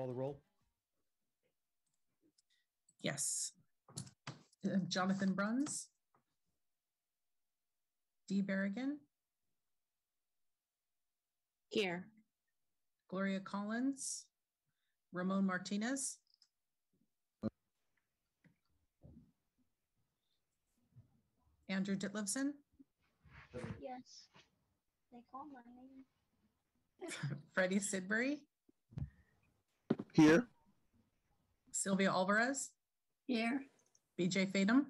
call the roll? Yes. Jonathan Bruns. Dee Berrigan, Here. Gloria Collins, Ramon Martinez. Andrew Ditlevson, Yes. They call my name. Freddie Sidbury, Here. Sylvia Alvarez, Here. BJ Fatum,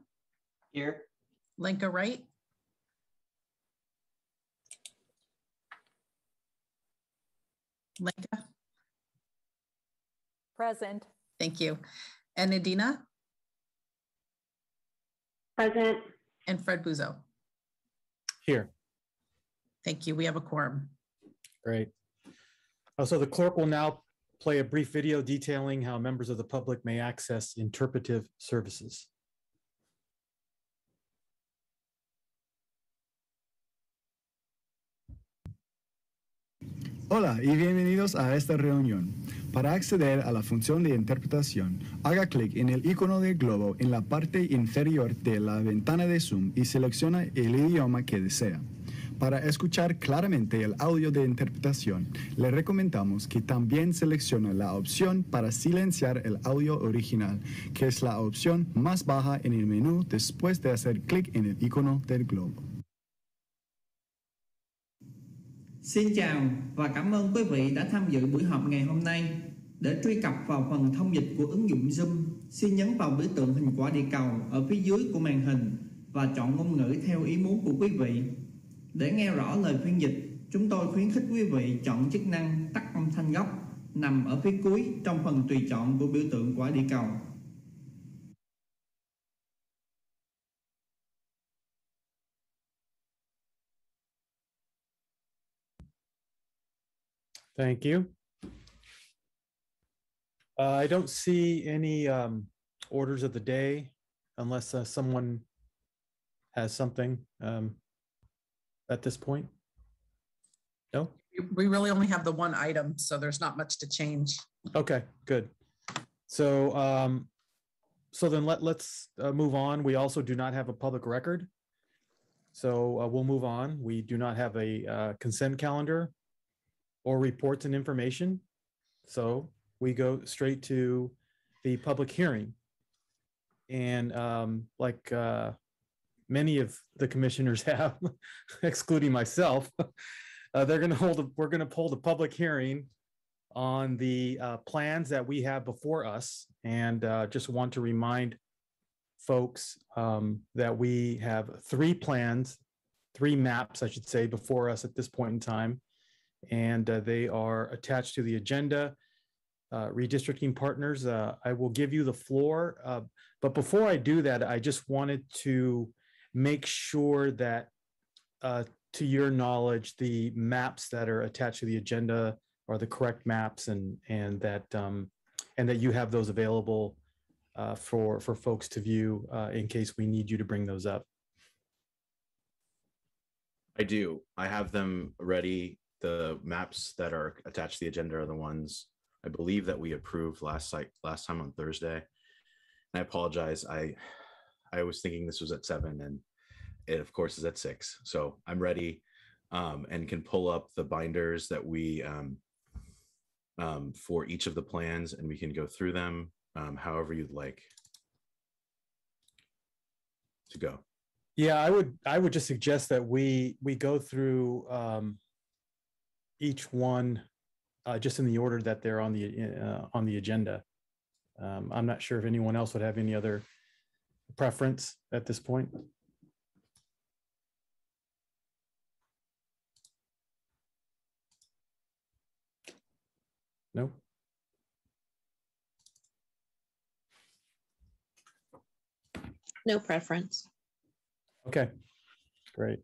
Here. Lenka Wright. Lenka, Present. thank you. And Adina Present. and Fred Buzo. Here, Thank you. We have a quorum. great. Uh, So the clerk will now play a brief video detailing how members of the public may access interpretive services. Hola y bienvenidos a esta reunión. Para acceder a la función de interpretación, haga clic en el icono del globo en la parte inferior de la ventana de Zoom y selecciona el idioma que desea. Para escuchar claramente el audio de interpretación, le recomendamos que también seleccione la opción para silenciar el audio original, que es la opción más baja en el menú después de hacer clic en el icono del globo. Xin chào và cảm ơn quý vị đã tham dự buổi họp ngày hôm nay. Để truy cập vào phần thông dịch của ứng dụng Zoom, xin nhấn vào biểu tượng hình quả địa cầu ở phía dưới của màn hình và chọn ngôn ngữ theo ý muốn của quý vị. Để nghe rõ lời phiên dịch, chúng tôi khuyến khích quý vị chọn chức năng tắt âm thanh gốc nằm ở phía cuối trong phần tùy chọn của biểu tượng quả địa cầu. Thank you. Uh, I don't see any um, orders of the day unless uh, someone has something um, at this point. No? We really only have the one item, so there's not much to change. Okay, good. So, um, so then let, let's uh, move on. We also do not have a public record. So uh, we'll move on. We do not have a uh, consent calendar or reports and information. So we go straight to the public hearing. And um, like uh, many of the commissioners have, excluding myself, uh, they're going to hold, a, we're going to hold a public hearing on the uh, plans that we have before us. And uh, just want to remind folks um, that we have three plans, three maps, I should say, before us at this point in time. And uh, they are attached to the agenda. Uh, redistricting partners, uh, I will give you the floor. Uh, but before I do that, I just wanted to make sure that, uh, to your knowledge, the maps that are attached to the agenda are the correct maps and and that um, and that you have those available uh, for for folks to view uh, in case we need you to bring those up. I do. I have them ready. The maps that are attached to the agenda are the ones I believe that we approved last site last time on Thursday. And I apologize. I I was thinking this was at seven and it of course is at six. So I'm ready um, and can pull up the binders that we um, um, for each of the plans and we can go through them um, however you'd like to go. Yeah, I would I would just suggest that we we go through um, each one uh, just in the order that they're on the uh, on the agenda. Um, I'm not sure if anyone else would have any other preference at this point. No. No preference. Okay. Great.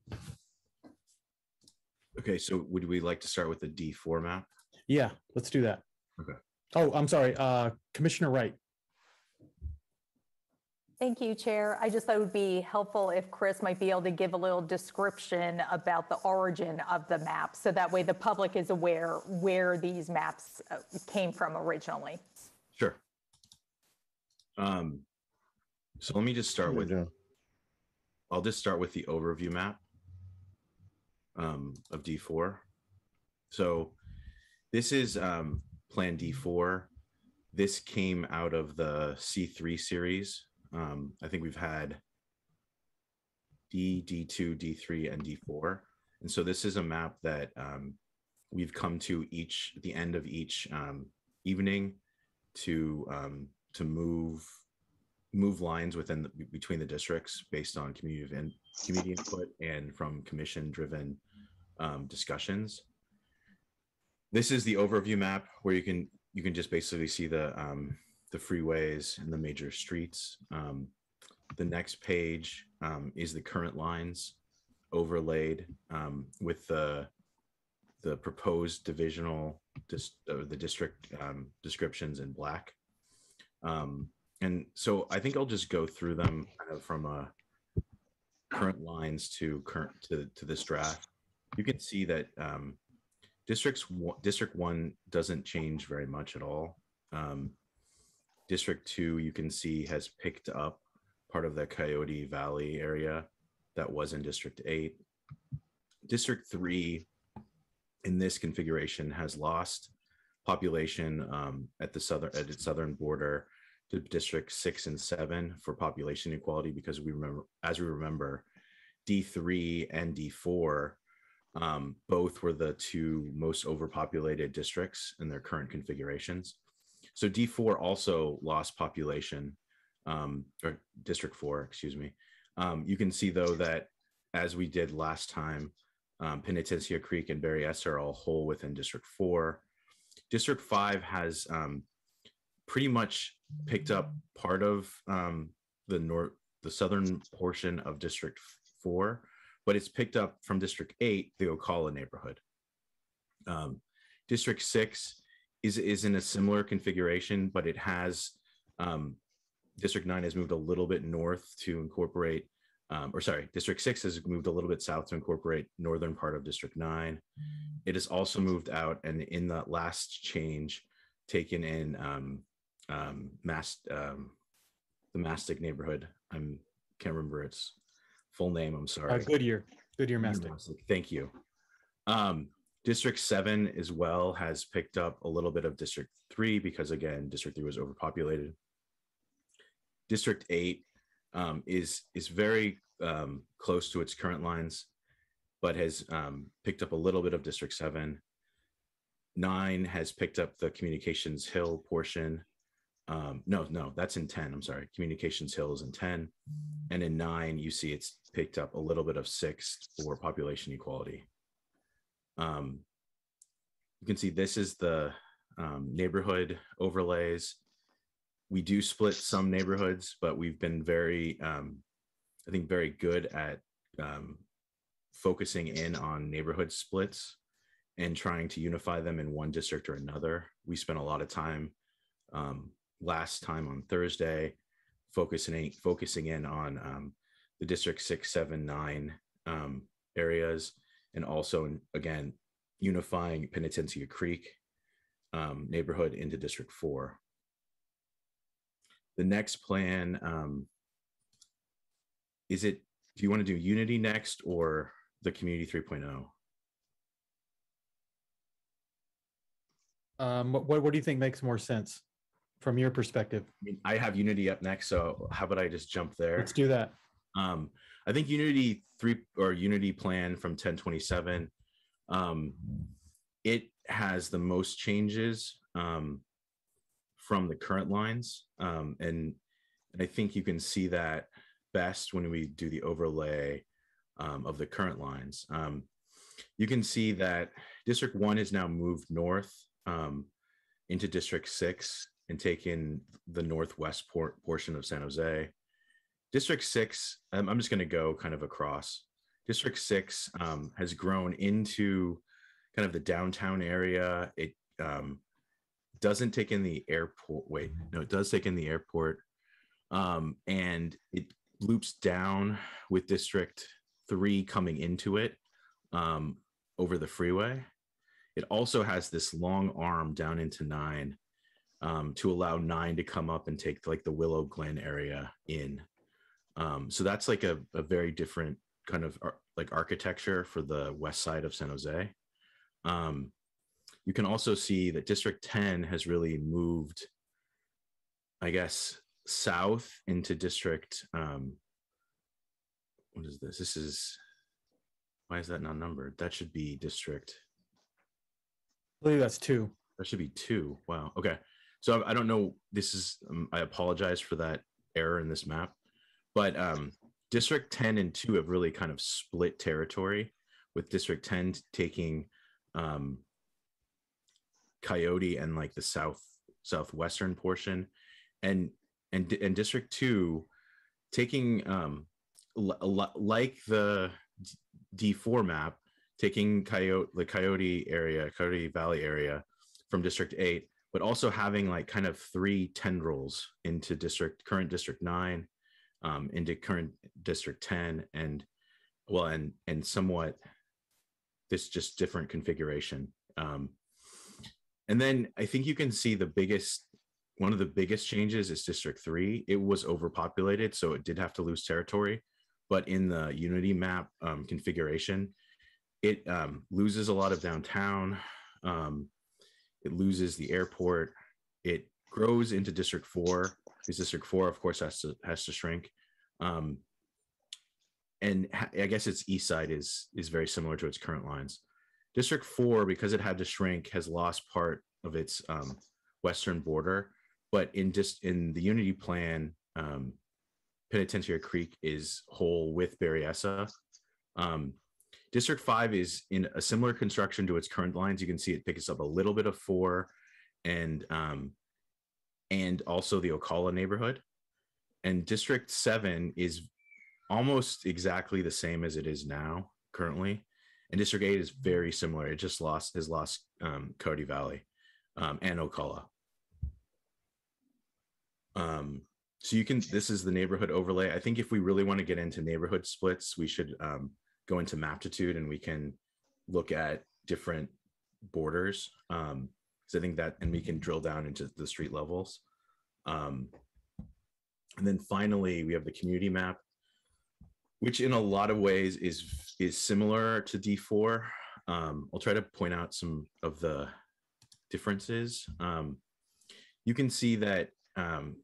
Okay, so would we like to start with the D4 map? Yeah, let's do that. Okay. Oh, I'm sorry. Uh, Commissioner Wright. Thank you, Chair. I just thought it would be helpful if Chris might be able to give a little description about the origin of the map, so that way the public is aware where these maps uh, came from originally. Sure. Um, so let me just start with, Yeah. I'll just start with the overview map um, of D4. So this is um, Plan D4. This came out of the C3 series. Um, I think we've had D, D2, D3, and D4. And so this is a map that um, we've come to each, the end of each um, evening to um, to move move lines within the, between the districts based on community and community input and from commission driven um, discussions. This is the overview map where you can you can just basically see the um, the freeways and the major streets. Um, the next page um, is the current lines overlaid um, with the the proposed divisional dis- uh, the district um, descriptions in black. Um, and so I think I'll just go through them kind of from a current lines to current to, to this draft. You can see that um, districts district one doesn't change very much at all. Um, district two, you can see has picked up part of the Coyote Valley area that was in district eight. District three in this configuration has lost population um, at the southern at its southern border to district six and seven for population equality because we remember as we remember d3 and d4 um, both were the two most overpopulated districts in their current configurations so d4 also lost population um, or district 4 excuse me um, you can see though that as we did last time um, Penitencia Creek and Berryessa are all whole within District 4. District 5 has um, pretty much picked up part of um, the north, the southern portion of District 4, but it's picked up from District 8, the Ocala neighborhood. Um, District 6 is, is in a similar configuration, but it has, um, District 9 has moved a little bit north to incorporate um, or sorry, District 6 has moved a little bit south to incorporate northern part of District 9. It has also moved out and in the last change, taken in um, um, um, the Mastic neighborhood. I'm can't remember its full name. I'm sorry. Uh, Goodyear, Goodyear. Mastic. Thank you. Um, District 7 as well has picked up a little bit of District 3 because again, District 3 was overpopulated. District 8 um, is is very um, close to its current lines, but has um, picked up a little bit of District Seven. Nine has picked up the Communications Hill portion. Um, no, no, that's in ten. I'm sorry, Communications Hill is in ten, and in nine you see it's picked up a little bit of six for population equality. Um, you can see this is the um, neighborhood overlays we do split some neighborhoods, but we've been very, um, I think, very good at um, focusing in on neighborhood splits and trying to unify them in one district or another. We spent a lot of time um, last time on Thursday focusing focusing in on um, the district six, seven, nine um, areas, and also again unifying Penitencia Creek um, neighborhood into District Four the next plan um, is it do you want to do unity next or the community 3.0 Um, what, what do you think makes more sense from your perspective? i mean i have unity up next so how about i just jump there Let's do that. um, i think unity 3 or unity plan from 1027 um, it has the most changes um, from the current lines. Um, and, and I think you can see that best when we do the overlay um, of the current lines. Um, you can see that District 1 has now moved north um, into District 6 and taken the northwest port portion of San Jose. District 6, um, I'm just going to go kind of across. District 6 um, has grown into kind of the downtown area. It um, doesn't take in the airport. Wait, no, it does take in the airport. Um, and it loops down with District 3 coming into it um, over the freeway. It also has this long arm down into 9 um, to allow 9 to come up and take like the Willow Glen area in. Um, so that's like a, a very different kind of ar- like architecture for the west side of San Jose. Um, you can also see that District 10 has really moved, I guess, south into District. Um, what is this? This is, why is that not numbered? That should be District, I believe that's two. that should be two. Wow. Okay. So I I don't know. This is, um, I apologize for that error in this map, but um, District 10 and 2 have really kind of split territory, with District 10 taking um, Coyote and like the south southwestern portion, and and and District 2 taking um, l- like the D- D4 map, taking Coyote the Coyote area, Coyote Valley area from District 8, but also having like kind of three tendrils into district current District 9 um, into current District 10 and well and and somewhat this just different configuration. Um, and then I think you can see the biggest one of the biggest changes is District 3. It was overpopulated, so it did have to lose territory. But in the Unity map um, configuration, it um, loses a lot of downtown. Um, it loses the airport. It grows into District 4 because District 4, of course, has to has to shrink. Um, and I guess its east side is is very similar to its current lines. District 4, because it had to shrink, has lost part of its um, western border. But in just in the Unity plan, um, Penitencia Creek is whole with Berryessa. Um, District 5 is in a similar construction to its current lines. You can see it picks up a little bit of 4 and um, and also the Ocala neighborhood. And District 7 is almost exactly the same as it is now currently. And District 8 is very similar. It just lost has lost um, Coyote Valley um, and Ocala. Um, so you can this is the neighborhood overlay. I think if we really want to get into neighborhood splits, we should um, go into Maptitude and we can look at different borders. Um, because I think that and we can drill down into the street levels. Um, and then finally, we have the community map, which in a lot of ways is is similar to D4. Um, I'll try to point out some of the differences. Um, you can see that um,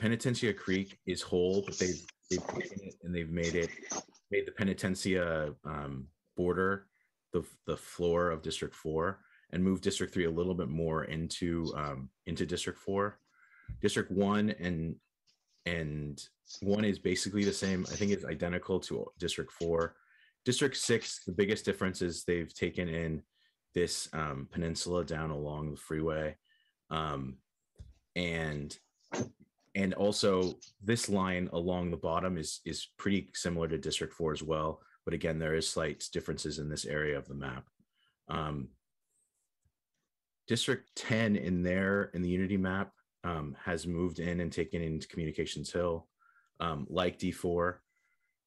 Penitencia Creek is whole, but they've they've taken it and they've made it made the Penitencia um, border the the floor of District Four and moved District Three a little bit more into um, into District Four. District One and and one is basically the same. I think it's identical to District Four. District Six, the biggest difference is they've taken in this um, peninsula down along the freeway, um, and and also this line along the bottom is is pretty similar to District Four as well. But again, there is slight differences in this area of the map. Um, District 10 in there in the Unity map um, has moved in and taken into Communications Hill, um, like D4.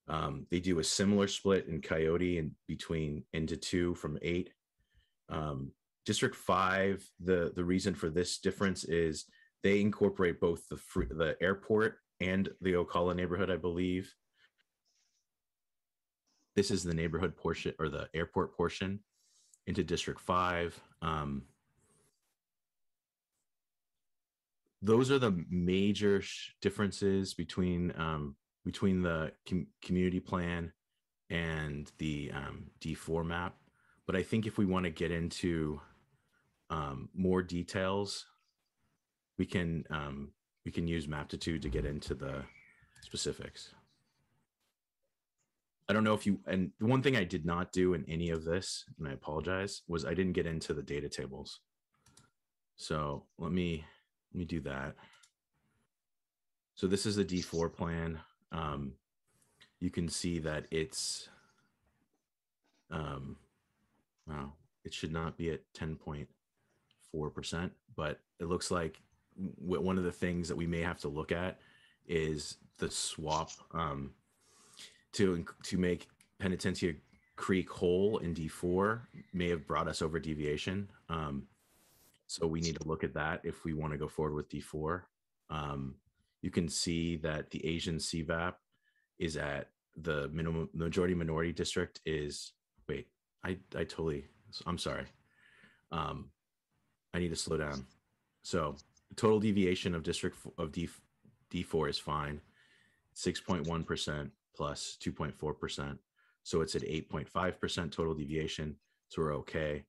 Um, they do a similar split in Coyote and between into two from eight. Um, District five, the the reason for this difference is they incorporate both the the airport and the Ocala neighborhood, I believe. This is the neighborhood portion or the airport portion into District five. Um, those are the major sh- differences between um, between the com- community plan and the um, D4 map. But I think if we want to get into um, more details, we can um, we can use Maptitude to get into the specifics. I don't know if you and the one thing I did not do in any of this, and I apologize, was I didn't get into the data tables. So let me let me do that. So this is the D4 plan. Um, you can see that it's, um, wow, it should not be at 10.4%, but it looks like one of the things that we may have to look at is the swap um, to to make Penitencia Creek whole in D4 may have brought us over deviation. Um, so we need to look at that if we want to go forward with D4. Um, you can see that the Asian CVAP is at the minimum majority minority district is wait I I totally I'm sorry. Um, I need to slow down. So total deviation of district of D D4 is fine. 6.1% plus 2.4%. So it's at 8.5% total deviation. So we're okay.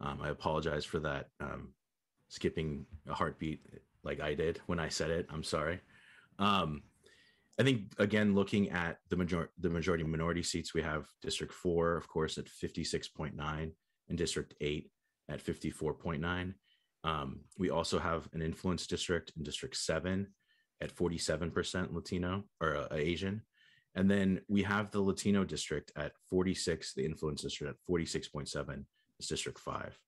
Um, I apologize for that. Um, skipping a heartbeat like I did when I said it. I'm sorry. Um, I think again, looking at the major the majority minority seats, we have District Four, of course, at 56.9, and District Eight at 54.9. Um, we also have an influence district in District Seven at 47% Latino or uh, Asian, and then we have the Latino district at 46, the influence district at 46.7 is District Five.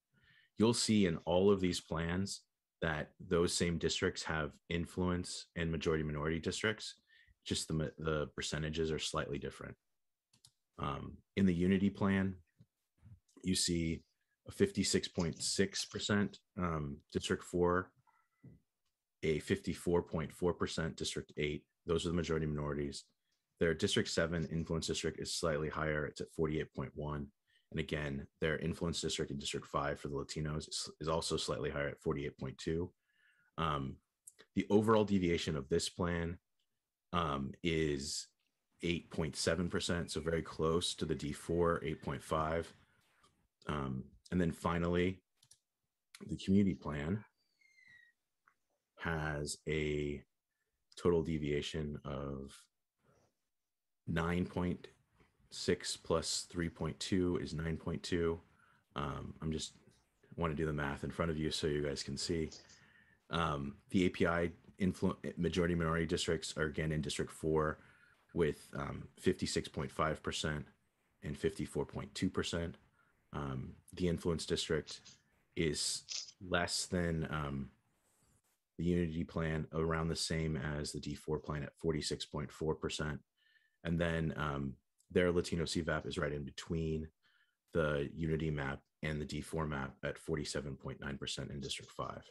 You'll see in all of these plans that those same districts have influence and majority minority districts just the the percentages are slightly different. Um, in the Unity plan, you see a 56.6% um, District 4, a 54.4% District 8. Those are the majority minorities. Their District 7 influence district is slightly higher. It's at 48.1. And again, their influence district in District 5 for the Latinos is, is also slightly higher at 48.2. Um, the overall deviation of this plan um, is 8.7%, so very close to the D4, 8.5. Um, and then finally, the community plan has a total deviation of 9.6 plus 3.2 is 9.2. Um, I'm just want to do the math in front of you so you guys can see. Um, the API influ- majority minority districts are again in District 4 with um, 56.5% and 54.2%. Um, the influence district is less than um, the Unity plan, around the same as the D4 plan at 46.4%. And then um, their Latino CVAP is right in between the Unity map and the D4 map at 47.9% in District 5.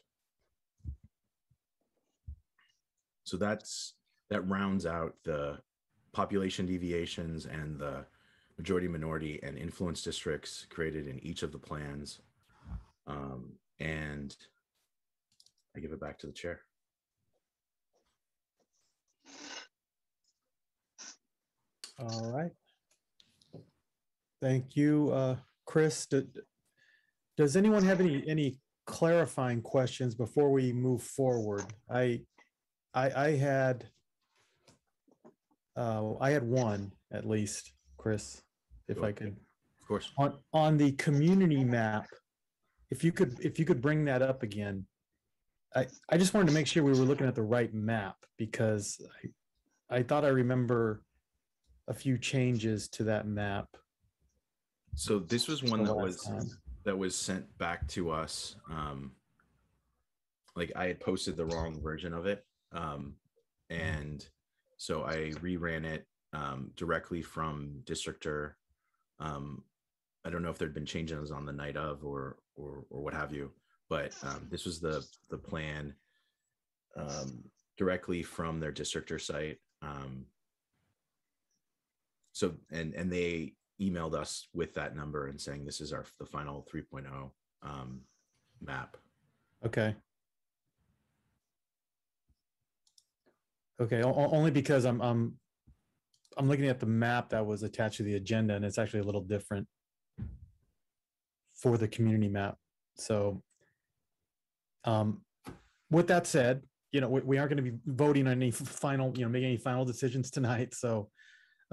So that's that rounds out the population deviations and the majority minority and influence districts created in each of the plans. Um, and I give it back to the chair. All right. Thank you, uh, Chris. D- Does anyone have any, any clarifying questions before we move forward? I, I, I had, uh, I had one at least, Chris, if I could. Of course. On, on the community map, if you could, if you could bring that up again. I, I just wanted to make sure we were looking at the right map because I, I thought I remember a few changes to that map. So this was one that was that was sent back to us. Um, like I had posted the wrong version of it, um, and so I reran it um, directly from Districtr. Um, I don't know if there'd been changes on the night of or or or what have you, but um, this was the the plan um, directly from their Districtr site. Um, so and and they emailed us with that number and saying this is our the final 3.0 um, map. Okay. Okay, o- only because I'm, I'm, I'm looking at the map that was attached to the agenda and it's actually a little different for the community map. So um, with that said, you know, we, we aren't going to be voting on any final, you know, making any final decisions tonight. So,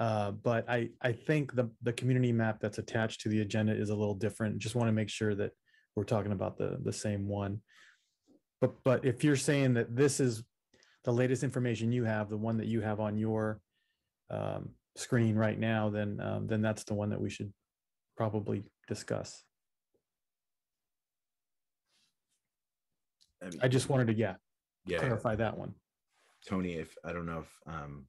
uh, but I, I think the, the community map that's attached to the agenda is a little different. Just want to make sure that we're talking about the, the same one. But, but if you're saying that this is the latest information you have, the one that you have on your um, screen right now, then, um, then that's the one that we should probably discuss. I mean, I just wanted to, yeah, yeah, clarify that one. Tony, if I don't know if um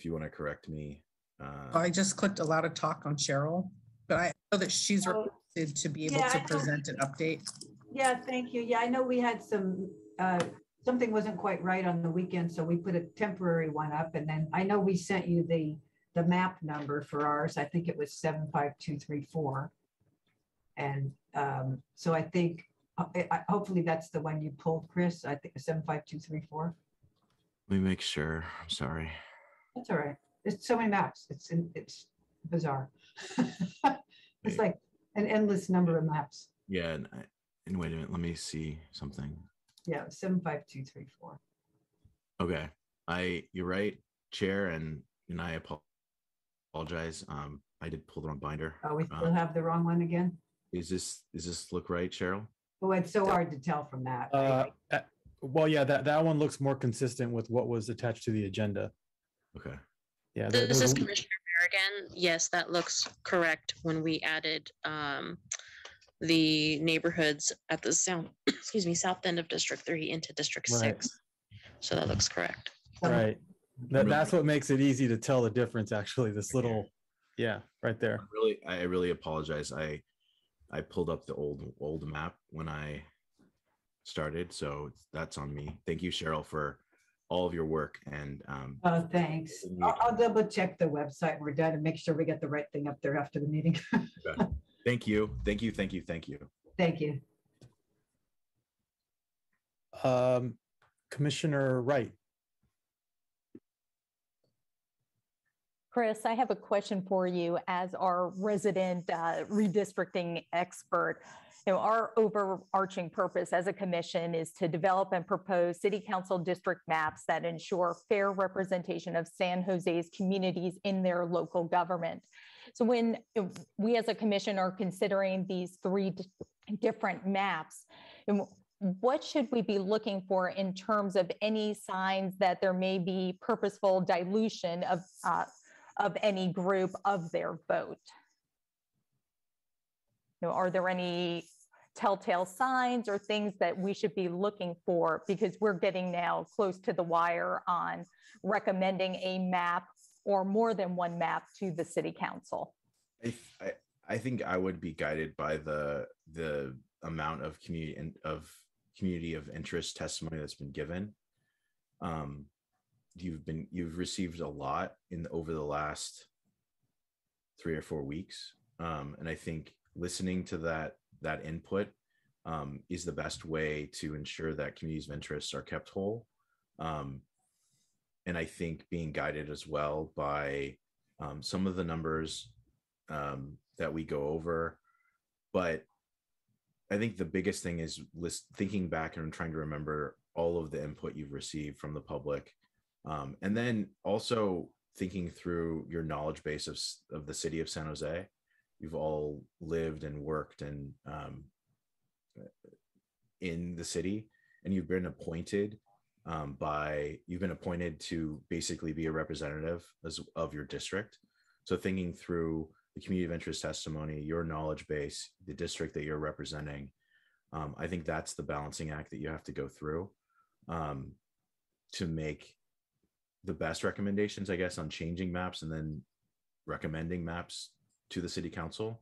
if you want to correct me. Uh, I just clicked a lot of talk on Cheryl, but I know that she's Oh. requested to be able Yeah, to I know. present an update. Yeah, thank you. Yeah, I know we had some, uh, something wasn't quite right on the weekend, so we put a temporary one up and then I know we sent you the, the map number for ours. I think it was seven five two three four. And, um, so I think, uh, I, I- hopefully that's the one you pulled, Chris. I think seven five two three four. let me make sure. I'm sorry. That's all right. It's so many maps. It's, it's bizarre. It's like an endless number of maps. Yeah, and, I, and wait a minute. Let me see something. Yeah, seven five two three four. Okay, I you're right, Chair, and and I apologize. Um, I did pull the wrong binder. Oh, we still Uh, have the wrong one again? Is this is this look right, Cheryl? Oh, it's so hard to tell from that. Uh, uh, well, yeah, that, that one looks more consistent with what was attached to the agenda. Okay. Yeah. there- This is Commissioner Berrigan. Yes, that looks correct when we added um, the neighborhoods at the south, excuse me, south end of District Three into District Right. Six. So that looks correct. Right. That, that's what makes it easy to tell the difference, actually, this little, yeah, right I there. really, I really apologize. I I pulled up the old old map when I started, so that's on me. Thank you, Cheryl, for all of your work and um, Oh, thanks. I'll, I'll double check the website when we're done and make sure we get the right thing up there after the meeting. thank you, thank you, thank you, thank you. Thank you. Um, Commissioner Wright, Chris, I have a question for you as our resident uh, redistricting expert. You know, our overarching purpose as a commission is to develop and propose city council district maps that ensure fair representation of San Jose's communities in their local government. So when we as a commission are considering these three di- different maps, what should we be looking for in terms of any signs that there may be purposeful dilution of uh, of any group of their vote? Know, are there any telltale signs or things that we should be looking for? Because we're getting now close to the wire on recommending a map or more than one map to the city council. I, I I think I would be guided by the the amount of community of community of interest testimony that's been given. Um, you've been you've received a lot in over the last three or four weeks, um, and I think listening to that that input um, is the best way to ensure that communities of interest are kept whole. Um, and I think being guided as well by um, some of the numbers um, that we go over. But I think the biggest thing is list thinking back and trying to remember all of the input you've received from the public, um, and then also thinking through your knowledge base of of the city of San Jose. You've all lived and worked and um, in the city, and you've been appointed um, by you've been appointed to basically be a representative as, of your district. So thinking through the community of interest testimony, your knowledge base, the district that you're representing, um, I think that's the balancing act that you have to go through um, to make the best recommendations, I guess, on changing maps and then recommending maps to the city council.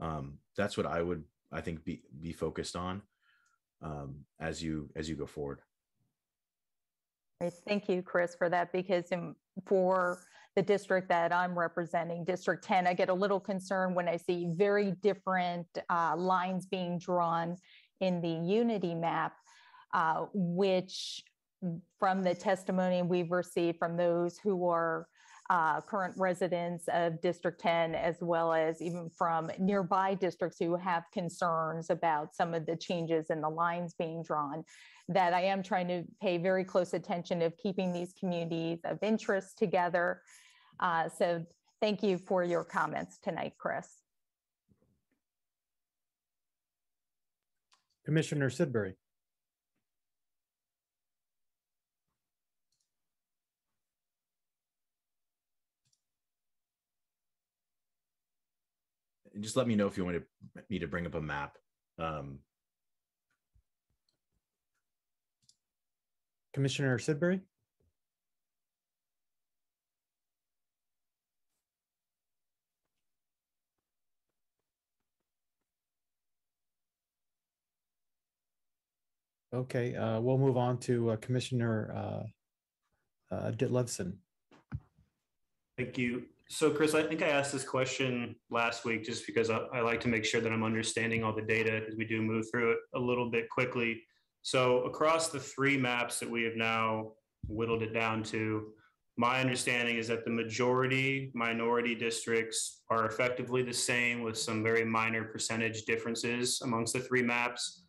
Um, that's what I would, I think, be be focused on um, as you as you go forward. Thank you, Chris, for that, because in- for the district that I'm representing, District 10, I get a little concerned when I see very different uh, lines being drawn in the unity map, uh, which from the testimony we've received from those who are uh, current residents of District 10, as well as even from nearby districts who have concerns about some of the changes in the lines being drawn, that I am trying to pay very close attention of keeping these communities of interest together. Uh, So thank you for your comments tonight, Chris. Commissioner Sidbury, And just let me know if you want to, me to bring up a map. Um, Commissioner Sidbury? Okay, uh, we'll move on to uh, Commissioner uh, uh, Ditlevson. Thank you. So Chris, I think I asked this question last week just because I, I like to make sure that I'm understanding all the data as we do move through it a little bit quickly. So across the three maps that we have now whittled it down to, my understanding is that the majority minority districts are effectively the same with some very minor percentage differences amongst the three maps,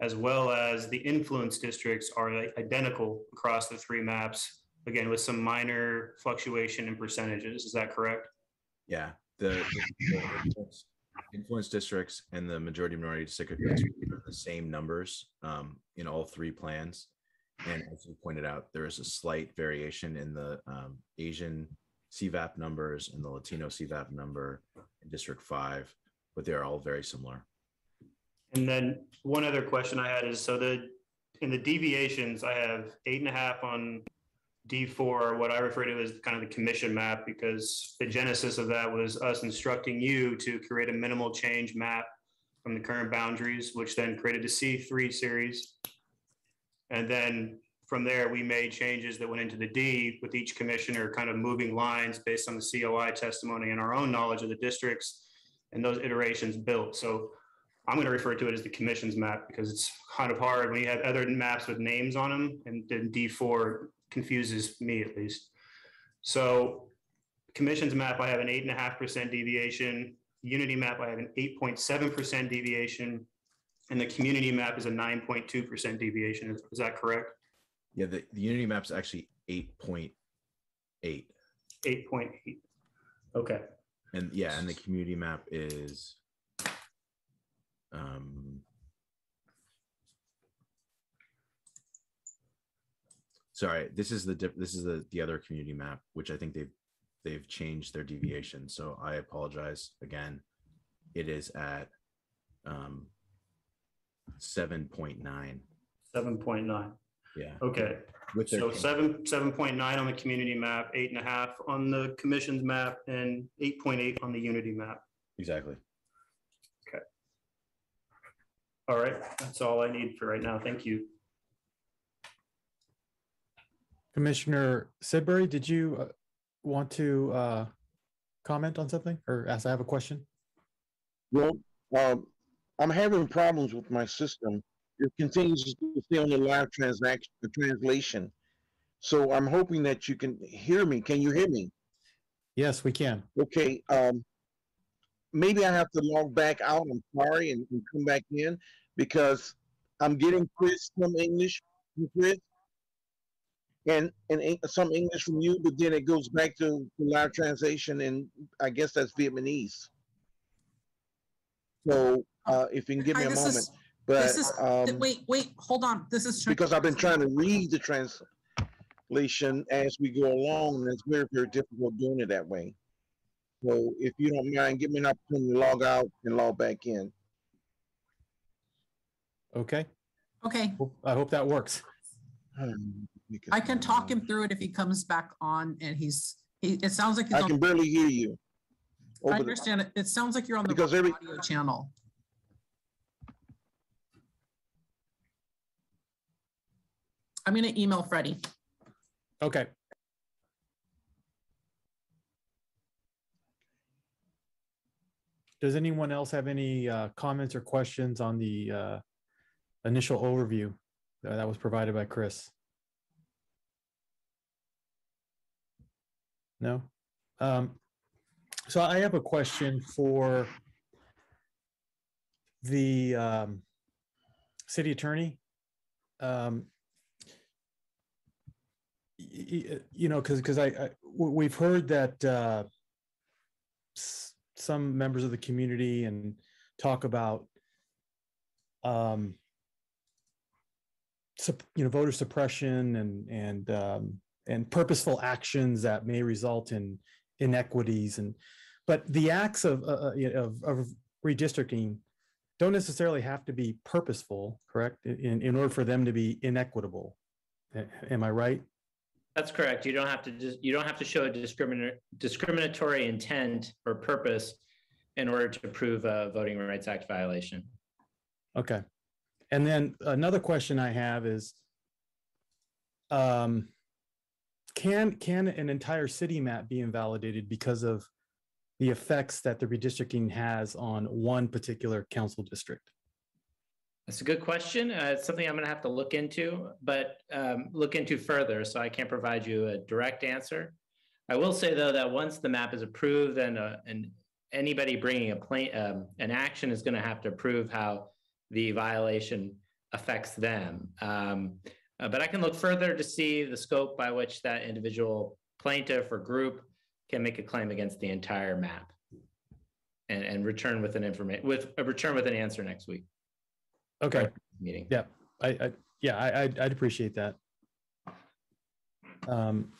as well as the influence districts are identical across the three maps again with some minor fluctuation in percentages. Is that correct? Yeah, the, the- influence- districts and the majority minority district are the same numbers um, in all three plans. And as you pointed out, there is a slight variation in the um, Asian CVAP numbers and the Latino CVAP number in District Five, but they are all very similar. And then one other question I had is so the in the deviations, I have eight and a half on D4, what I refer to as kind of the commission map, because the genesis of that was us instructing you to create a minimal change map from the current boundaries, which then created the C3 series. And then from there, we made changes that went into the D with each commissioner kind of moving lines based on the COI testimony and our own knowledge of the districts and those iterations built. So I'm going to refer to it as the commission's map because it's kind of hard when you have other maps with names on them and then D4 confuses me at least. So commission's map, I have an eight and a half percent deviation. Unity map, I have an 8.7% deviation. And the community map is a 9.2% deviation. Is, is that correct? Yeah, the, the Unity map's actually eight point eight. 8.8. Okay. And yeah, and the community map is um sorry, this is the diff- this is the the other community map, which I think they've they've changed their deviation. So I apologize again. It is at um seven point nine. 7.9. Yeah. Okay. With their So change. seven, seven point nine on the community map, eight and a half on the commission's map, and eight point eight on the unity map. Exactly. Okay. All right, that's all I need for right now. Thank you. Commissioner Sidbury, did you uh, want to uh, comment on something or ask, I have a question? Well, um, I'm having problems with my system. It continues to stay on the live transaction, the translation. So I'm hoping that you can hear me. Can you hear me? Yes, we can. Okay, um, maybe I have to log back out. I'm sorry and, and come back in because I'm getting Chris some English Chris and and some English from you, but then it goes back to, to live translation and I guess that's Vietnamese. So uh, if you can give me Hi, a this moment, is- but This is, um, wait, wait, hold on. This is. True because I've been trying to read the translation as we go along, and it's very, very difficult doing it that way. So if you don't mind, give me an opportunity to log out and log back in. Okay, Okay, Hope- I hope that works. I can talk him through it if he comes back on and he's, he, it sounds like. he's I on- can barely hear you. I over the- understand it. It sounds like you're on the Because every- audio channel. I'm gonna email Freddie. Okay. Does anyone else have any uh, comments or questions on the uh, initial overview that that was provided by Chris? No? Um, So I have a question for the um, city attorney. Um, y- y- you know, because because I, I we've heard that uh, some members of the community and talk about um, you know voter suppression and and um, and purposeful actions that may result in inequities and but the acts of uh, uh, of, of redistricting don't necessarily have to be purposeful correct in in order for them to be inequitable Am I right? That's correct. You don't have to just, you don't have to show a discriminatory, discriminatory intent or purpose in order to prove a Voting Rights Act violation. Okay. And then another question I have is, um, can, can an entire city map be invalidated because of the effects that the redistricting has on one particular council district? That's a good question. Uh, it's something I'm going to have to look into, but um, look into further. So I can't provide you a direct answer. I will say though that once the map is approved, then uh, and anybody bringing a plan um, an action is going to have to prove how the violation affects them. Um, uh, but I can look further to see the scope by which that individual plaintiff or group can make a claim against the entire map, and, and return with an information with a return with an answer next week. Okay. Meeting. Yeah, I, I, yeah, I, I'd, I'd appreciate that. Um,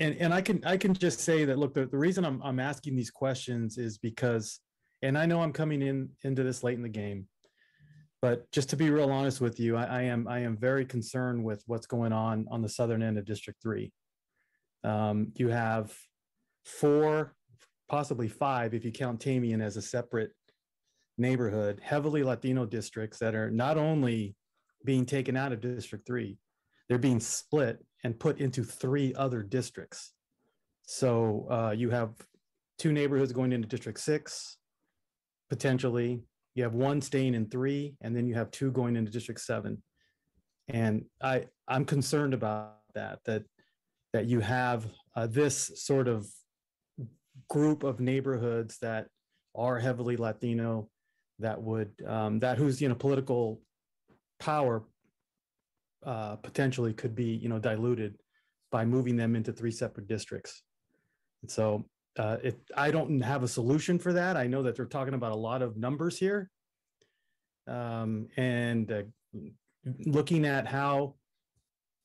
and, and I can, I can just say that, look, the, the reason I'm, I'm asking these questions is because, and I know I'm coming in, into this late in the game. But just to be real honest with you, I, I am, I am very concerned with what's going on on the southern end of District Three. Um, you have four, possibly five, if you count Tamien as a separate neighborhood, heavily Latino districts that are not only being taken out of District Three, they're being split and put into three other districts. So uh, you have two neighborhoods going into District Six, potentially. You have one staying in three, and then you have two going into District Seven. And I, I'm concerned about that. That that you have uh, this sort of group of neighborhoods that are heavily Latino that would um, that whose you know political power uh, potentially could be you know diluted by moving them into three separate districts. And so uh, it, I don't have a solution for that. I know that they're talking about a lot of numbers here, um, and uh, looking at how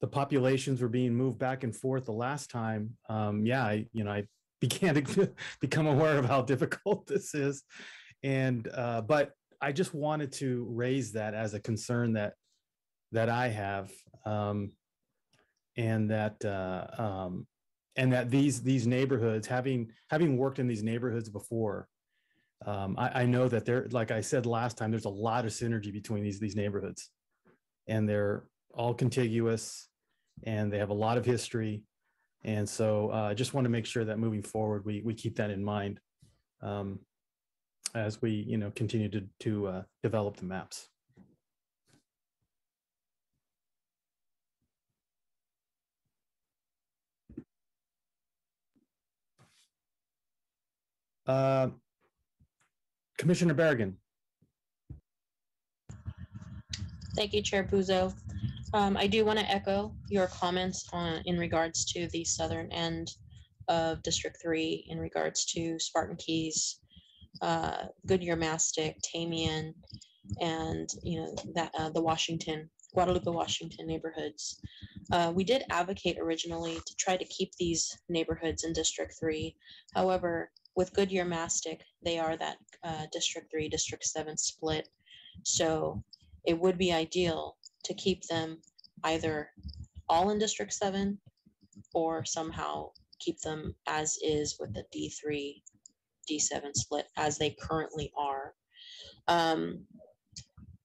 the populations were being moved back and forth the last time. Um, yeah, I you know I began to become aware of how difficult this is, and uh, but I just wanted to raise that as a concern that that I have, um, and that uh, um, and that these these neighborhoods, having having worked in these neighborhoods before, um, I, I know that there, like I said last time, there's a lot of synergy between these these neighborhoods, and they're all contiguous, and they have a lot of history, and so uh, I just want to make sure that moving forward, we we keep that in mind. Um, as we you know continue to to uh, develop the maps. Uh, Commissioner Berrigan. Thank you, Chair Puzo. Um, I do want to echo your comments on, in regards to the southern end of District Three in regards to Spartan Keyes, uh, Goodyear Mastic, Tamien, and, you know, that, uh, the Washington, Guadalupe, Washington neighborhoods. Uh, we did advocate originally to try to keep these neighborhoods in District Three. However, with Goodyear Mastic, they are that, uh, District Three, District Seven split. So it would be ideal to keep them either all in District Seven or somehow keep them as is with the D three, D seven split as they currently are. Um,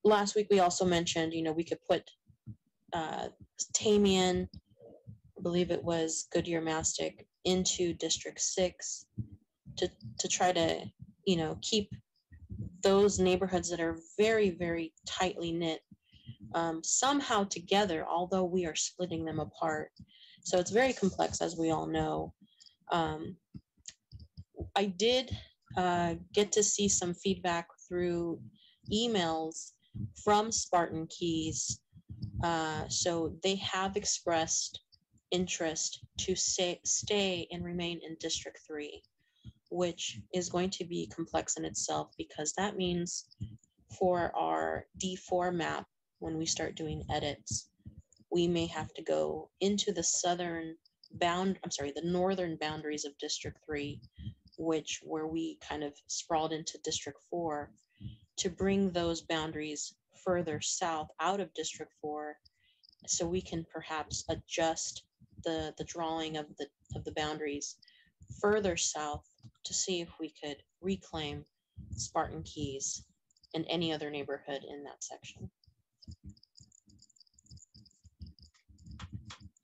last week, we also mentioned, you know, we could put uh, Tamien, I believe it was Goodyear Mastic, into District Six to, to try to, you know, keep those neighborhoods that are very, very tightly knit um, somehow together, although we are splitting them apart. So it's very complex, as we all know. Um, I did uh, get to see some feedback through emails from Spartan Keyes. Uh, so they have expressed interest to say, stay and remain in District 3, which is going to be complex in itself because that means for our D4 map, when we start doing edits, we may have to go into the southern bound, I'm sorry, the northern boundaries of District 3, which where we kind of sprawled into District 4, to bring those boundaries further south out of District 4 so we can perhaps adjust the, the drawing of the, of the boundaries further south to see if we could reclaim Spartan Keyes and any other neighborhood in that section.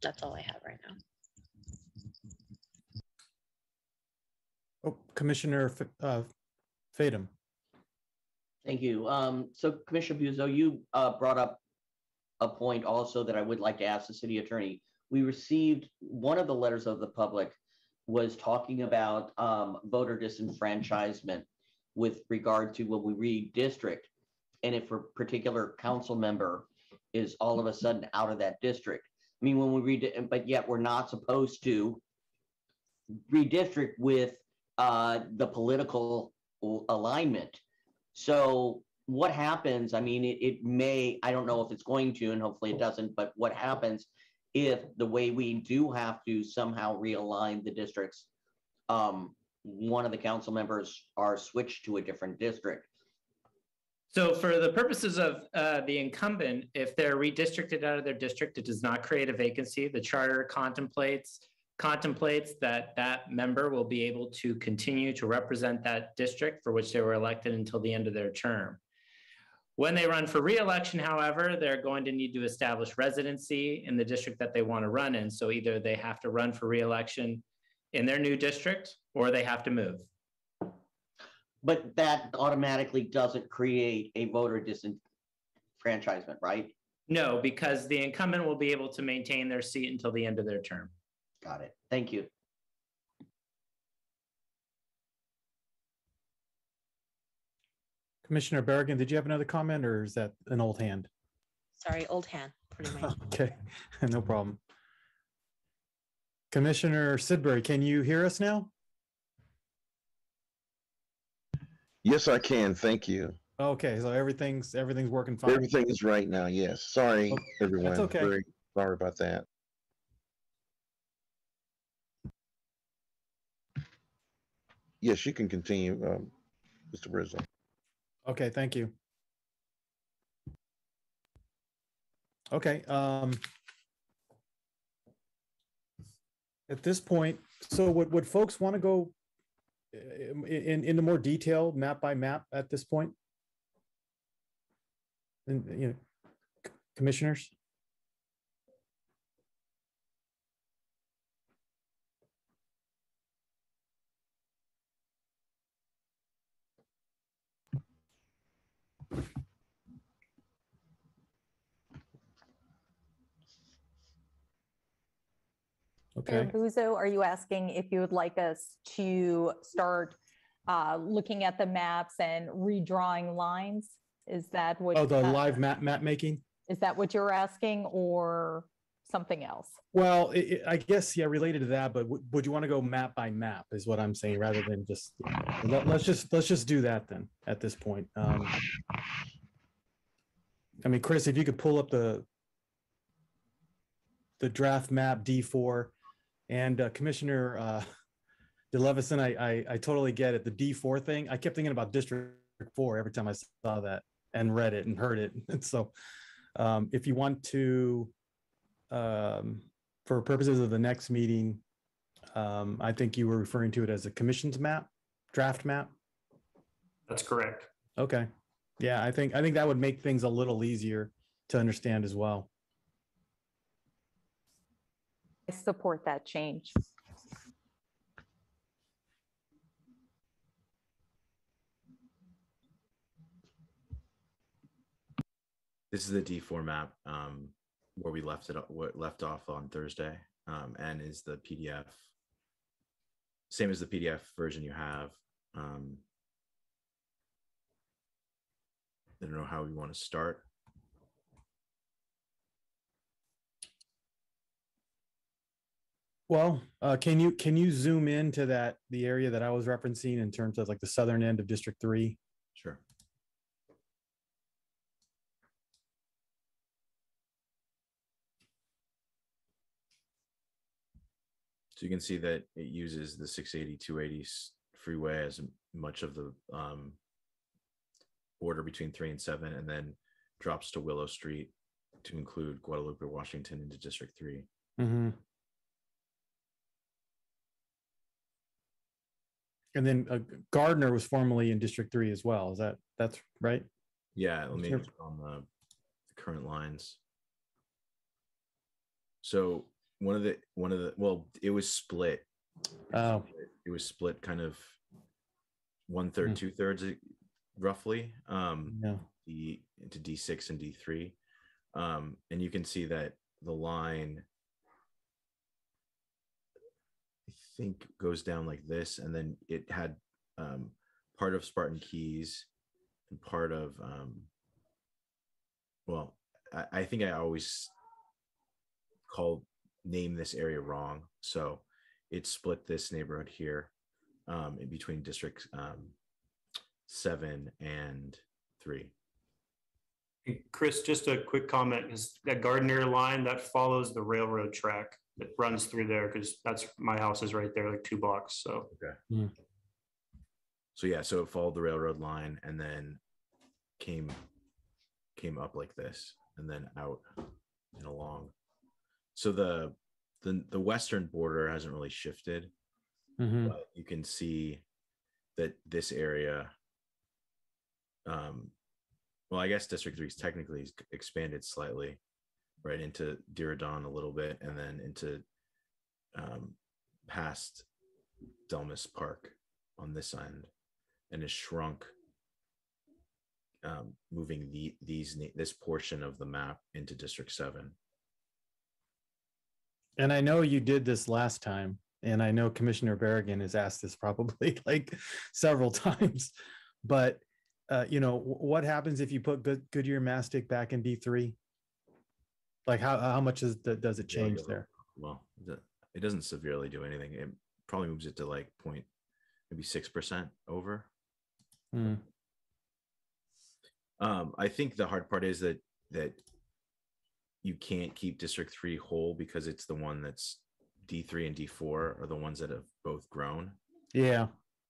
That's all I have right now. Oh, Commissioner F- uh, Fadum. Thank you. Um, so Commissioner Buzo, you, uh, brought up a point also that I would like to ask the city attorney. We received, one of the letters of the public was talking about, um, voter disenfranchisement with regard to when we redistrict. And if a particular council member is all of a sudden out of that district. I mean, when we read it, but yet we're not supposed to redistrict with, uh, the political alignment. So what happens, I mean, it, it may, I don't know if it's going to, and hopefully it doesn't, but what happens if the way we do have to somehow realign the districts, um, one of the council members are switched to a different district? So for the purposes of uh, the incumbent, if they're redistricted out of their district, it does not create a vacancy. The charter contemplates contemplates that that member will be able to continue to represent that district for which they were elected until the end of their term. When they run for reelection, however, they're going to need to establish residency in the district that they want to run in. So either they have to run for reelection in their new district or they have to move. But that automatically doesn't create a voter disenfranchisement, right? No, because the incumbent will be able to maintain their seat until the end of their term. Got it. Thank you. Commissioner Berrigan, did you have another comment or is that an old hand? Sorry, old hand, pretty much. Okay, no problem. Commissioner Sidbury, can you hear us now? Yes, I can. Thank you. Okay, so everything's, everything's working fine. Everything is right now. Yes. Sorry, everyone. That's okay. Very sorry about that. Yes, you can continue, um, Mr. Rizzo. Okay, thank you. Okay, um. At this point, so would, would folks want to go in, into more detail, map by map at this point? And, you know, commissioners? Okay, Buzo, are you asking if you would like us to start uh, looking at the maps and redrawing lines? Is that what? oh, the uh, live map, map making? Is that what you're asking or something else? Well, i i I guess, yeah, related to that, but would, would you want to go map by map is what I'm saying, rather than just, let, us just, let's just do that then, at this point. Um, I mean, Chris, if you could pull up the the draft map D4 and uh, Commissioner uh, DeLevison, I, I, I totally get it. The D4 thing, I kept thinking about District 4 every time I saw that and read it and heard it. And so um, if you want to, um, for purposes of the next meeting, um, I think you were referring to it as a commission's map, draft map. That's correct. Okay. Yeah, I think, I think that would make things a little easier to understand as well. I support that change. This is the D4 map um, where we left it, what left off on Thursday, um, and is the PDF. Same as the PDF version you have. Um, I don't know how we want to start. Well, uh, can you, can you zoom into that, the area that I was referencing in terms of like the southern end of District Three? Sure. So you can see that it uses the 680, 280 s- freeway as much of the um, border between three and seven, and then drops to Willow Street to include Guadalupe, Washington into District Three. Mhm. And then uh, Gardner was formerly in District Three as well. Is that, that's right? Yeah, let me Sure. on the the current lines. So one of the one of the well, it was split. Oh, It was split kind of one third, Hmm. two thirds, eh, roughly. Um, yeah. D into D six and D three, um, and you can see that the line. I think goes down like this, and then it had um, part of Spartan Keyes and part of um, well, I, I think I always call name this area wrong. So it split this neighborhood here um, in between districts um, seven and three. Chris, just a quick comment, is that Gardner line, that follows the railroad track that runs through there, because that's, my house is right there, like two blocks, so. Okay. So yeah, so it followed the railroad line and then came came up like this and then out and along. So the the the western border hasn't really shifted, Mhm. but you can see that this area um well i guess district 3 is technically expanded slightly right into Diridon a little bit and then into um past delmas park on this end and is shrunk um moving the these this portion of the map into district 7 And I know you did this last time, and I know Commissioner Berrigan has asked this probably like several times. But uh, you know, what happens if you put Good Goodyear Mastic back in D three? Like how how much is the, does it change yeah. there? well it doesn't severely do anything it probably moves it to like point maybe six percent over Hmm. Um, I think the hard part is that that you can't keep District Three whole because it's the one that's D three and D four are the ones that have both grown, Yeah.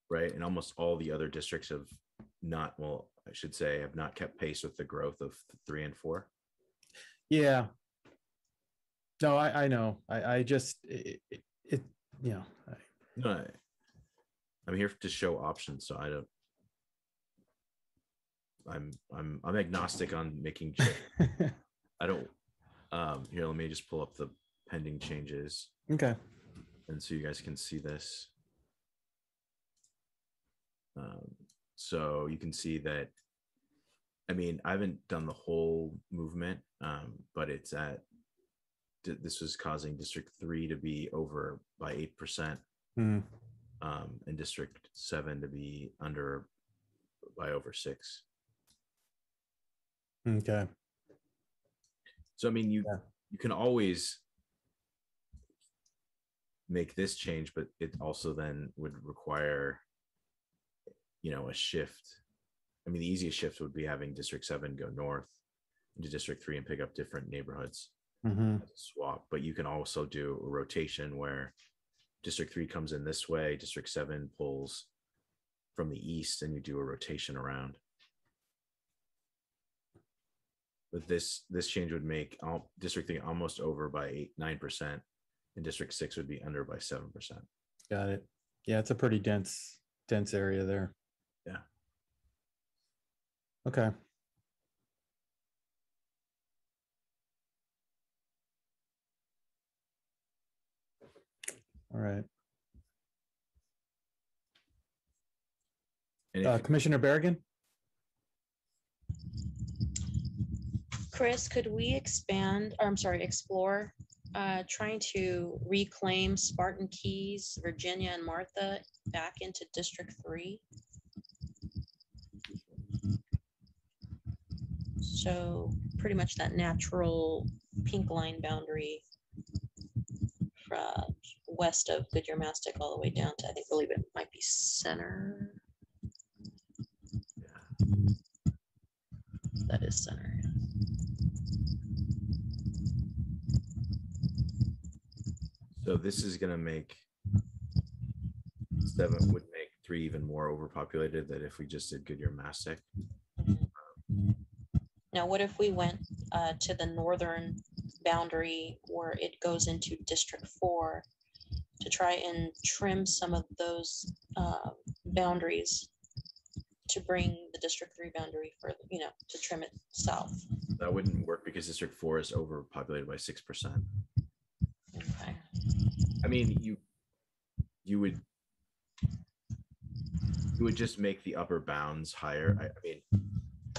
right? And almost all the other districts have not. Well, I should say have not kept pace with the growth of three and four. Yeah. No, I I know. I I just it, it, it you know. I, No, I, I'm here to show options, so I don't. I'm I'm I'm agnostic on making. I don't. Um, here, let me just pull up the pending changes. Okay. and so you guys can see this. Um, so you can see that. I mean, I haven't done the whole movement, um, but it's at. Th- This was causing District Three to be over by eight percent, Hmm. um, and District Seven to be under by over six. Okay. So I mean, you you can always make this change, but it also then would require, you know, a shift. I mean, the easiest shift would be having District Seven go north into District Three and pick up different neighborhoods Mhm. a swap. But you can also do a rotation where District Three comes in this way, District Seven pulls from the east, and you do a rotation around. But this this change would make all District Three almost over by eight nine percent, and District Six would be under by seven percent. Got it. Yeah, it's a pretty dense dense area there. Yeah. Okay. Right. Uh, Commissioner Berrigan? Chris, could we expand, or I'm sorry, explore, uh, trying to reclaim Spartan Keyes, Virginia and Martha back into District Three? So pretty much that natural pink line boundary from west of Goodyear Mastic all the way down to, I think, believe it might be center. That is center. so this is gonna make seven would make three even more overpopulated than if we just did Goodyear Mastic. Now, what if we went uh, to the northern boundary where it goes into District Four to try and trim some of those uh, boundaries to bring the District Three boundary further, you know, to trim it south. That wouldn't work because District Four is overpopulated by six percent. Okay. I mean, you, you would, you would just make the upper bounds higher. I, I mean,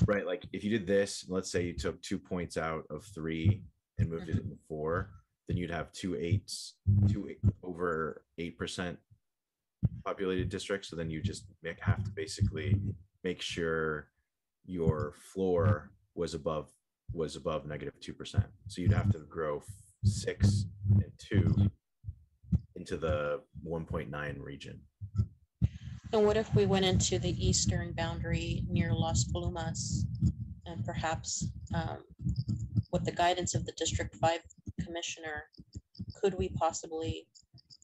right? Like if you did this, let's say you took two points out of three and moved it into four, then you'd have two eights, two eight- over eight percent populated districts. So then you just make, have to basically make sure your floor was above was above negative two percent. So you'd have to grow six and two into the one point nine region. And what if we went into the eastern boundary near Las Plumas? And perhaps um, with the guidance of the District Five Commissioner, could we possibly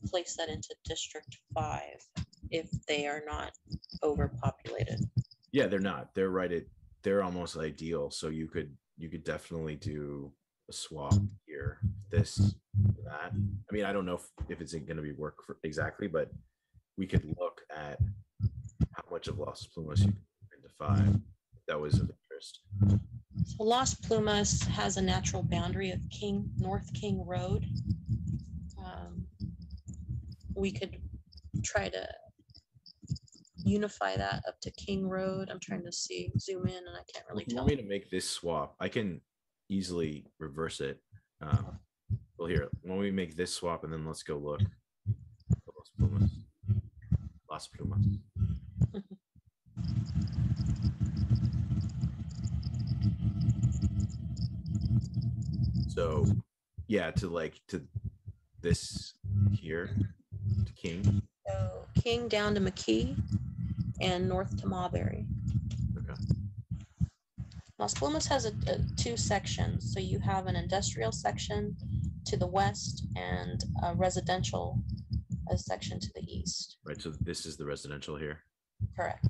place that into District Five if they are not overpopulated? Yeah, they're not. They're right at they're almost ideal. So you could you could definitely do a swap here. This that. I mean, I don't know if, if it's going to be work for exactly, but we could look at how much of Las Plumas you can into five. That was So Las Plumas has a natural boundary of King, North King Road. Um, We could try to unify that up to King Road. I'm trying to see, zoom in and I can't really If you tell. want me to make this swap, I can easily reverse it. Um, well, here, when we make this swap and then let's go look. Las Plumas. Las Plumas. So, yeah, to like to this here to King. So King down to McKee and north to Marbury. Okay. Las Plumas has a, a two sections. So you have an industrial section to the west and a residential a section to the east. Right. So this is the residential here. Correct.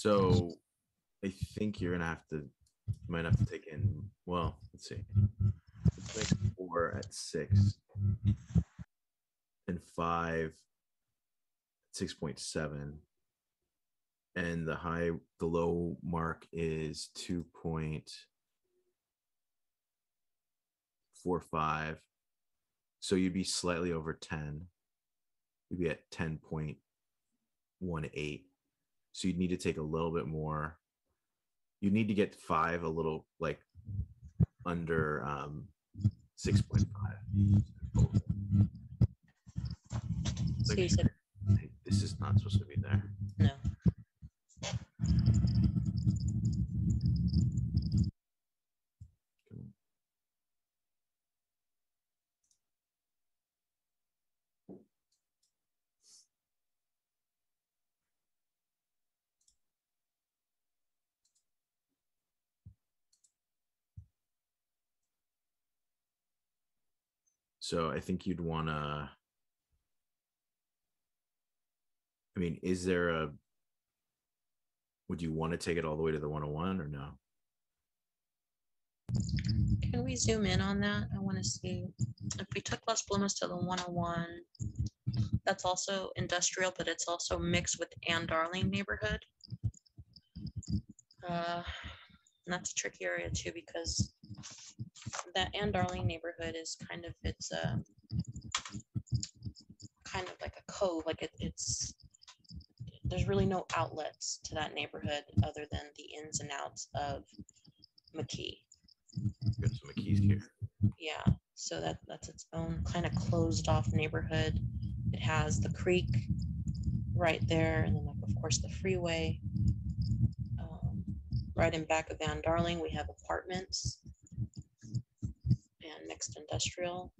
So I think you're gonna have to, you might have to take in, well, let's see. Let's make four at six. And five, six point seven. And the high, the low mark is two point four five. So you'd be slightly over ten. You'd be at ten point one eight. So you'd need to take a little bit more. You need to get five a little like under um, 6.5. So you said This is not supposed to be there. no. So I think you'd want to. I mean, is there a. Would you want to take it all the way to the 101 or no? Can we zoom in on that? I want to see if we took Las Plumas to the 101. That's also industrial, but it's also mixed with Anne Darling neighborhood. Uh, and that's a tricky area too because that Anne Darling neighborhood is kind of it's a kind of like a cove, like it, it's there's really no outlets to that neighborhood other than the ins and outs of McKee. Good, so McKee's here. Yeah, so that that's its own kind of closed off neighborhood. It has the creek right there, and then like of course the freeway. Right in back of Van Darling, we have apartments. And mixed industrial.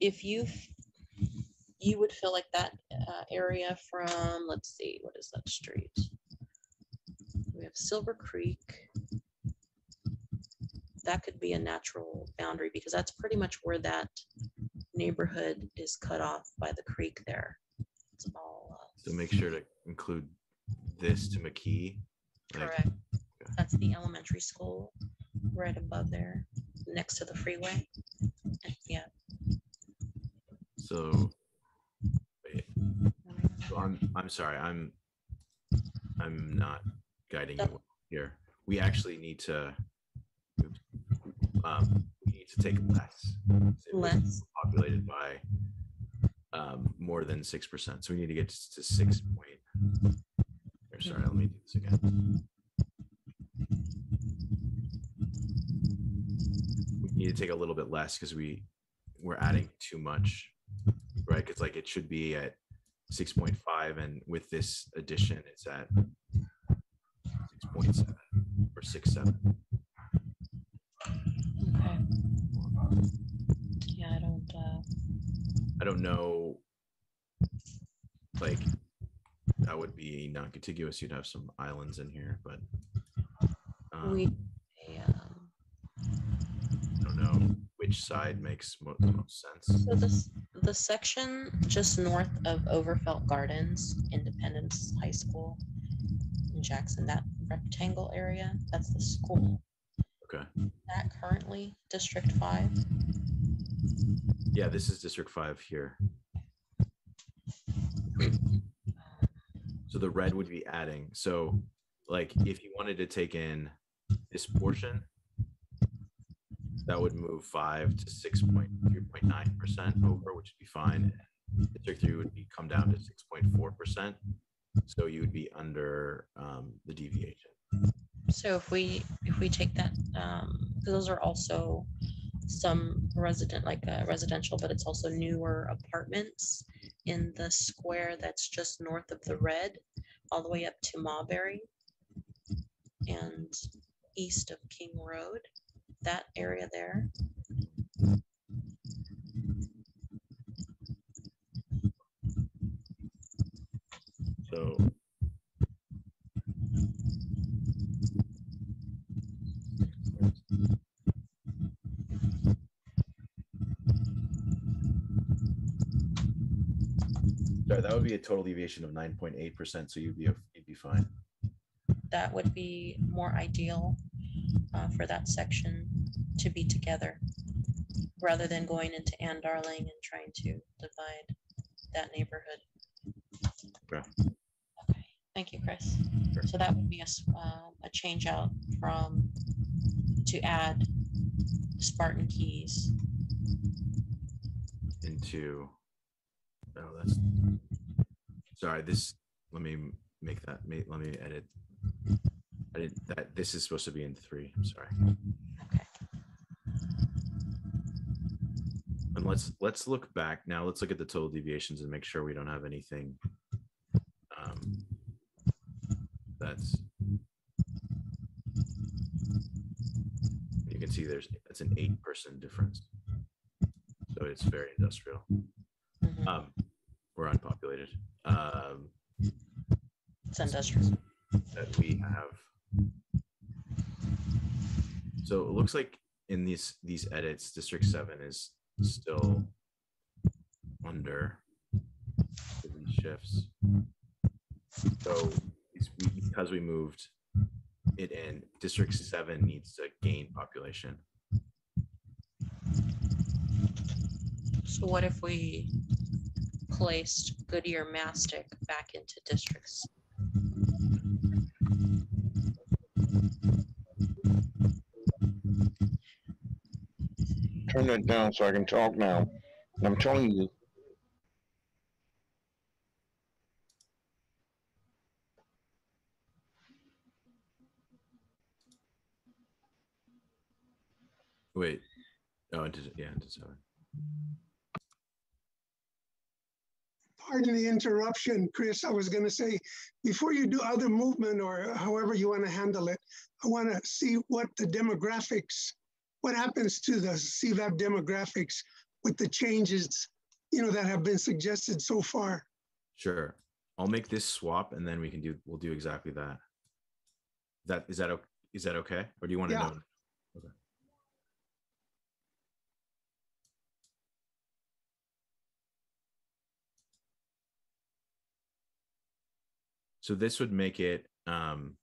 If you, you would feel like that uh, area from, let's see, what is that street? We have Silver Creek. That could be a natural boundary because that's pretty much where that neighborhood is cut off by the creek there. It's all uh, So make sure to include this to McKee. like, correct. That's the elementary school right above there, next to the freeway. Yeah, So, wait. So I'm, I'm sorry, I'm, I'm not guiding you here. We actually need to, um, we need to take less. Less. Populated by, um, more than six percent, so we need to get to six point. Here, Sorry, let me do this again. Need to take a little bit less because we, we're adding too much right? Because like it should be at six point five, and with this addition, it's at six point seven or six seven. okay. Yeah, I don't, uh, I don't know. Like that would be non-contiguous. You'd have some islands in here, but um, we, I don't know which side makes mo- the most sense. so this, the section just north of Overfelt Gardens, Independence High School in Jackson, that rectangle area, that's the school. Okay. That currently District Five, Yeah, this is District Five here. So the red would be adding. So, like, if you wanted to take in this portion, that would move five to six point three point nine percent over, which would be fine. District three would be come down to six point four percent. So you would be under um, the deviation. so if we, if we take that, um, those are also some resident, like uh, residential, but it's also newer apartments in the square that's just north of the red, all the way up to Marbury and east of King Road, that area there. So. Sorry, that would be a total deviation of nine point eight percent, so you'd be, you'd be fine. That would be more ideal uh, for that section to be together, rather than going into Anne Darling and trying to divide that neighborhood. Okay. Okay, Thank you, Chris. So that would be a, s- um, a change out from, to add Spartan Keyes. Into, oh, that's, sorry, this, let me make that, ma- let me edit. I didn't, that, this is supposed to be in three, I'm sorry. Okay. And let's, let's look back now, let's look at the total deviations and make sure we don't have anything. um, That's. You can see there's, it's an eight person difference. So it's very industrial. Um, we're unpopulated. Um, It's industrial. that we have. So it looks like in these these edits, District Seven is still under these shifts. So because we moved it in, District Seven needs to gain population. So what if we placed Goodyear Mastic back into districts? Turn that down so I can talk now. I'm telling you, Wait, oh, into yeah, into seven. Pardon the interruption, Chris. I was going to say, before you do other movement or however you want to handle it, I want to see what the demographics what happens to the CVAP demographics with the changes, you know, that have been suggested so far? Sure. I'll make this swap and then we can do, we'll do exactly that. That, is that, is that okay? Or do you want to Yeah. know? Okay. So this would make it, um,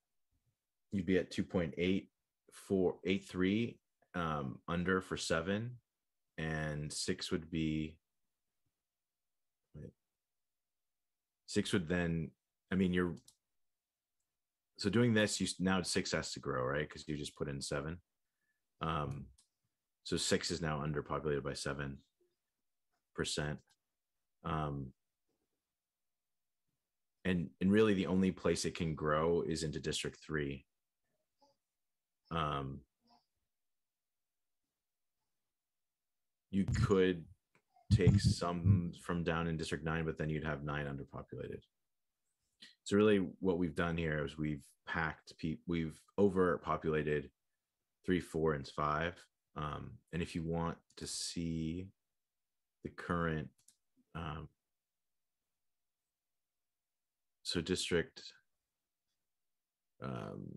you'd be at two point eight four eight three, um, under for seven. And six would be. Six would then, I mean, you're. So doing this, you now six has to grow, right? Because you just put in seven. Um, so six is now underpopulated by seven percent. Um, and and really the only place it can grow is into District Three. Um, you could take some from down in District Nine, but then you'd have nine underpopulated. So really, what we've done here is we've packed pe- we've overpopulated three, four, and five. Um, and if you want to see the current, um, so district, um,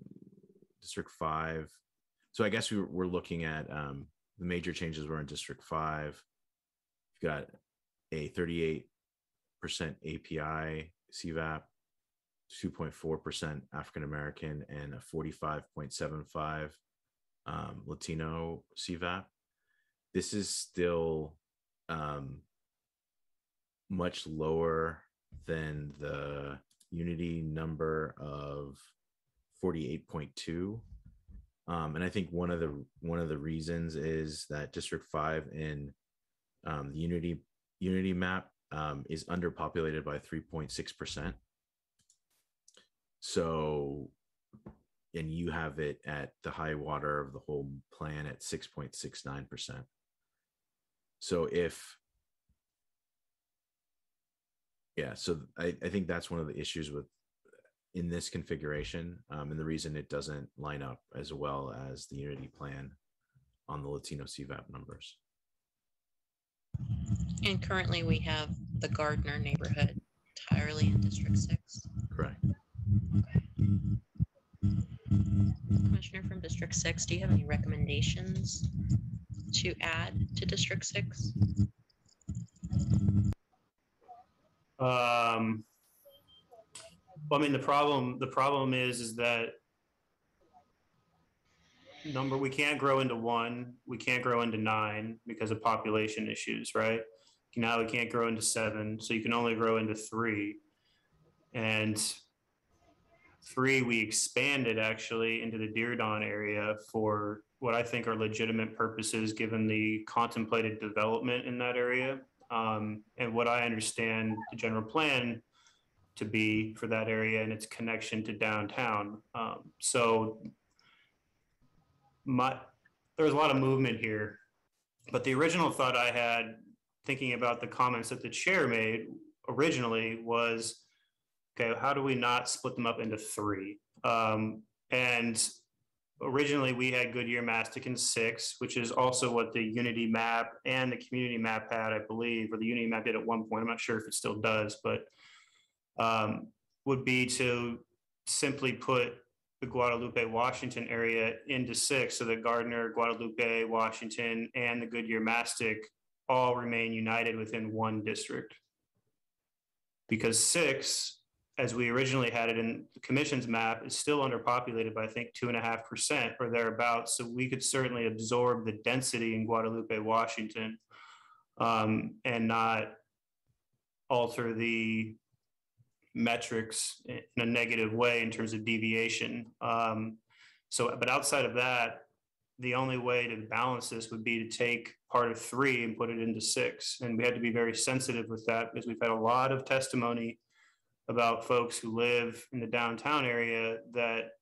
district five. So I guess we were, we're looking at um, the major changes were in district five. You've got a 38% API CVAP, 2.4% African American, and a 45.75 um, Latino CVAP. This is still um, much lower than the unity number of 48.2. Um, and I think one of the one of the reasons is that District Five in um, the Unity Unity map um, is underpopulated by 3.6 percent. So, and you have it at the high water of the whole plan at 6.69 percent. So if yeah, so I, I think that's one of the issues with in this configuration, um, and the reason it doesn't line up as well as the Unity plan on the Latino CVAP numbers. And currently, we have the Gardner neighborhood entirely in District Six. Correct. Commissioner from District Six, do you have any recommendations to add to District Six? Um, I mean, the problem, the problem is, is that number, we can't grow into one, we can't grow into nine because of population issues, right? Now we can't grow into seven, so you can only grow into three. And three, we expanded actually into the Diridon area for what I think are legitimate purposes, given the contemplated development in that area. Um, and what I understand the general plan to be for that area and its connection to downtown. Um, so my, a lot of movement here, but the original thought I had thinking about the comments that the chair made originally was, okay, how do we not split them up into three? Um, and originally we had Goodyear Mastic in six, which is also what the Unity map and the community map had, I believe, or the Unity map did at one point. I'm not sure if it still does, but um, would be to simply put the Guadalupe, Washington area into six so that Gardner, Guadalupe, Washington, and the Goodyear Mastic all remain united within one district. Because six, as we originally had it in the commission's map, is still underpopulated by I think two and a half percent or thereabouts. So we could certainly absorb the density in Guadalupe, Washington, um, and not alter the metrics in a negative way in terms of deviation. Um, so, but outside of that, the only way to balance this would be to take part of three and put it into six. And we had to be very sensitive with that because we've had a lot of testimony about folks who live in the downtown area that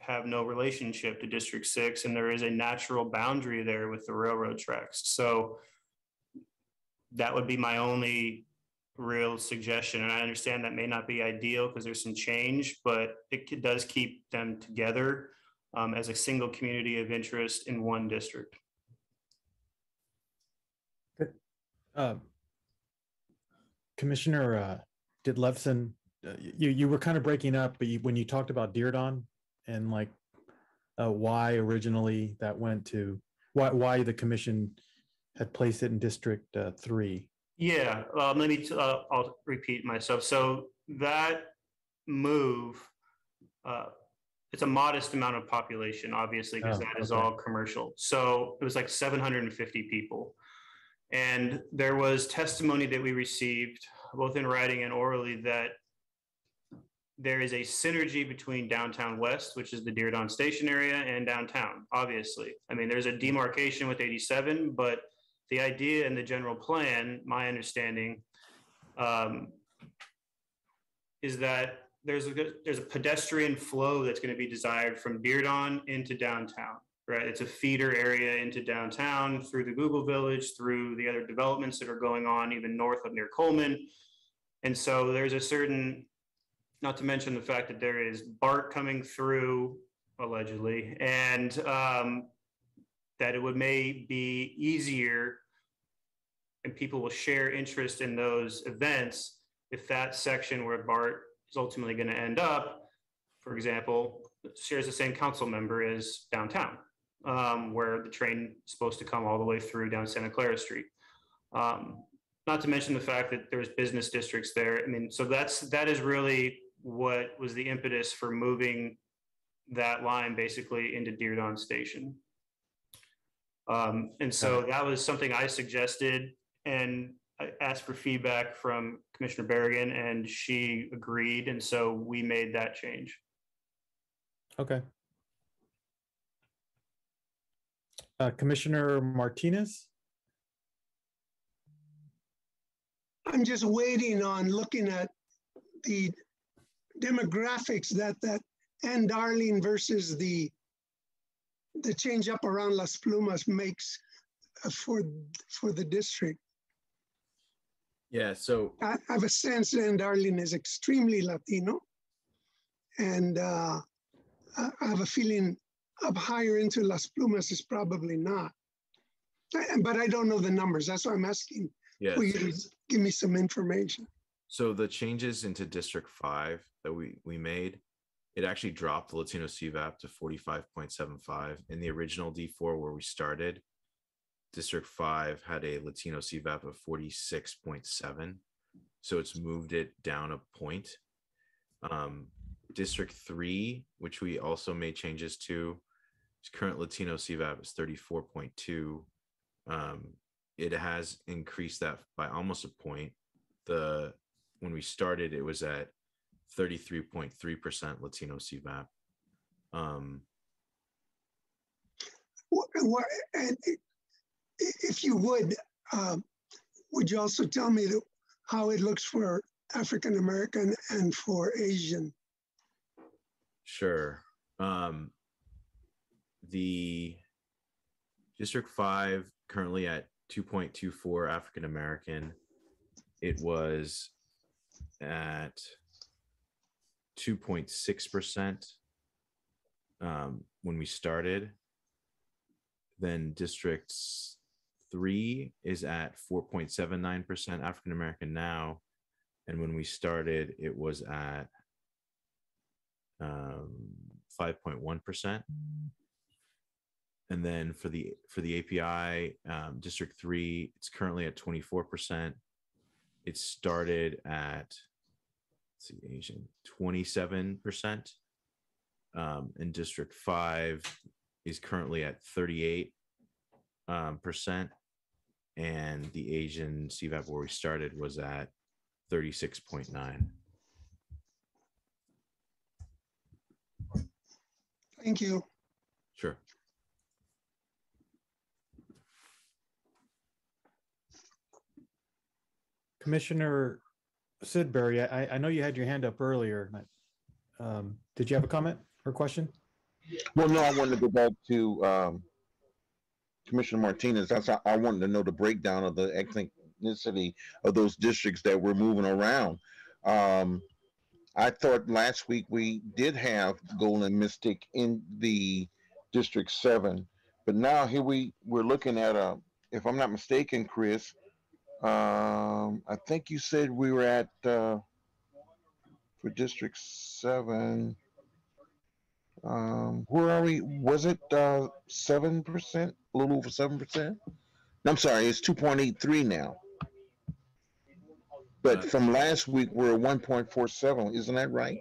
have no relationship to District Six, and there is a natural boundary there with the railroad tracks. So that would be my only real suggestion. And I understand that may not be ideal because there's some change, but it does keep them together. um, as a single community of interest in one district. Uh, Commissioner uh, did Levson, uh, you, you were kind of breaking up, but you, when you talked about Diridon and like uh, why originally that went to, why, why the commission had placed it in District uh, Three. Yeah, um, let me, uh, I'll repeat myself. So that move, uh, it's a modest amount of population, obviously, because Oh, that is okay. all commercial. So it was like 750 people. And there was testimony that we received, both in writing and orally, that there is a synergy between downtown west, which is the Diridon Station area, and downtown, obviously. I mean, there's a demarcation with 87, but the idea and the general plan, my understanding, um, is that there's a there's a pedestrian flow that's going to be desired from Deardon into downtown, right? It's a feeder area into downtown through the Google Village, through the other developments that are going on even north of near Coleman. And so there's a certain, not to mention the fact that there is BART coming through allegedly, and um, that it would may be easier and people will share interest in those events if that section where BART is ultimately going to end up, for example, shares the same council member as downtown, um, where the train is supposed to come all the way through down Santa Clara Street. Um, not to mention the fact that there's business districts there. I mean, so that's that is really what was the impetus for moving that line basically into Diridon Station. Um, and so that was something I suggested and I asked for feedback from Commissioner Berrigan and she agreed. And so we made that change. Okay. Uh, Commissioner Martinez? I'm just waiting on looking at the demographics that that Anne Darling versus the the change up around Las Plumas makes uh, for for the district. Yeah, so I I have a sense that Darling is extremely Latino, and uh, I I have a feeling up higher into Las Plumas is probably not. But I don't know the numbers. That's why I'm asking Yes. for you to give me some information. So the changes into District Five that we we made, it actually dropped the Latino CVAP to forty five point seven five. In the original D four where we started, District Five had a Latino CVAP of forty six point seven, so it's moved it down a point. Um, District Three, which we also made changes to, its current Latino CVAP is thirty four point two. Um, it has increased that by almost a point the when we started it was at 33.3% latino cvap um And if you would, um, would you also tell me that- how it looks for African American and for Asian? sure um the district 5 currently at 2.24 african american it was at 2.6% um, when we started. Then districts three is at 4.79% African American now. And when we started, it was at um, 5.1%. And then for the for the API, um, District Three, it's currently at 24%. It started at let's see, Asian 27%. Um, and District 5 is currently at 38 um, percent. And the Asian CVAP where we started was at 36.9. Thank you. Sure. Commissioner Sidbury, I, I know you had your hand up earlier. Um, Did you have a comment or question? Well, no, I wanted to go back to um, Commissioner Martinez. That's I, I wanted to know the breakdown of the ethnicity of those districts that we're moving around. Um, I thought last week we did have Goodyear Mastic in the District Seven, but now here we, we're looking at a, if I'm not mistaken, Chris, um, I think you said we were at, uh, for District Seven, um, where are we? Was it, uh, seven percent, a little over seven percent? I'm sorry, it's two point eight three now. But from last week, we're one point four seven, isn't that right?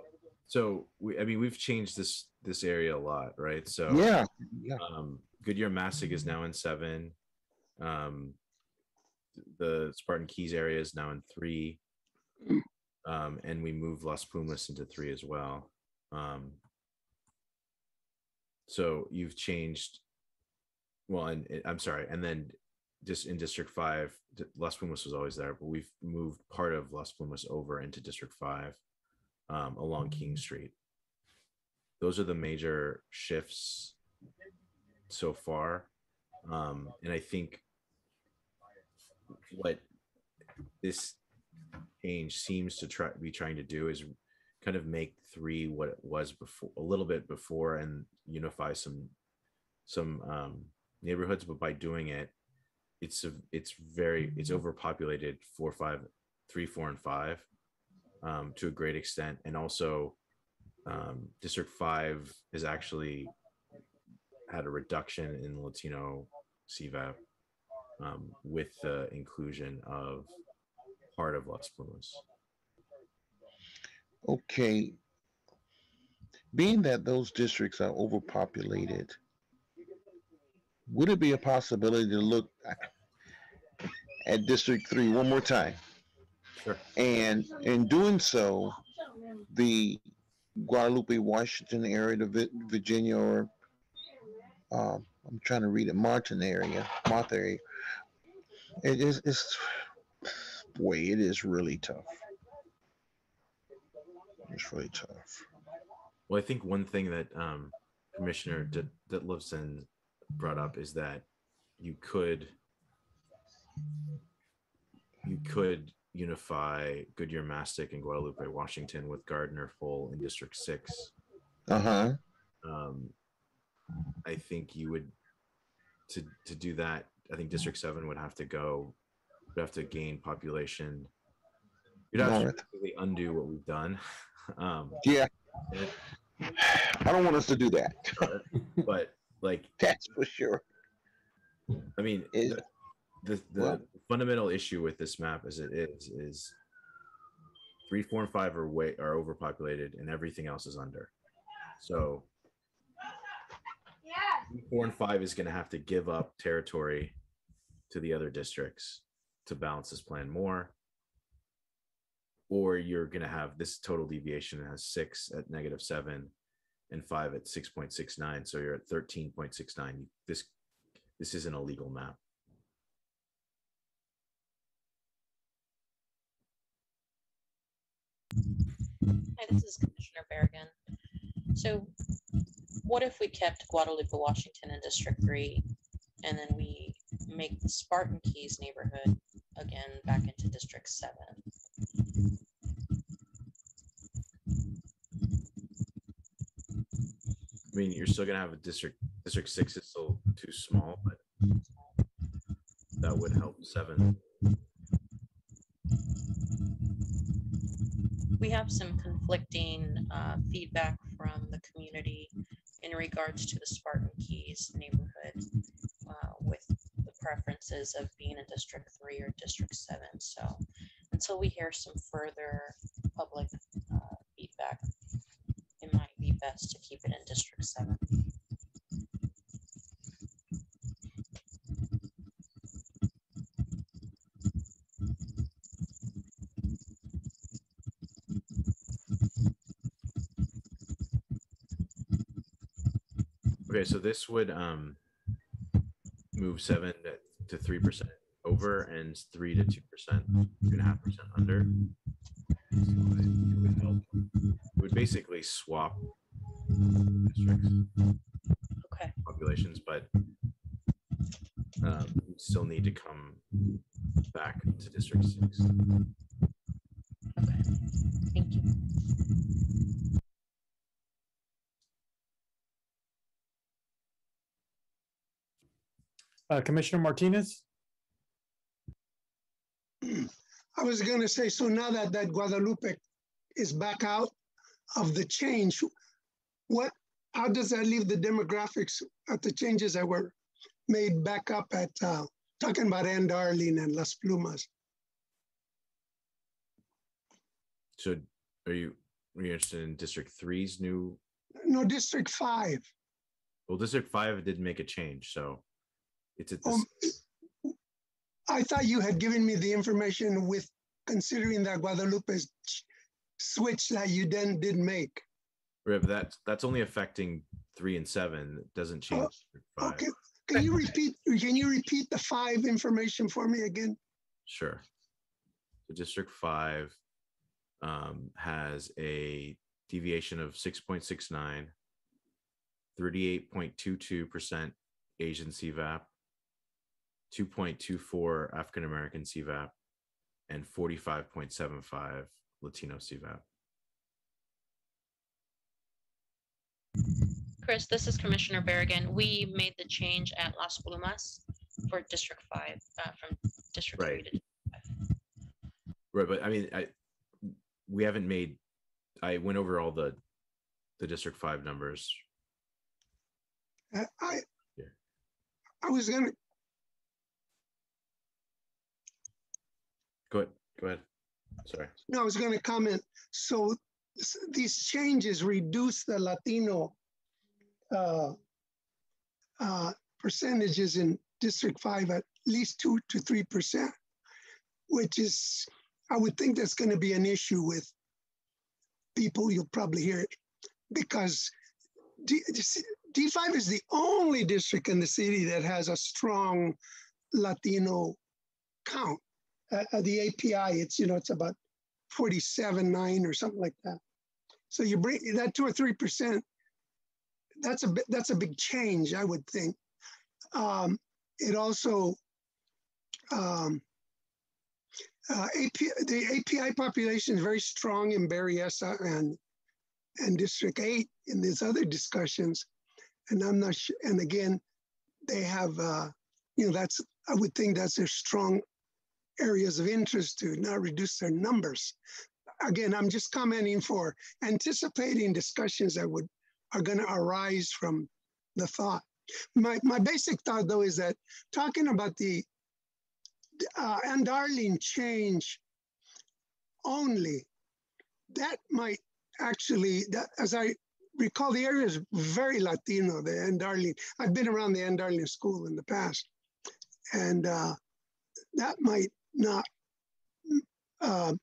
So we, I mean, we've changed this this area a lot, right? So Yeah, yeah. Um, Goodyear Mastic is now in seven. Um, the Spartan Keyes area is now in three. Um, and we moved Las Plumas into three as well. Um, so you've changed. Well, and and- I'm sorry, and then just in District Five, Las Plumas was always there, but we've moved part of Las Plumas over into District Five um, along King Street. Those are the major shifts so far, um, and I think what this change seems to try be trying to do is kind of make three what it was before a little bit before and unify some some um, neighborhoods but by doing it it's a, it's very it's overpopulated four five three four and five um, to a great extent. And also um, district five has actually had a reduction in latino cvap um, with the inclusion of part of las plumas Okay. Being that those districts are overpopulated, would it be a possibility to look at District Three one more time? Sure. And in doing so, the Guadalupe, Washington area, the Virginia, or um, I'm trying to read it, Martin area, Martha area. It is, it's, boy, it is really tough. It's really tough. Well, I think one thing that um, Commissioner D- Ditlevson brought up is that you could you could unify Goodyear Mastic and Guadalupe, Washington, with Gardner Full in District Six. Uh huh. Um, I think you would to to do that. I think District Seven would have to go. Would have to gain population. You'd have to North. completely undo what we've done. Um, Yeah. and- I don't want us to do that. but like that's for sure. I mean, the the, the Well- fundamental issue with this map as it is is three, four, and five are way are overpopulated, and everything else is under. So three, four and five is going to have to give up territory to the other districts to balance this plan more. Or you're going to have this total deviation has six at negative seven and five at 6.69. So you're at 13.69. This this isn't a legal map. Hi, this is Commissioner Berrigan. So what if we kept Guadalupe, Washington in District Three, and then we make the Spartan Keyes neighborhood again back into District Seven? I mean, you're still gonna have a district. District six is still too small, but that would help seven. We have some conflicting uh, feedback from the community in regards to the Spartan Keyes neighborhood preferences of being in District Three or District Seven. So until we hear some further public uh, feedback, it might be best to keep it in District Seven. Okay, so this would um move seven to 3% over and 3 to 2%, 2.5% under. So it would help. It would basically swap districts, Okay. populations, but um, still need to come back to District 6. Uh, Commissioner Martinez? I was gonna say, so now that that Guadalupe is back out of the change, what, how does that leave the demographics at the changes that were made back up at, uh, talking about Anne Darling and Las Plumas? So are you, are you interested in District Three's new, No, District Five. well, District Five did make a change, so it's at Um, I thought you had given me the information with considering that Guadalupe's switch that you then did make. but that's, that's only affecting three and seven. It doesn't change. District Five. Okay, can you repeat, can you repeat the five information for me again? Sure. So District Five um, has a deviation of 6.69, 38.22% Asian CVAP, 2.24 African American CVAP, and 45.75 Latino CVAP. Chris, this is Commissioner Berrigan. We made the change at Las Plumas for District Five, uh, from District Three Right. to Right, but I mean, I we haven't made. I went over all the the District Five numbers. I, I, Yeah. I was gonna, Go ahead. Go ahead. Sorry. no, I was gonna comment, so these changes reduce the Latino uh, uh, percentages in District Five at least two to three percent, which is, I would think that's gonna be an issue with people, you'll probably hear it, because D, D5 is the only district in the city that has a strong Latino count. Uh, uh, the API, it's, you know, it's about 47, nine or something like that. So you bring that two or 3%, that's a bit, that's a big change, I would think. Um, it also, um, uh, API, the API population is very strong in Berryessa and and District 8 in these other discussions. And I'm not sure, and again, they have, uh, you know, that's, I would think that's their strong areas of interest to not reduce their numbers. Again, I'm just commenting for anticipating discussions that would, are going to arise from the thought. My, my basic thought though is that talking about the uh, and Darlene change only, that might actually, that, as I recall, the area is very Latino, the Anne Darling. I've been around the Anne Darling school in the past. And uh, that might not uh,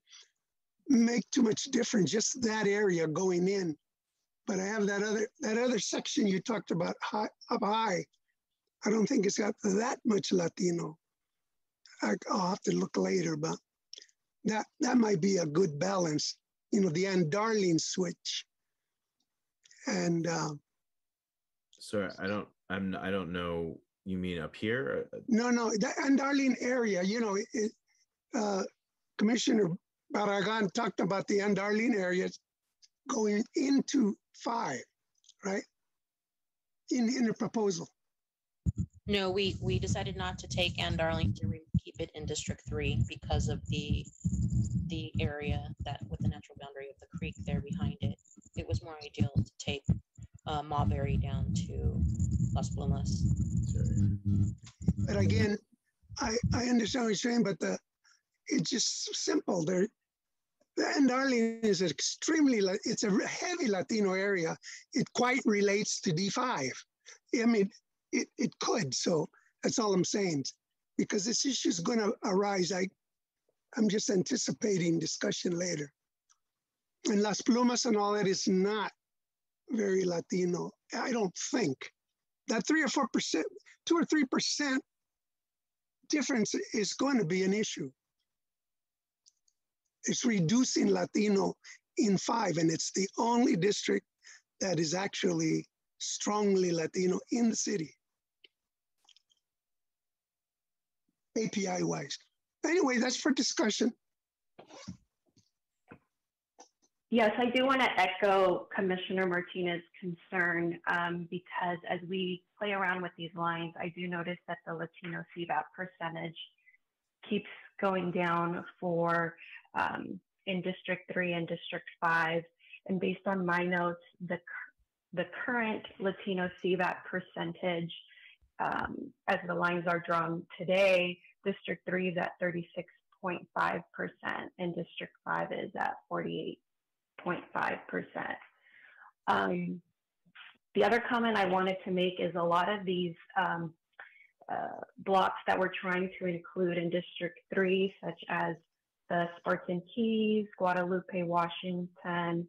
make too much difference, just that area going in. But I have that other that other section you talked about high, up high. I don't think it's got that much Latino. I, I'll have to look later, but that that might be a good balance. You know, the Anne Darling switch. And uh, Sorry, I don't. I'm. I don't know. You mean up here? No, no, the Anne Darling area, you know, it, uh, Commissioner Barragan talked about the Anne Darling area going into five, right? In in the proposal. No, we, we decided not to take Ann Darlington, re- keep it in District Three because of the, the area that with the natural boundary of the creek there behind it. It was more ideal to take uh, Marbury down to Las Plumas. But again, I, I understand what you're saying, but the, it's just simple. There, Anne Darling is extremely, it's a heavy Latino area. It quite relates to D5. I mean, it, it could. So that's all I'm saying. Because this issue is going to arise. I, I'm just anticipating discussion later. And Las Plumas and all that is not very Latino. I don't think that three or four percent, two or three percent difference is going to be an issue. It's reducing Latino in five, and it's the only district that is actually strongly Latino in the city. API wise. Anyway, that's for discussion. Yes, I do want to echo Commissioner Martinez's concern um, because as we play around with these lines, I do notice that the Latino CVAP percentage keeps going down for um, in District 3 and District 5. And based on my notes, the, the current Latino CVAP percentage, um, as the lines are drawn today, District 3 is at 36.5% and District 5 is at 48 0.5%. Um, the other comment I wanted to make is a lot of these um, uh, blocks that we're trying to include in District 3, such as the Spartan Keyes, Guadalupe, Washington,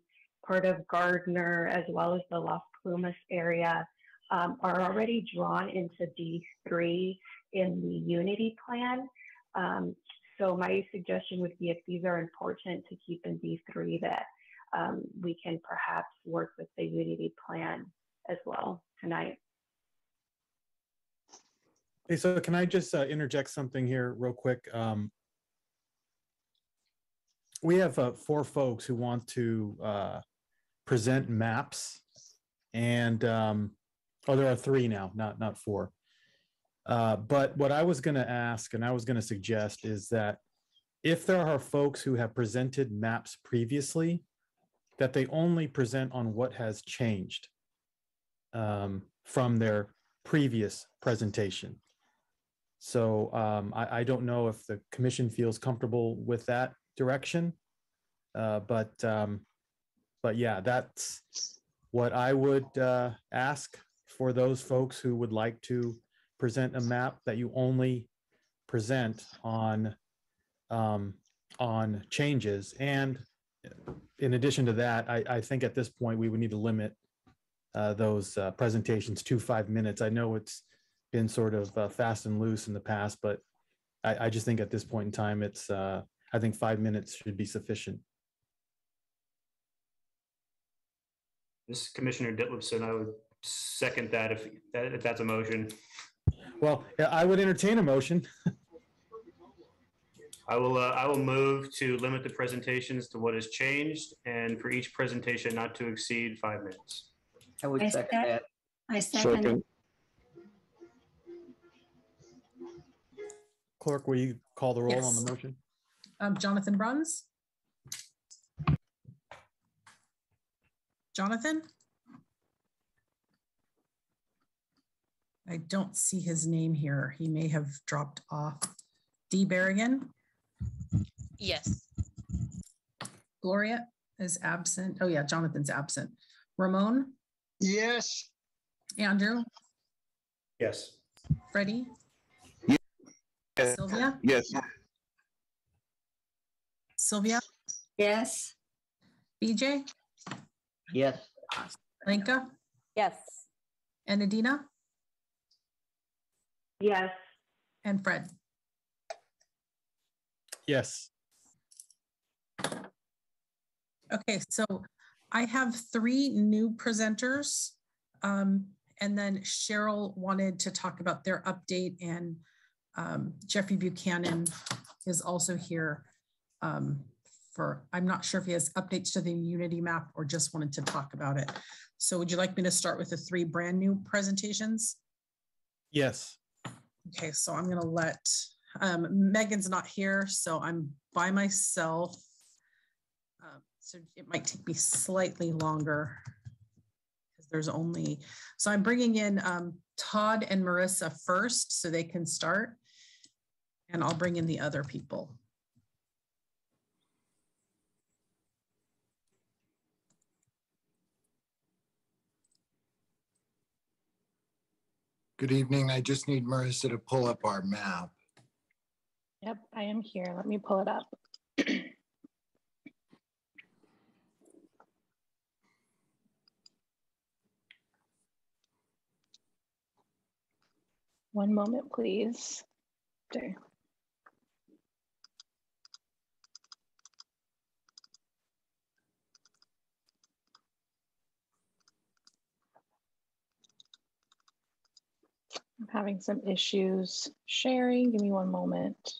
part of Gardner, as well as the Las Plumas area, um, are already drawn into D3 in the Unity Plan. Um, so my suggestion would be if these are important to keep in D3 that um, we can perhaps work with the Unity plan as well tonight. Hey, so can I just uh, interject something here real quick? Um, we have uh, four folks who want to uh, present maps, and um, oh, there are three now, not not four. Uh, but what I was going to ask, and I was going to suggest, is that if there are folks who have presented maps previously, that they only present on what has changed um, from their previous presentation. So um, I, I, don't know if the commission feels comfortable with that direction, uh, but um, but yeah, that's what I would uh, ask for those folks who would like to present a map that you only present on um, on changes and in addition to that, I, I think at this point we would need to limit uh, those uh, presentations to five minutes. I know it's been sort of uh, fast and loose in the past, but I, I just think at this point in time, it's uh, I think five minutes should be sufficient. This is Commissioner Ditlipson. I would second that if, that if that's a motion. Well, I would entertain a motion. I will, uh, I will move to limit the presentations to what has changed and for each presentation not to exceed five minutes. I would I second that. I second. Clerk, will you call the roll on the motion? Um, Jonathan Bruns? Jonathan? I don't see his name here. He may have dropped off. Dee Berrigan? Yes. Gloria is absent. Oh yeah, Jonathan's absent. Ramon? Yes. Andrew? Yes. Freddie? Yes. Sylvia? Yes. Sylvia? Yes. BJ? Yes. Lenka? Yes. And Adina? Yes. And Fred? Yes. Okay, so I have three new presenters. Um, and then Cheryl wanted to talk about their update and um, Jeffrey Buchanan is also here um, for, I'm not sure if he has updates to the Unity map or just wanted to talk about it. So would you like me to start with the three brand new presentations? Yes. Okay, so I'm gonna let, um, Megan's not here, so I'm by myself. Um, So it might take me slightly longer. Because there's only, so I'm bringing in, um, Todd and Marissa first, so they can start. And I'll bring in the other people. Good evening. I just need Marissa to pull up our map. Yep, I am here. Let me pull it up. One moment, please. There. I'm having some issues sharing. Give me one moment.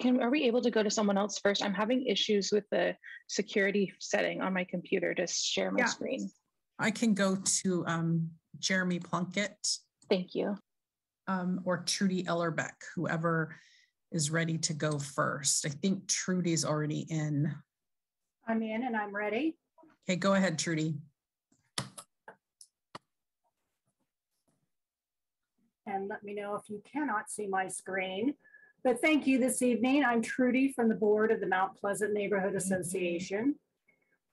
Can, are we able to go to someone else first? I'm having issues with the security setting on my computer to share my Yeah. screen. I can go to um, Jeremy Plunkett. Thank you. Um, or Trudy Ellerbeck, whoever is ready to go first. I think Trudy's already in. I'm in and I'm ready. Okay, go ahead, Trudy. And let me know if you cannot see my screen. But thank you this evening. I'm Trudy from the board of the Mount Pleasant Neighborhood Association.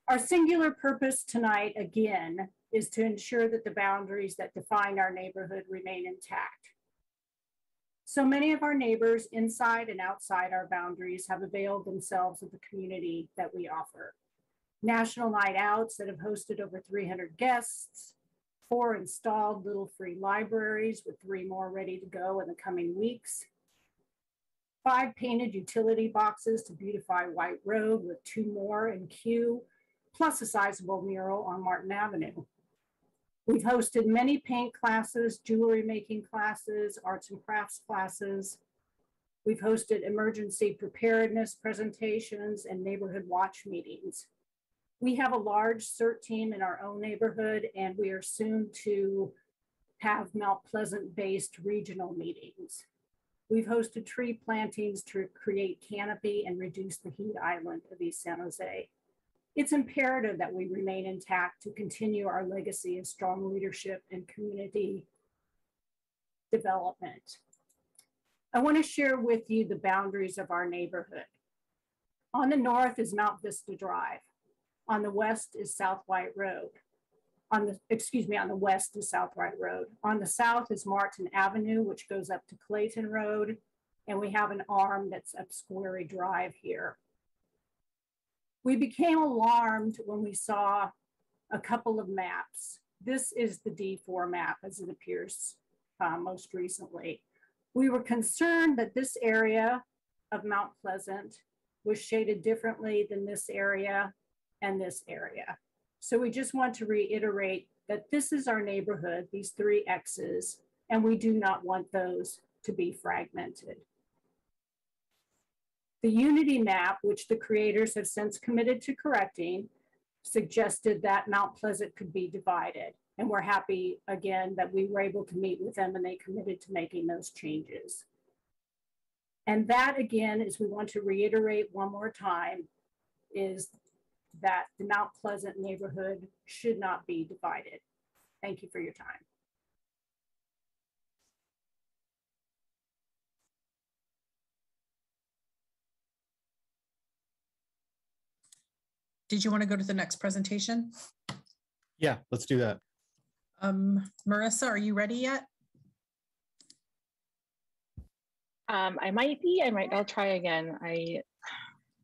Our singular purpose tonight, again, is to ensure that the boundaries that define our neighborhood remain intact. So many of our neighbors inside and outside our boundaries have availed themselves of the community that we offer. National night outs that have hosted over 300 guests, four installed little free libraries with three more ready to go in the coming weeks, five painted utility boxes to beautify White Road with two more in queue, plus a sizable mural on Martin Avenue. We've hosted many paint classes, jewelry making classes, arts and crafts classes. We've hosted emergency preparedness presentations and neighborhood watch meetings. We have a large CERT team in our own neighborhood, and we are soon to have Mount Pleasant based regional meetings. We've hosted tree plantings to create canopy and reduce the heat island of East San Jose. It's imperative that we remain intact to continue our legacy of strong leadership and community development. I want to share with you the boundaries of our neighborhood. On the north is Mount Vista Drive. On the west is South White Road. On the, excuse me, on the west is South White Road. On the south is Martin Avenue, which goes up to Clayton Road. And we have an arm that's up Squarey Drive here. We became alarmed when we saw a couple of maps. This is the D4 map as it appears uh, most recently. We were concerned that this area of Mount Pleasant was shaded differently than this area and this area. So we just want to reiterate that this is our neighborhood, these three X's, and we do not want those to be fragmented. The Unity map, which the creators have since committed to correcting, suggested that Mount Pleasant could be divided. And we're happy again that we were able to meet with them and they committed to making those changes. And that again, is we want to reiterate one more time, is that the Mount Pleasant neighborhood should not be divided. Thank you for your time. Did you want to go to the next presentation? Yeah, let's do that. Um, Marissa, are you ready yet? Um, I might be, I might, I'll try again. I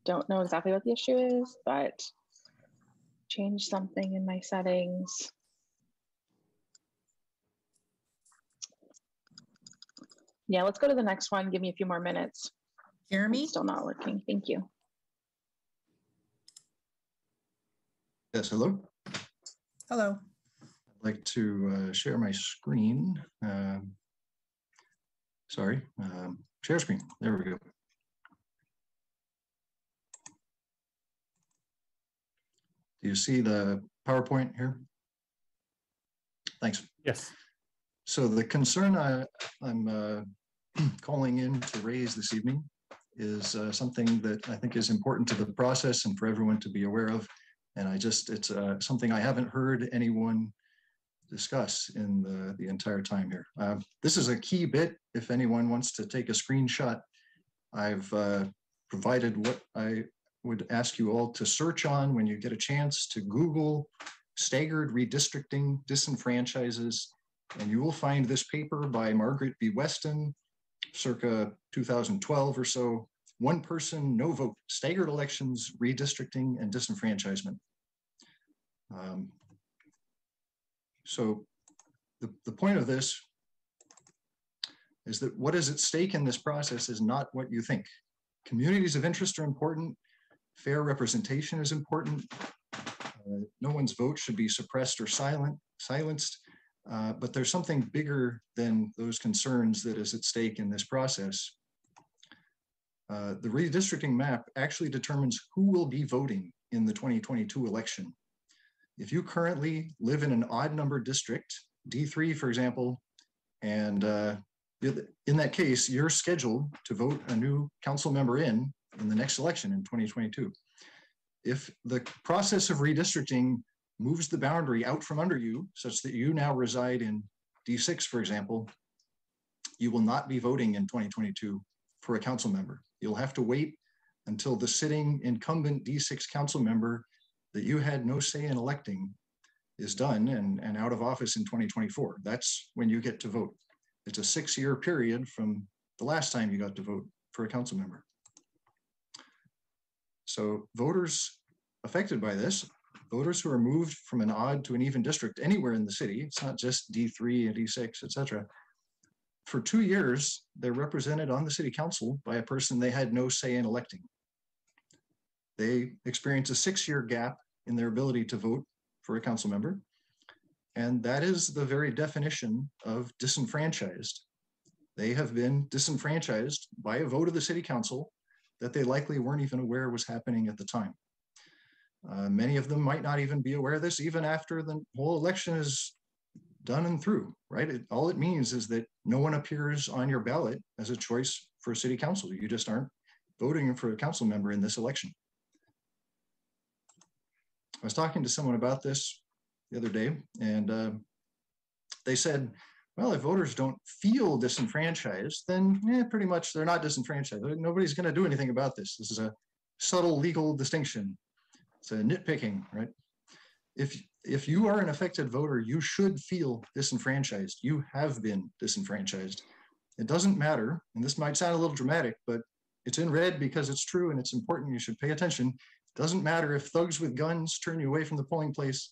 don't know exactly what the issue is, but change something in my settings. Yeah, let's go to the next one. Give me a few more minutes. Jeremy? Still not working. Thank you. Yes, hello. Hello. I'd like to uh, share my screen. Um, Sorry, um, share screen. There we go. Do you see the PowerPoint here? Thanks. Yes. So the concern I, I'm uh, calling in to raise this evening is uh, something that I think is important to the process and for everyone to be aware of. And I just, it's uh, something I haven't heard anyone discuss in the, the entire time here. Uh, this is a key bit if anyone wants to take a screenshot. I've uh, provided what I would ask you all to search on when you get a chance to Google staggered redistricting disenfranchises, and you will find this paper by Margaret B. Weston, circa 2012 or so, one person, no vote, staggered elections, redistricting, and disenfranchisement. Um, so the, the point of this is that what is at stake in this process is not what you think. Communities of interest are important. Fair representation is important. Uh, no one's vote should be suppressed or silent, silenced. Uh, but there's something bigger than those concerns that is at stake in this process. Uh, the redistricting map actually determines who will be voting in the 2022 election. If you currently live in an odd number district, D3, for example, and uh, in that case, you're scheduled to vote a new council member in in the next election in 2022. If the process of redistricting moves the boundary out from under you such that you now reside in D6, for example, you will not be voting in 2022 for a council member. You'll have to wait until the sitting incumbent D6 council member that you had no say in electing is done and, and out of office in 2024. That's when you get to vote. It's a six year period from the last time you got to vote for a council member. So voters affected by this, voters who are moved from an odd to an even district anywhere in the city, it's not just D3 and D6, etc. For two years, they're represented on the city council by a person they had no say in electing. They experience a six-year gap in their ability to vote for a council member. And that is the very definition of disenfranchised. They have been disenfranchised by a vote of the city council that they likely weren't even aware was happening at the time. Uh, many of them might not even be aware of this even after the whole election is done and through, right? It, all it means is that no one appears on your ballot as a choice for a city council. You just aren't voting for a council member in this election. I was talking to someone about this the other day, and uh, they said, well, if voters don't feel disenfranchised, then eh, pretty much they're not disenfranchised. Nobody's going to do anything about this. This is a subtle legal distinction. It's a nitpicking, right? If if you are an affected voter, you should feel disenfranchised. You have been disenfranchised. It doesn't matter, and this might sound a little dramatic, but it's in red because it's true and it's important. You should pay attention. It doesn't matter if thugs with guns turn you away from the polling place,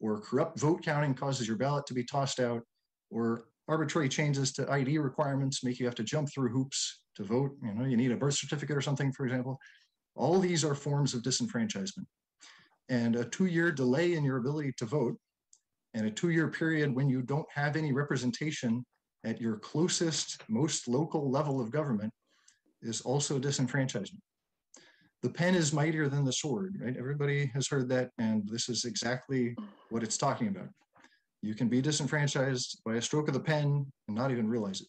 or corrupt vote counting causes your ballot to be tossed out, or arbitrary changes to ID requirements make you have to jump through hoops to vote. You know, you need a birth certificate or something, for example. All these are forms of disenfranchisement. And a two-year delay in your ability to vote and a two-year period when you don't have any representation at your closest, most local level of government is also disenfranchisement. The pen is mightier than the sword, right? Everybody has heard that, and this is exactly what it's talking about. You can be disenfranchised by a stroke of the pen and not even realize it.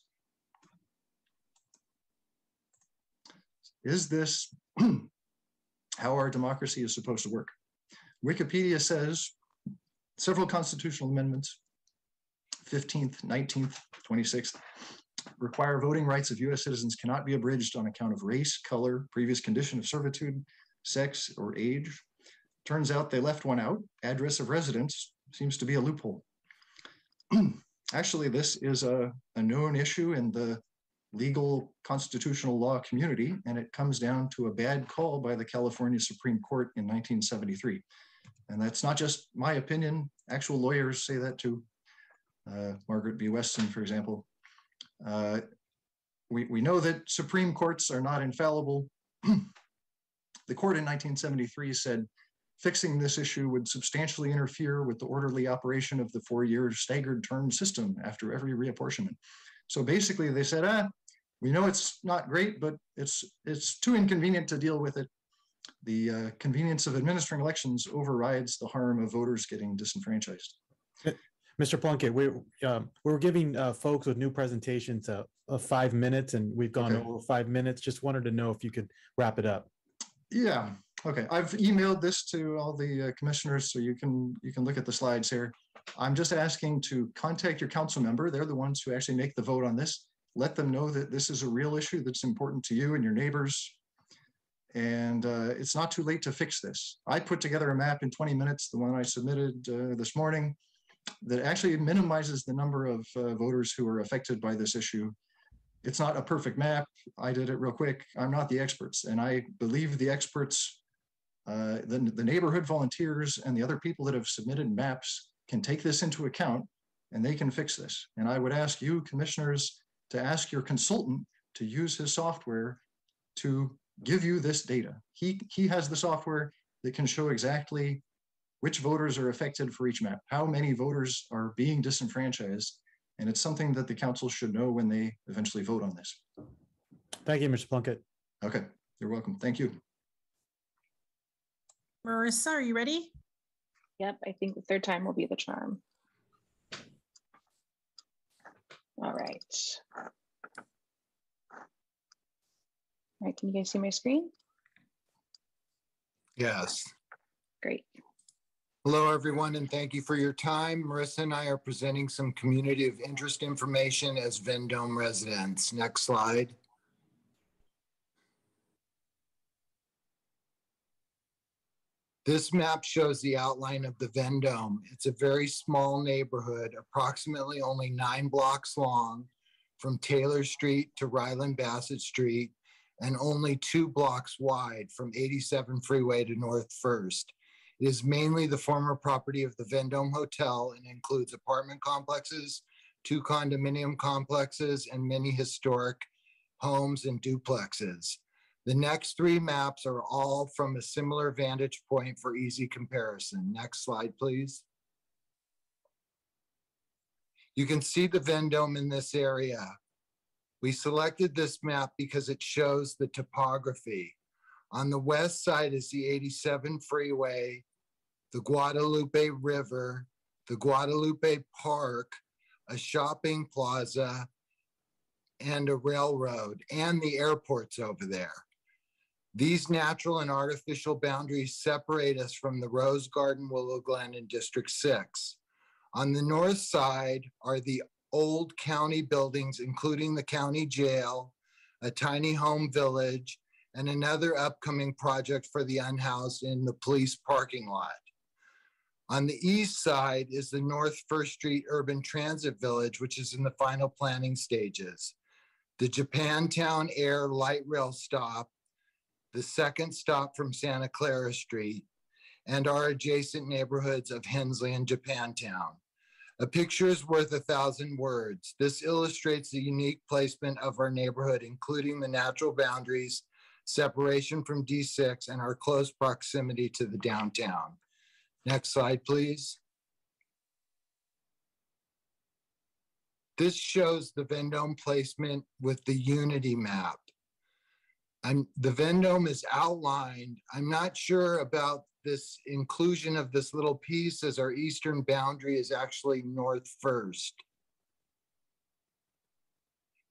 Is this how our democracy is supposed to work? Wikipedia says several constitutional amendments, 15th, 19th, 26th, require voting rights of US citizens cannot be abridged on account of race, color, previous condition of servitude, sex, or age. Turns out they left one out, address of residence, seems to be a loophole. Actually, this is a, a known issue in the legal constitutional law community, and it comes down to a bad call by the California Supreme Court in 1973. And that's not just my opinion, actual lawyers say that too. Uh, Margaret B. Weston, for example. Uh, we, we know that Supreme Courts are not infallible. the court in 1973 said Fixing this issue would substantially interfere with the orderly operation of the four-year staggered term system after every reapportionment. So basically they said, ah, we know it's not great, but it's, it's too inconvenient to deal with it. The uh, convenience of administering elections overrides the harm of voters getting disenfranchised. Mr. Plunkett, we, um, we're giving uh, folks with new presentations uh, of five minutes and we've gone Okay. over five minutes. Just wanted to know if you could wrap it up. Yeah, okay. I've emailed this to all the uh, commissioners, so you can, you can look at the slides here. I'm just asking to contact your council member. They're the ones who actually make the vote on this. Let them know that this is a real issue that's important to you and your neighbors. And uh, it's not too late to fix this. I put together a map in 20 minutes, the one I submitted uh, this morning, that actually minimizes the number of uh, voters who are affected by this issue it's not a perfect map. I did it real quick. I'm not the experts, and I believe the experts, uh, the, the neighborhood volunteers and the other people that have submitted maps can take this into account and they can fix this. And I would ask you commissioners to ask your consultant to use his software to give you this data. He, he has the software that can show exactly which voters are affected for each map, how many voters are being disenfranchised, and it's something that the council should know when they eventually vote on this. Thank you, Mr. Plunkett. Okay, you're welcome. Thank you. Marissa, are you ready? Yep, I think the third time will be the charm. All right. All right, can you guys see my screen? Yes. Great. Hello, everyone, and thank you for your time. Marissa and I are presenting some community of interest information as Vendome residents. Next slide. This map shows the outline of the Vendome. It's a very small neighborhood, approximately only nine blocks long from Taylor Street to Ryland Bassett Street and only two blocks wide from 87 Freeway to North First. It is mainly the former property of the Vendome Hotel and includes apartment complexes, two condominium complexes, and many historic homes and duplexes. The next three maps are all from a similar vantage point for easy comparison. Next slide, please. You can see the Vendome in this area. We selected this map because it shows the topography. On the west side is the 87 freeway, the Guadalupe River, the Guadalupe Park, a shopping plaza, and a railroad, and the airport's over there. These natural and artificial boundaries separate us from the Rose Garden, Willow Glen, and District 6. On the north side are the old county buildings, including the county jail, a tiny home village, and another upcoming project for the unhoused in the police parking lot. On the east side is the North First Street Urban Transit Village, which is in the final planning stages. The Japantown Ayer Light Rail stop the second stop from Santa Clara Street, and our adjacent neighborhoods of Hensley and Japantown. A picture is worth a thousand words. This illustrates the unique placement of our neighborhood, including the natural boundaries, separation from D6, and our close proximity to the downtown. Next slide, please. This shows the Vendome placement with the Unity map. I'm, the Vendome is outlined. I'm not sure about this inclusion of this little piece as our eastern boundary is actually north first.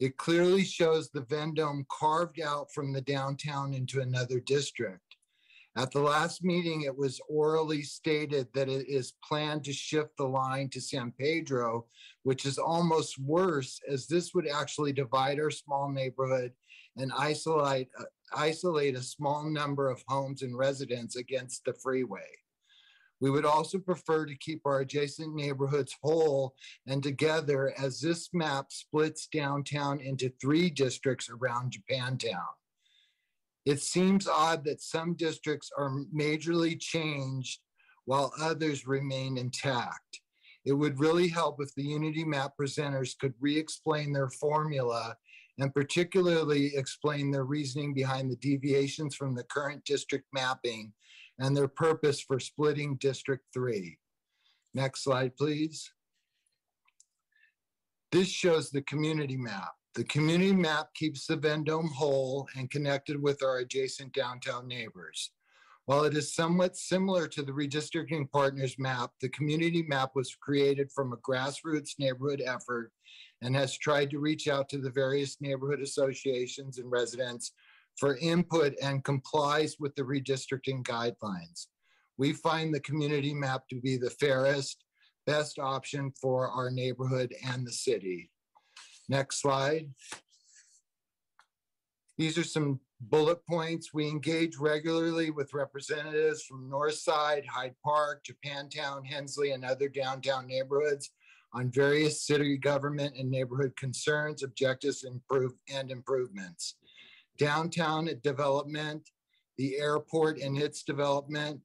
It clearly shows the Vendome carved out from the downtown into another district. At the last meeting, it was orally stated that it is planned to shift the line to San Pedro, which is almost worse as this would actually divide our small neighborhood and isolate, uh, isolate a small number of homes and residents against the freeway. We would also prefer to keep our adjacent neighborhoods whole and together as this map splits downtown into three districts around Japantown. It seems odd that some districts are majorly changed while others remain intact. It would really help if the Unity map presenters could re-explain their formula and particularly explain their reasoning behind the deviations from the current district mapping and their purpose for splitting District 3. Next slide, please. This shows the community map. The community map keeps the Vendome whole and connected with our adjacent downtown neighbors. While it is somewhat similar to the redistricting partners map, the community map was created from a grassroots neighborhood effort and has tried to reach out to the various neighborhood associations and residents for input and complies with the redistricting guidelines. We find the community map to be the fairest, best option for our neighborhood and the city. Next slide. These are some bullet points. We engage regularly with representatives from Northside, Hyde Park, Japantown, Hensley, and other downtown neighborhoods on various city government and neighborhood concerns, objectives, improve, and improvements. Downtown development, the airport and its development,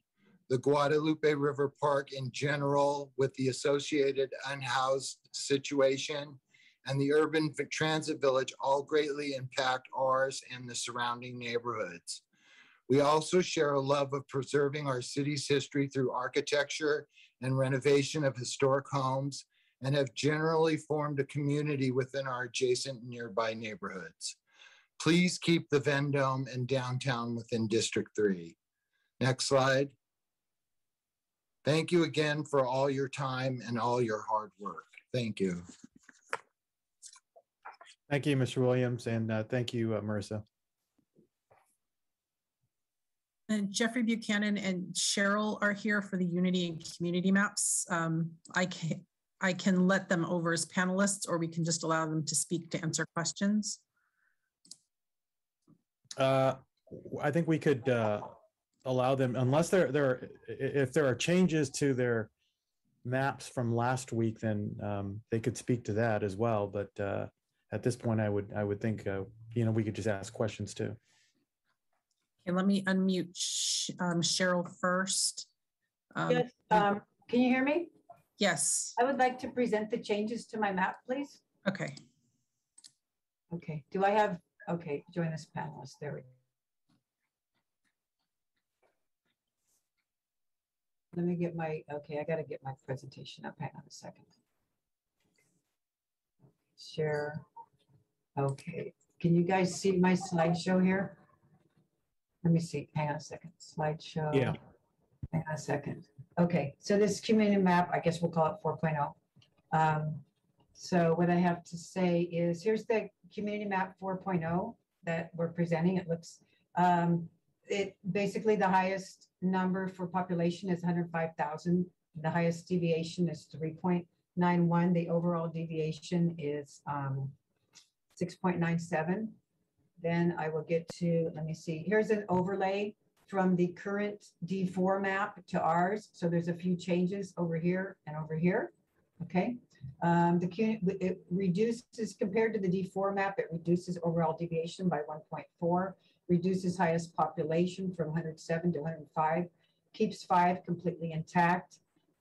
the Guadalupe River Park in general with the associated unhoused situation, and the urban transit village all greatly impact ours and the surrounding neighborhoods. We also share a love of preserving our city's history through architecture and renovation of historic homes and have generally formed a community within our adjacent nearby neighborhoods. Please keep the Vendome and downtown within District 3. Next slide. Thank you again for all your time and all your hard work. Thank you. Thank you, Mr. Williams, and uh, thank you, uh, Marissa. And Jeffrey Buchanan and Cheryl are here for the Unity and Community Maps. Um, I can, I can let them over as panelists, or we can just allow them to speak to answer questions. Uh, I think we could uh, allow them, unless there, there, are- if there are changes to their maps from last week, then um, they could speak to that as well. But uh, at this point, I would, I would think, uh, you know, we could just ask questions too. Okay, let me unmute Sh- um, Cheryl first. Um, Yes, um, can you hear me? Yes. I would like to present the changes to my map, please. Okay. Okay, do I have, okay, join this panelist, there we go. Let me get my, okay, I gotta get my presentation up, hang on a second. Share, okay, can you guys see my slideshow here? Let me see, hang on a second, slideshow. Yeah. Hang on a second. Okay, so this community map, I guess we'll call it 4.0. Um, So what I have to say is, here's the community map 4.0 that we're presenting. It looks, um, it, basically the highest number for population is 105,000. The highest deviation is 3.91. The overall deviation is um, 6.97. Then I will get to, let me see, here's an overlay from the current D4 map to ours. So there's a few changes over here and over here. Okay. Um, the it reduces compared to the D4 map, it reduces overall deviation by 1.4, reduces highest population from 107 to 105, keeps five completely intact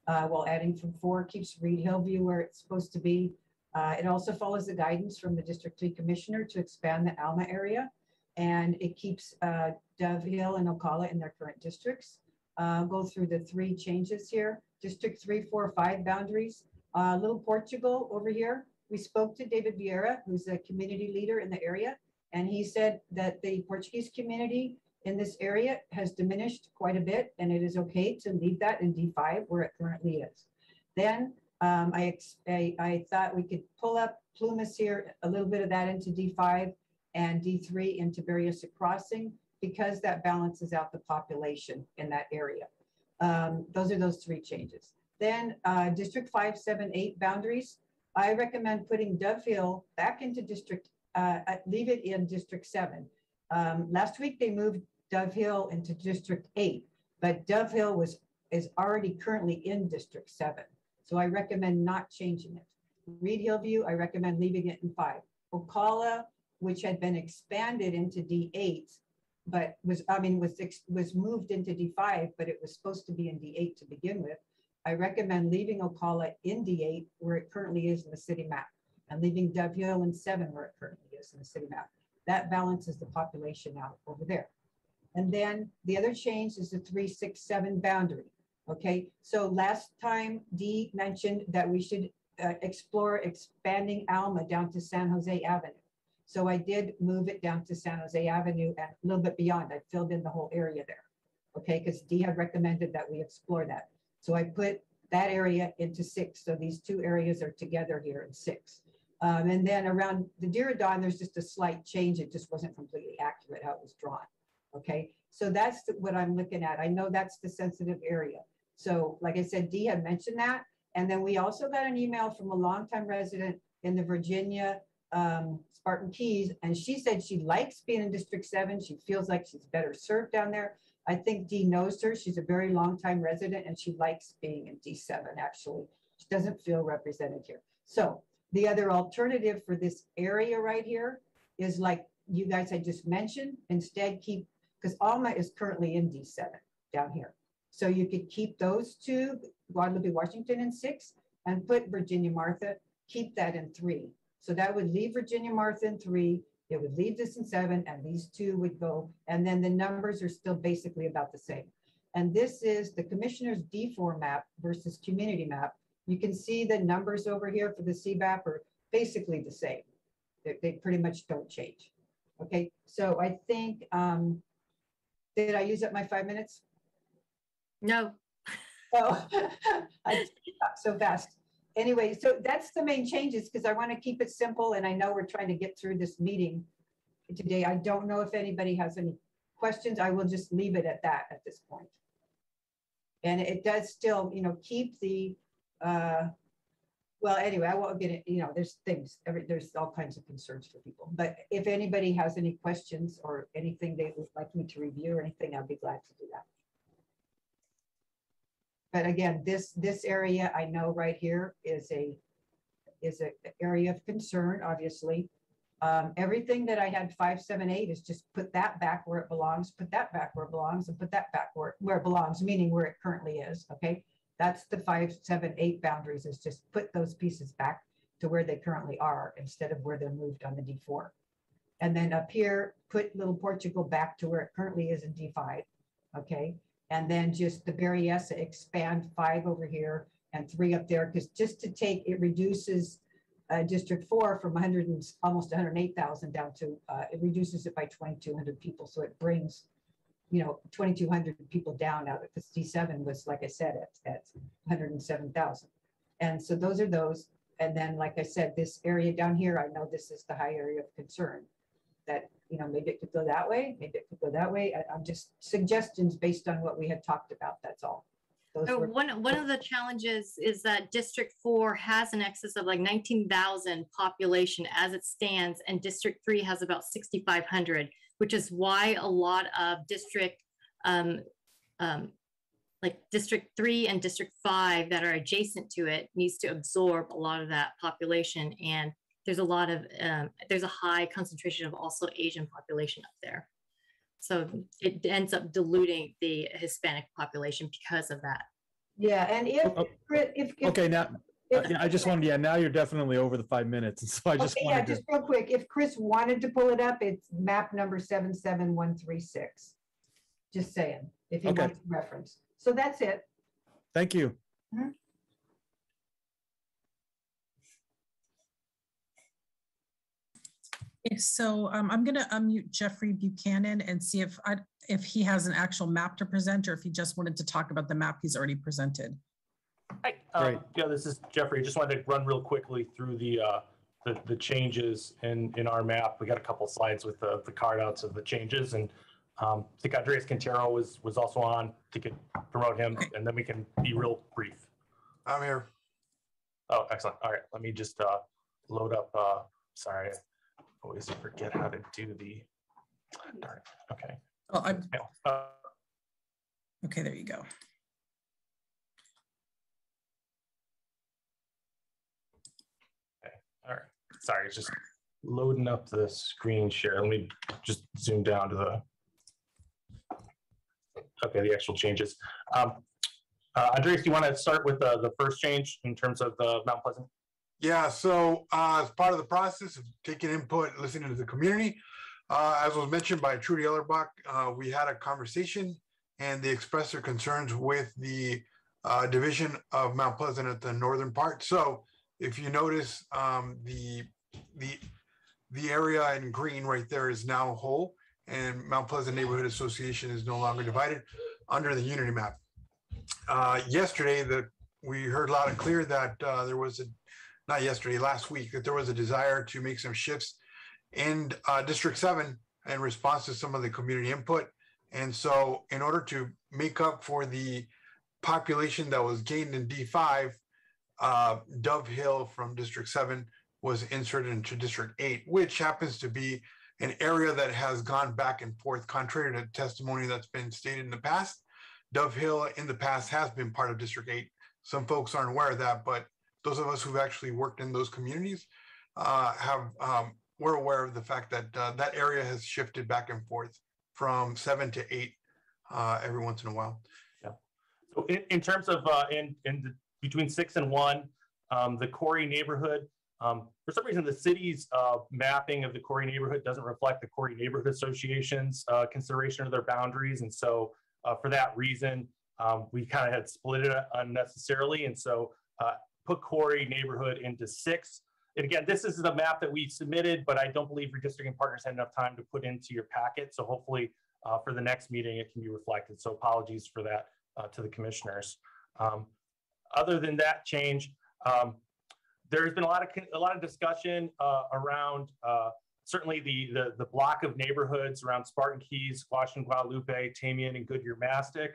uh, while adding from four, keeps Reid Hillview where it's supposed to be. Uh, it also follows the guidance from the District 3 Commissioner to expand the Alma area and it keeps uh, Dove Hill and Ocala in their current districts. Uh, go through the three changes here. District three, four, five boundaries. Uh, Little Portugal over here. We spoke to David Vieira, who's a community leader in the area, and he said that the Portuguese community in this area has diminished quite a bit, and it is okay to leave that in D5 where it currently is. Then um, I, I, I thought we could pull up Plumas here, a little bit of that into D5 and D3 into Berryessa Crossing because that balances out the population in that area. Um, those are those three changes. Then uh, District 5, 7, 8 boundaries. I recommend putting Dove Hill back into District, uh, uh, leave it in District 7. Um, last week they moved Dove Hill into District 8, but Dove Hill was is already currently in District 7. So I recommend not changing it. Reid Hillview, I recommend leaving it in 5. Ocala, which had been expanded into D8, but was, I mean, was, was moved into D5, but it was supposed to be in D8 to begin with. I recommend leaving Ocala in D8 where it currently is in the city map and leaving Dove Hill in seven where it currently is in the city map. That balances the population out over there. And then the other change is the three, six, seven boundary. Okay, so last time Dee mentioned that we should uh, explore expanding Alma down to San Jose Avenue. So I did move it down to San Jose Avenue and a little bit beyond. I filled in the whole area there. Okay, because Dee had recommended that we explore that. So I put that area into six. So these two areas are together here in six. Um, and then around the Diridon, there's just a slight change. It just wasn't completely accurate how it was drawn. Okay, so that's what I'm looking at. I know that's the sensitive area. So like I said, Dee had mentioned that. And then we also got an email from a longtime resident in the Virginia um, Spartan Keyes, and she said she likes being in District Seven. She feels like she's better served down there. I think Dee knows her. She's a very longtime resident, and she likes being in D7. Actually, she doesn't feel represented here. So the other alternative for this area right here is like you guys had just mentioned. Instead, keep because Alma is currently in D7 down here. So you could keep those two, Guadalupe, Washington in six, and put Virginia Martha, keep that in three. So that would leave Virginia Martha in three, it would leave this in seven, and these two would go, and then the numbers are still basically about the same. And this is the commissioner's D4 map versus community map. You can see the numbers over here for the CVAP are basically the same. They, they pretty much don't change. Okay, so I think, um, did I use up my five minutes? No. Oh, I so fast. Anyway, so that's the main changes because I want to keep it simple and I know we're trying to get through this meeting today. I don't know if anybody has any questions. I will just leave it at that at this point. And it does still, you know, keep the, uh, well, anyway, I won't get it, you know, there's things, every, there's all kinds of concerns for people. But if anybody has any questions or anything they would like me to review or anything, I'd be glad to do that. But again, this, this area I know right here is a, is a area of concern, obviously. Um, everything that I had five, seven, eight is just put that back where it belongs, put that back where it belongs, and put that back where, where it belongs, meaning where it currently is, okay? That's the five, seven, eight boundaries is just put those pieces back to where they currently are instead of where they're moved on the D4. And then up here, put Little Portugal back to where it currently is in D5, okay? And then just the Berryessa expand five over here and three up there, because just to take, it reduces uh, District Four from 100 and almost 108,000 down to, uh, it reduces it by 2,200 people. So it brings, you know, 2,200 people down out of because D7 was, like I said, at, at 107,000. And so those are those. And then, like I said, this area down here, I know this is the high area of concern that, you know, maybe it could go that way, maybe it could go that way. I, I'm just suggestions based on what we had talked about. That's all. Those Oh, were- one, one of the challenges is that District Four has an excess of like nineteen thousand population as it stands, and District Three has about sixty-five hundred, which is why a lot of district, um, um, like District Three and District Five that are adjacent to it needs to absorb a lot of that population. And there's a lot of, um, there's a high concentration of also Asian population up there. So it ends up diluting the Hispanic population because of that. Yeah, and if, if. if- Okay, now, uh, if- yeah, I just wanted, yeah, now you're definitely over the five minutes. And so I just Okay, yeah, wanted to, just real quick, if Chris wanted to pull it up, it's map number seven, seven, one, three, six. Just saying, if you Okay. want to reference. So that's it. thank you. Mhm. Okay, So um, I'm going to unmute Jeffrey Buchanan and see if I, if he has an actual map to present or if he just wanted to talk about the map he's already presented. Hi, um, yeah, this is Jeffrey. I just wanted to run real quickly through the, uh, the, the changes in, in our map. We got a couple slides with the, the card outs of the changes and, um, I think Andreas Quintero was, was also on to get, promote him and then we can be real brief. I'm here. Oh, excellent. All right, let me just, uh, load up, uh, sorry, I always forget how to do the, darn, it. okay. Oh, I'm, Uh, okay, there you go. All right, sorry, it's just loading up the screen share. Let me just zoom down to the. Okay, the actual changes. Um, uh, Andreas, do you want to start with uh, the first change in terms of the Mount Pleasant? Yeah, so uh, as part of the process of taking input, listening to the community, uh, as was mentioned by Trudy Ellerbach, uh, we had a conversation and they expressed their concerns with the uh, division of Mount Pleasant at the northern part. So if you notice, um, the the the area in green right there is now whole, and Mount Pleasant Neighborhood Association is no longer divided under the Unity map. Uh, yesterday, the we heard loud and clear that uh, there was a not yesterday, last week, that there was a desire to make some shifts in uh, District 7 in response to some of the community input. And so, in order to make up for the population that was gained in D5, uh, Dove Hill from District 7 was inserted into District 8, which happens to be an area that has gone back and forth, contrary to testimony that's been stated in the past. Dove Hill in the past has been part of District 8. Some folks aren't aware of that, but those of us who've actually worked in those communities uh, have um, we're aware of the fact that uh, that area has shifted back and forth from seven to eight uh, every once in a while. Yeah. So in, in terms of uh, in in the, between six and one, um, the Cory neighborhood. Um, for some reason, the city's uh, mapping of the Cory neighborhood doesn't reflect the Cory Neighborhood Association's uh, consideration of their boundaries, and so for that reason, um, we kind of had split it unnecessarily, and so uh, put Cory neighborhood into six, and again, this is the map that we submitted, but I don't believe redistricting partners had enough time to put into your packet. So hopefully uh, for the next meeting, it can be reflected. So apologies for that uh, to the commissioners. Um, other than that change, um, there's been a lot of a lot of discussion uh, around uh, certainly the, the, the block of neighborhoods around Spartan Keyes, Washington Guadalupe, Tamien, and Goodyear Mastic.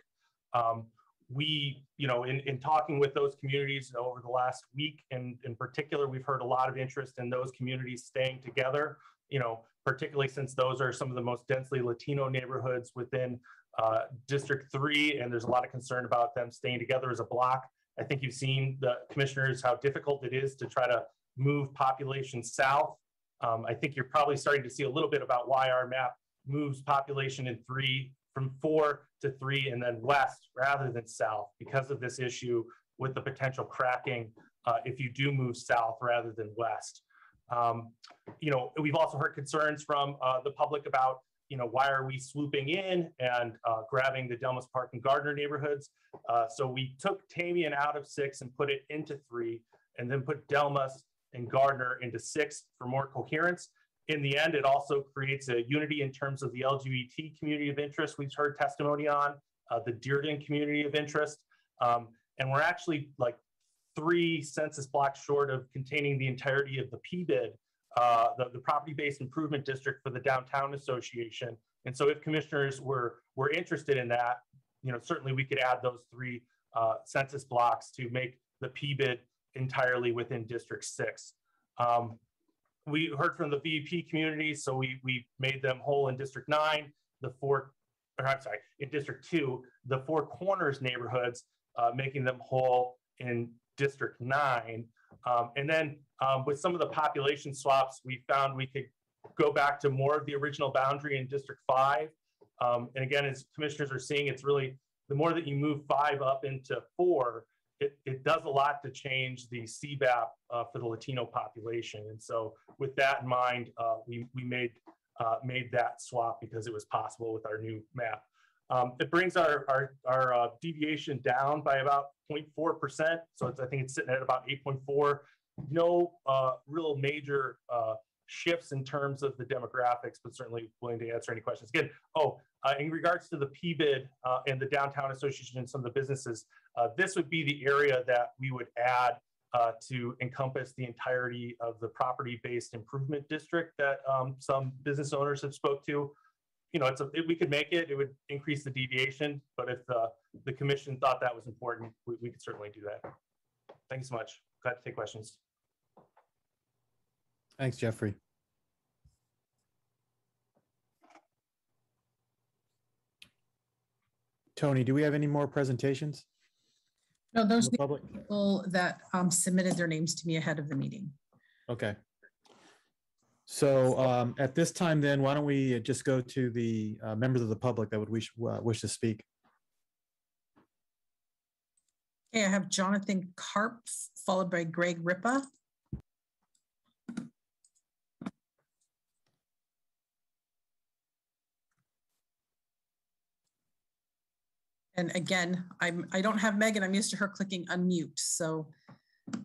Um, we, you know, in, in talking with those communities over the last week, and in particular, we've heard a lot of interest in those communities staying together. You know, particularly since those are some of the most densely Latino neighborhoods within uh, District Three, and there's a lot of concern about them staying together as a block. I think you've seen the commissioners how difficult it is to try to move population south. Um, I think you're probably starting to see a little bit about why our map moves population in three from four to three and then west rather than south because of this issue with the potential cracking uh, if you do move south rather than west. Um, you know, we've also heard concerns from uh, the public about, you know, why are we swooping in and uh, grabbing the Delmas Park and Gardner neighborhoods? Uh, so we took Tamien out of six and put it into three, and then put Delmas and Gardner into six for more coherence in the end, it also creates a unity in terms of the LGBT community of interest we've heard testimony on, uh, the Diridon community of interest. Um, and we're actually like three census blocks short of containing the entirety of the PBID, uh, the, the property-based improvement district for the downtown association. And so if commissioners were, were interested in that, you know, certainly we could add those three uh, census blocks to make the PBID entirely within District 6. Um, we heard from the VEP community, so we, we made them whole in District 9, the four, or I'm sorry, in District 2, the Four Corners neighborhoods, uh, making them whole in District 9. Um, and then um, with some of the population swaps, we found we could go back to more of the original boundary in District 5. Um, and again, as commissioners are seeing, it's really the more that you move five up into four, it, it does a lot to change the CVAP uh, for the Latino population. And so with that in mind, uh, we, we made, uh, made that swap because it was possible with our new map. Um, it brings our, our, our uh, deviation down by about 0.4%. So I think it's sitting at about 8.4. No uh, real major uh, shifts in terms of the demographics, but certainly willing to answer any questions. Again, oh, uh, in regards to the PBID uh, and the downtown association and some of the businesses, uh, this would be the area that we would add uh, to encompass the entirety of the property-based improvement district that um, some business owners have spoke to. You know, it's a, if we could make it, it would increase the deviation, but if uh, the commission thought that was important, we, we could certainly do that. Thanks so much. Glad to take questions. Thanks, Jeffrey. Tony, do we have any more presentations? No, those the people that um, submitted their names to me ahead of the meeting. Okay. So um, at this time, then, why don't we just go to the uh, members of the public that would wish, uh, wish to speak? Okay, I have Jonathan Karp, followed by Greg Ripa. And again, I'm, I don't have Megan. I'm used to her clicking unmute. So I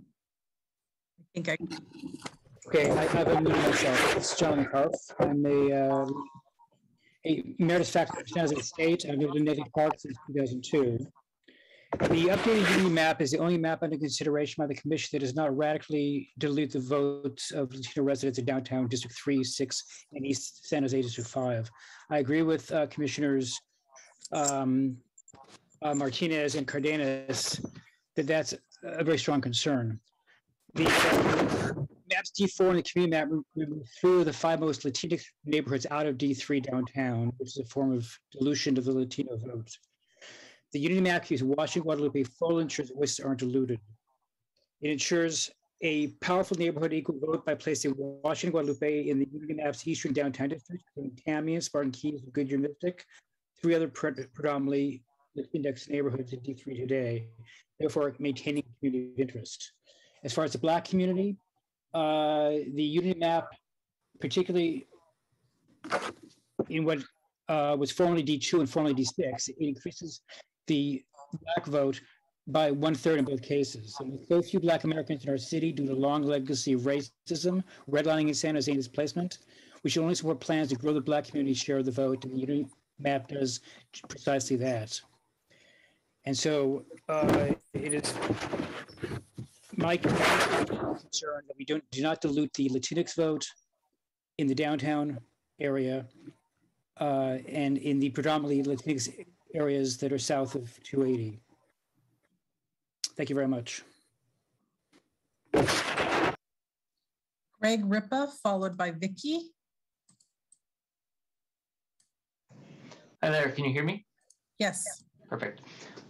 think I. Okay, I have unmuted myself. It's John Karp. I'm a, uh, a emeritus faculty of San Jose State. I've lived in Natick Park since 2002. The updated map is the only map under consideration by the commission that does not radically dilute the votes of Latino residents in downtown District 3, 6, and East San Jose District 5. I agree with uh, Commissioners um, uh, Martinez and Cardenas that that's a very strong concern. The uh, maps D4 and the community map through the five most Latino neighborhoods out of D3 downtown, which is a form of dilution of the Latino vote. The Unity map keeps Washington Guadalupe full ensures voices aren't diluted. It ensures a powerful neighborhood equal vote by placing Washington Guadalupe in the Unity map's eastern downtown district, including Tamien, Spartan Keyes, and Goodyear Mastic, three other pre predominantly index neighborhoods in D3 today, therefore maintaining community of interest. As far as the Black community, uh, the Unity map, particularly in what uh, was formerly D2 and formerly D6, it increases the Black vote by one third in both cases. And with so few Black Americans in our city due to long legacy of racism, redlining, and San Jose displacement, we should only support plans to grow the Black community share of the vote. And the Unity map does precisely that. And so uh, it is my concern that we don't do not dilute the Latinx vote in the downtown area uh, and in the predominantly Latinx areas that are south of 280. Thank you very much. Greg Ripa, followed by Vicky. Hi there, can you hear me? Yes. Perfect.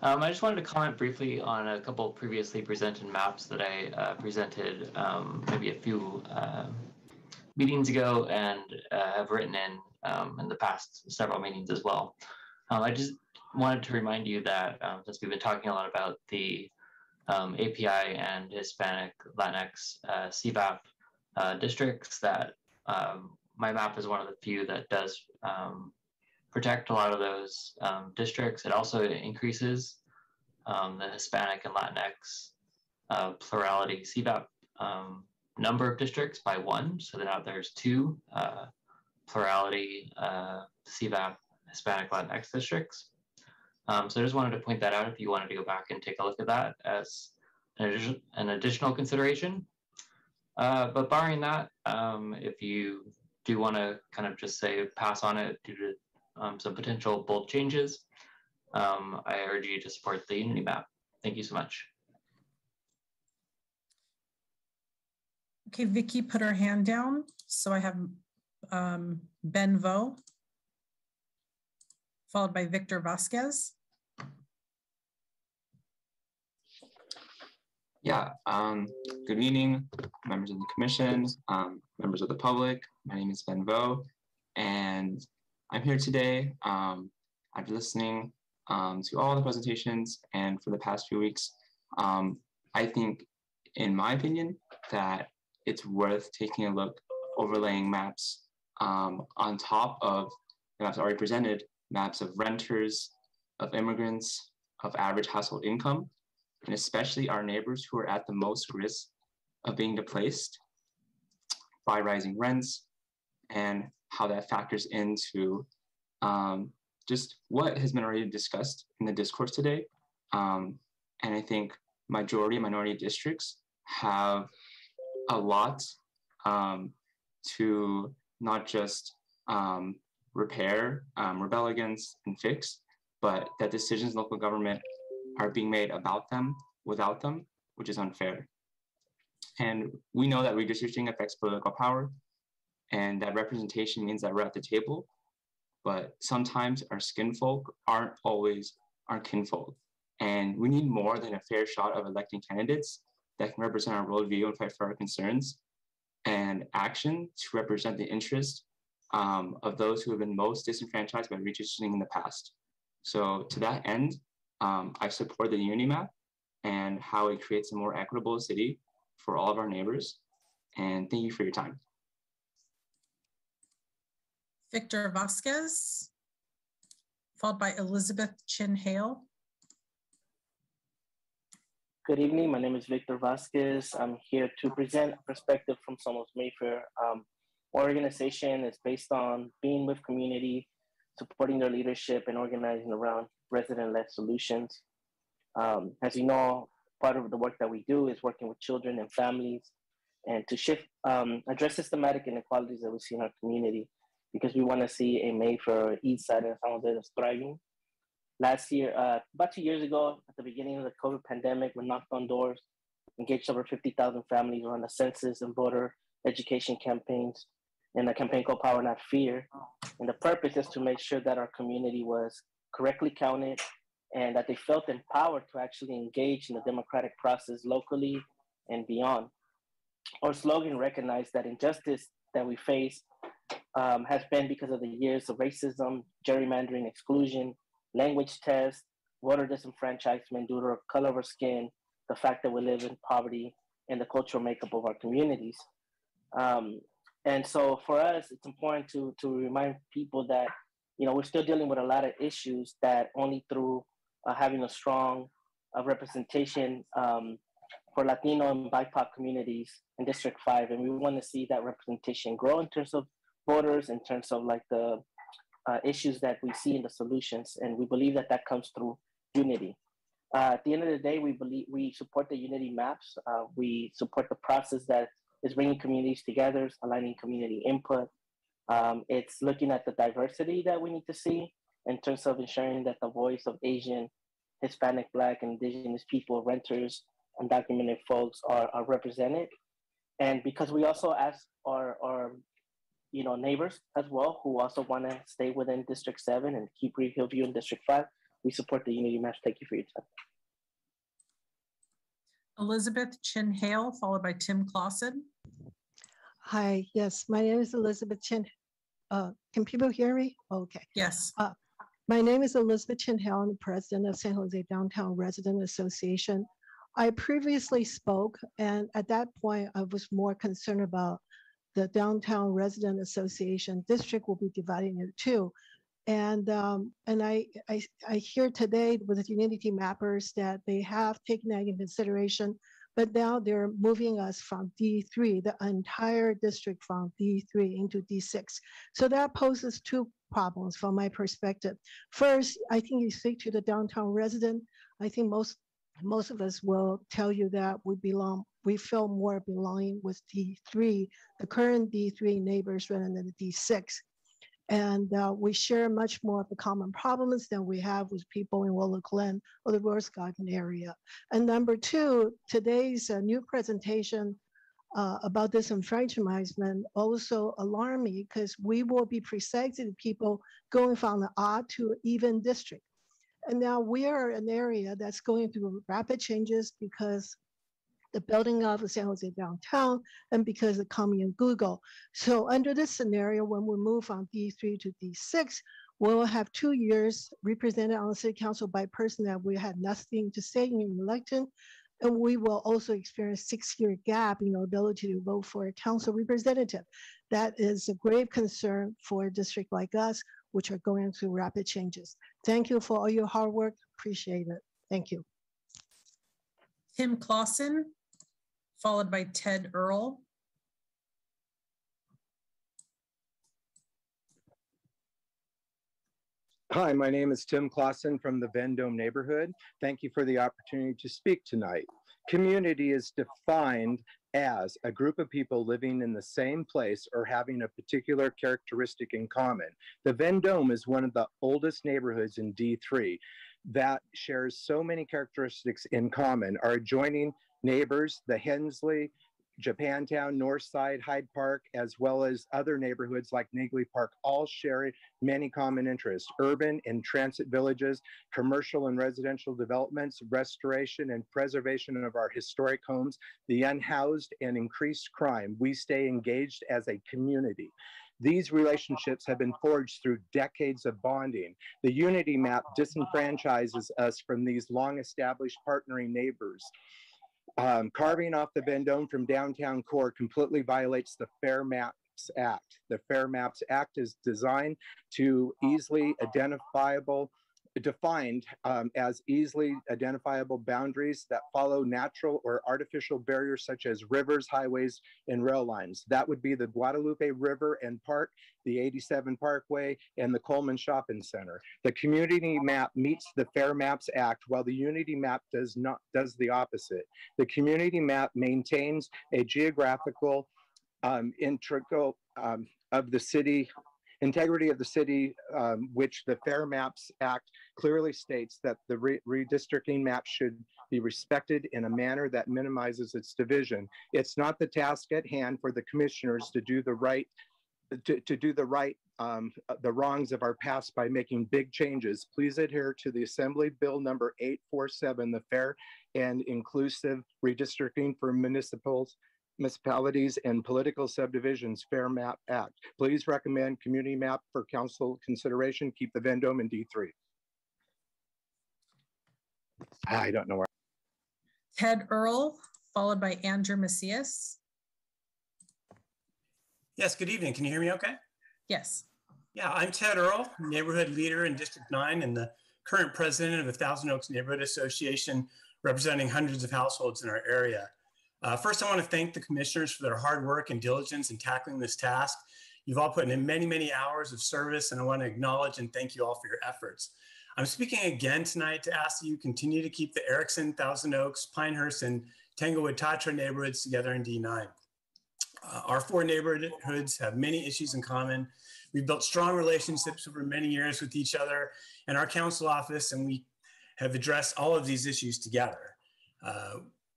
Um, I just wanted to comment briefly on a couple previously presented maps that I uh, presented um, maybe a few uh, meetings ago and uh, have written in um, in the past several meetings as well. Um, I just wanted to remind you that um, since we've been talking a lot about the API and Hispanic Latinx uh, CVAP uh, districts, that my map is one of the few that does protect a lot of those um, districts. It also increases um, the Hispanic and Latinx uh, plurality CVAP um, number of districts by one. So that now there's two uh, plurality uh, CVAP Hispanic Latinx districts. Um, so I just wanted to point that out if you wanted to go back and take a look at that as an, an additional consideration. Uh, but barring that, um, if you do want to kind of just say pass on it due to um, some potential bold changes, um, I urge you to support the Unity map. Thank you so much. Okay, Vicky put her hand down. So I have um, Ben Vo, followed by Victor Vasquez. Yeah, um, good evening, members of the commission, um, members of the public. My name is Ben Vo, and I'm here today um, after listening um, to all the presentations and for the past few weeks. Um, I think, in my opinion, that it's worth taking a look, overlaying maps um, on top of the maps already presented, maps of renters, of immigrants, of average household income, and especially our neighbors who are at the most risk of being displaced by rising rents and how that factors into um, just what has been already discussed in the discourse today. Um, and I think majority minority districts have a lot um, to not just um, repair, um, rebel against, and fix, but that decisions in local government are being made about them without them, which is unfair. And we know that redistricting affects political power, and that representation means that we're at the table, but sometimes our skinfolk aren't always our kinfolk. And we need more than a fair shot of electing candidates that can represent our worldview and fight for our concerns and action to represent the interest um, of those who have been most disenfranchised by redistricting in the past. So to that end, um, I support the Unity map and how it creates a more equitable city for all of our neighbors. And thank you for your time. Victor Vasquez, followed by Elizabeth Chin Hale. Good evening. My name is Victor Vasquez. I'm here to present a perspective from Somos Mayfair. Um, our organization is based on being with community, supporting their leadership, and organizing around resident-led solutions. Um, as you know, part of the work that we do is working with children and families and to shift, um, address systematic inequalities that we see in our community because we want to see a Mayfair East Side and San Jose that's thriving. Last year, uh, about two years ago, at the beginning of the COVID pandemic, we knocked on doors, engaged over 50,000 families around the census and voter education campaigns and a campaign called Power Not Fear. And the purpose is to make sure that our community was correctly counted and that they felt empowered to actually engage in the democratic process locally and beyond. Our slogan recognized that injustice that we face um, has been because of the years of racism, gerrymandering, exclusion, language tests, voter disenfranchisement due to color of our skin, the fact that we live in poverty, and the cultural makeup of our communities. Um, and so for us, it's important to, to remind people that, you know, we're still dealing with a lot of issues that only through uh, having a strong of representation um, for Latino and BIPOC communities in District 5. And we want to see that representation grow in terms of voters, in terms of like the uh, issues that we see in the solutions. And we believe that that comes through unity. Uh, at the end of the day, we believe we support the unity maps. Uh, we support the process that is bringing communities together, aligning community input. Um, it's looking at the diversity that we need to see in terms of ensuring that the voice of Asian, Hispanic, Black, Indigenous people, renters, undocumented folks are, are represented. And because we also ask our, our you know, neighbors as well who also want to stay within District 7 and keep Reid Hillview in District 5, we support the Unity Match. Thank you for your time. Elizabeth Chin Hale, followed by Tim Clausen. Hi, yes, my name is Elizabeth Chin. Uh, can people hear me? Okay. Yes. Uh, my name is Elizabeth Chin Hale. I'm the president of San Jose Downtown Resident Association. I previously spoke, and at that point, I was more concerned about the Downtown Resident Association district will be divided into two. And um, and I, I I hear today with the Unity Mappers that they have taken that into consideration, but now they're moving us from D3, the entire district from D3 into D6. So that poses two problems from my perspective. First, I think you speak to the downtown resident. I think most most of us will tell you that we belong, we feel more belonging with D3, the current D3 neighbors rather than the D6. And uh, we share much more of the common problems than we have with people in Willow Glen or the Rose Garden area. And number two, today's uh, new presentation uh, about disenfranchisement also alarm me because we will be precisely people going from the odd to even district. And now we are an area that's going through rapid changes because the building of the San Jose downtown and because of coming Google. So under this scenario, when we move from D3 to D6, we'll have two years represented on the city council by person that we had nothing to say in election. And we will also experience six-year gap in our ability to vote for a council representative. That is a grave concern for a district like us, which are going through rapid changes. Thank you for all your hard work. Appreciate it. Thank you. Tim Clausen, followed by Ted Earl. Hi, my name is Tim Clausen from the Vendome neighborhood. Thank you for the opportunity to speak tonight. Community is defined as a group of people living in the same place or having a particular characteristic in common. The Vendome is one of the oldest neighborhoods in D3 that shares so many characteristics in common. Our adjoining neighbors, the Hensley, Japantown, Northside, Hyde Park, as well as other neighborhoods like Naglee Park, all share many common interests urban and transit villages, commercial and residential developments, restoration and preservation of our historic homes, the unhoused, and increased crime. We stay engaged as a community. These relationships have been forged through decades of bonding. The Unity Map disenfranchises us from these long established partnering neighbors. Um, carving off the Vendome from downtown core completely violates the Fair Maps Act. The Fair Maps Act is designed to easily identifiable defined um, as easily identifiable boundaries that follow natural or artificial barriers such as rivers, highways, and rail lines. That would be the Guadalupe River and Park, the 87 Parkway, and the Coleman Shopping Center. The community map meets the Fair Maps Act, while the Unity map does not does the opposite. The community map maintains a geographical um, integral um, of the city integrity of the city, um, which the Fair Maps Act clearly states that the re redistricting map should be respected in a manner that minimizes its division. It's not the task at hand for the commissioners to do the right to, to do the right um, the wrongs of our past by making big changes. Please adhere to the Assembly Bill number 847, the fair and inclusive redistricting for municipals municipalities and political subdivisions Fair Map Act. Please recommend community map for council consideration. Keep the Vendome in D3. I don't know where. Ted Earl, followed by Andrew Macias. Yes, good evening. Can you hear me okay? Yes. Yeah, I'm Ted Earl, neighborhood leader in District 9 and the current president of the Thousand Oaks Neighborhood Association, representing hundreds of households in our area. Uh, first, I want to thank the commissioners for their hard work and diligence in tackling this task. You've all put in many, many hours of service, and I want to acknowledge and thank you all for your efforts. I'm speaking again tonight to ask that you continue to keep the Erickson, Thousand Oaks, Pinehurst, and Tanglewood Tatra neighborhoods together in D9. Uh, our four neighborhoods have many issues in common. We've built strong relationships over many years with each other and our council office, and we have addressed all of these issues together. Uh,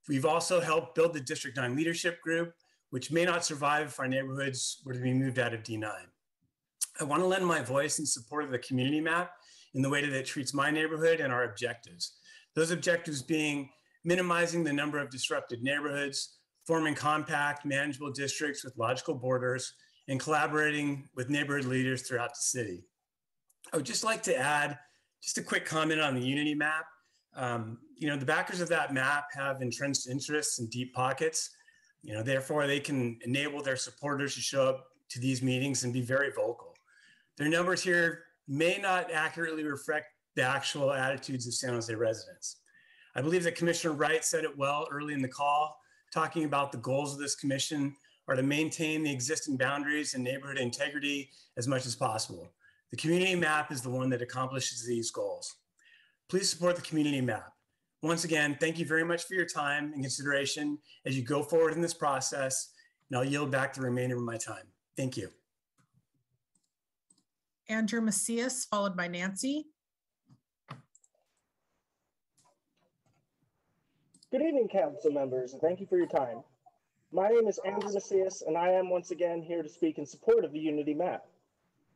we've also helped build the District 9 Leadership Group, which may not survive if our neighborhoods were to be moved out of D9. I want to lend my voice in support of the community map in the way that it treats my neighborhood and our objectives. Those objectives being minimizing the number of disrupted neighborhoods, forming compact, manageable districts with logical borders, and collaborating with neighborhood leaders throughout the city. I would just like to add just a quick comment on the Unity map. Um, you know, the backers of that map have entrenched interests and deep pockets. You know, therefore, they can enable their supporters to show up to these meetings and be very vocal. Their numbers here may not accurately reflect the actual attitudes of San Jose residents. I believe that Commissioner Wright said it well early in the call, talking about the goals of this commission are to maintain the existing boundaries and neighborhood integrity as much as possible. The community map is the one that accomplishes these goals. Please support the community map. Once again, thank you very much for your time and consideration as you go forward in this process, and I'll yield back the remainder of my time. Thank you. Andrew Macias, followed by Nancy. Good evening, council members, and thank you for your time. My name is Andrew Macias, and I am once again here to speak in support of the Unity Map.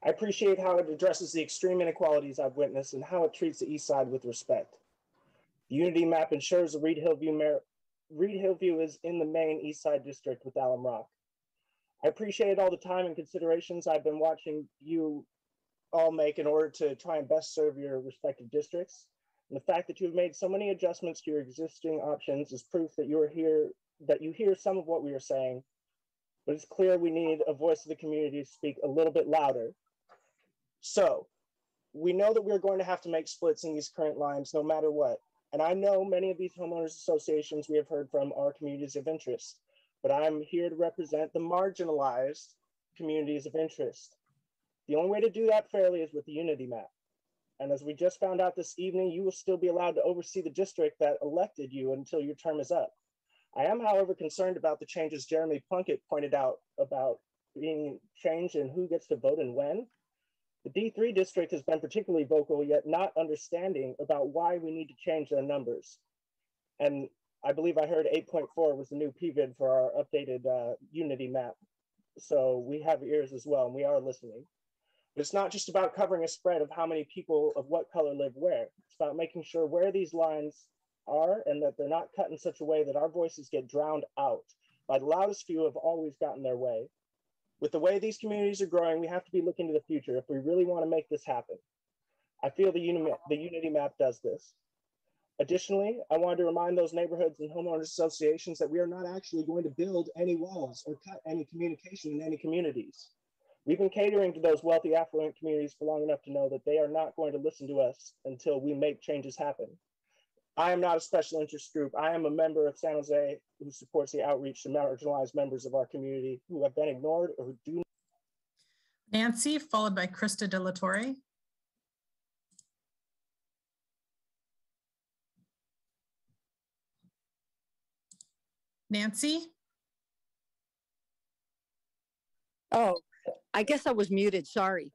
I appreciate how it addresses the extreme inequalities I've witnessed and how it treats the East Side with respect. The Unity Map ensures the Reid Hillview, Mer- Reid Hillview is in the main East Side district with Alum Rock. I appreciate all the time and considerations I've been watching you all make in order to try and best serve your respective districts. And the fact that you've made so many adjustments to your existing options is proof that you are here that you hear some of what we are saying, but it's clear we need a voice of the community to speak a little bit louder. So we know that we're going to have to make splits in these current lines no matter what. And I know many of these homeowners associations we have heard from are communities of interest, but I'm here to represent the marginalized communities of interest. The only way to do that fairly is with the unity map. And as we just found out this evening, you will still be allowed to oversee the district that elected you until your term is up. I am, however, concerned about the changes Jeremy Plunkett pointed out about being changed and who gets to vote and when. The D3 district has been particularly vocal, yet not understanding about why we need to change their numbers. And I believe I heard 8.4 was the new PVID for our updated uh, Unity map. So we have ears as well, and we are listening. But it's not just about covering a spread of how many people of what color live where. It's about making sure where these lines are and that they're not cut in such a way that our voices get drowned out by the loudest few have always gotten their way. With the way these communities are growing, we have to be looking to the future if we really want to make this happen. I feel the, uni the Unity Map does this. Additionally, I wanted to remind those neighborhoods and homeowners associations that we are not actually going to build any walls or cut any communication in any communities. We've been catering to those wealthy, affluent communities for long enough to know that they are not going to listen to us until we make changes happen. I am not a special interest group. I am a member of San Jose who supports the outreach to marginalized members of our community who have been ignored or who do. not. Nancy, followed by Krista De La Torre. Nancy? Oh, I guess I was muted. Sorry.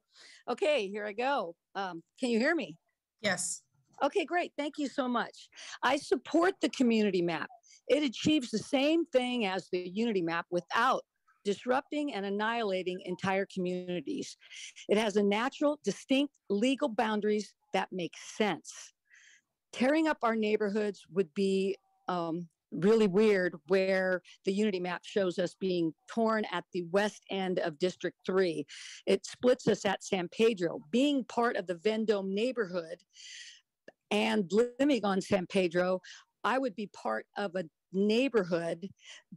Okay, here I go. Um, can you hear me? Yes. Okay, great. Thank you so much. I support the community map. It achieves the same thing as the unity map without disrupting and annihilating entire communities. It has a natural, distinct legal boundaries that make sense. Tearing up our neighborhoods would be um, really weird where the unity map shows us being torn at the west end of district 3 it splits us at san pedro being part of the vendome neighborhood and living on San Pedro, I would be part of a neighborhood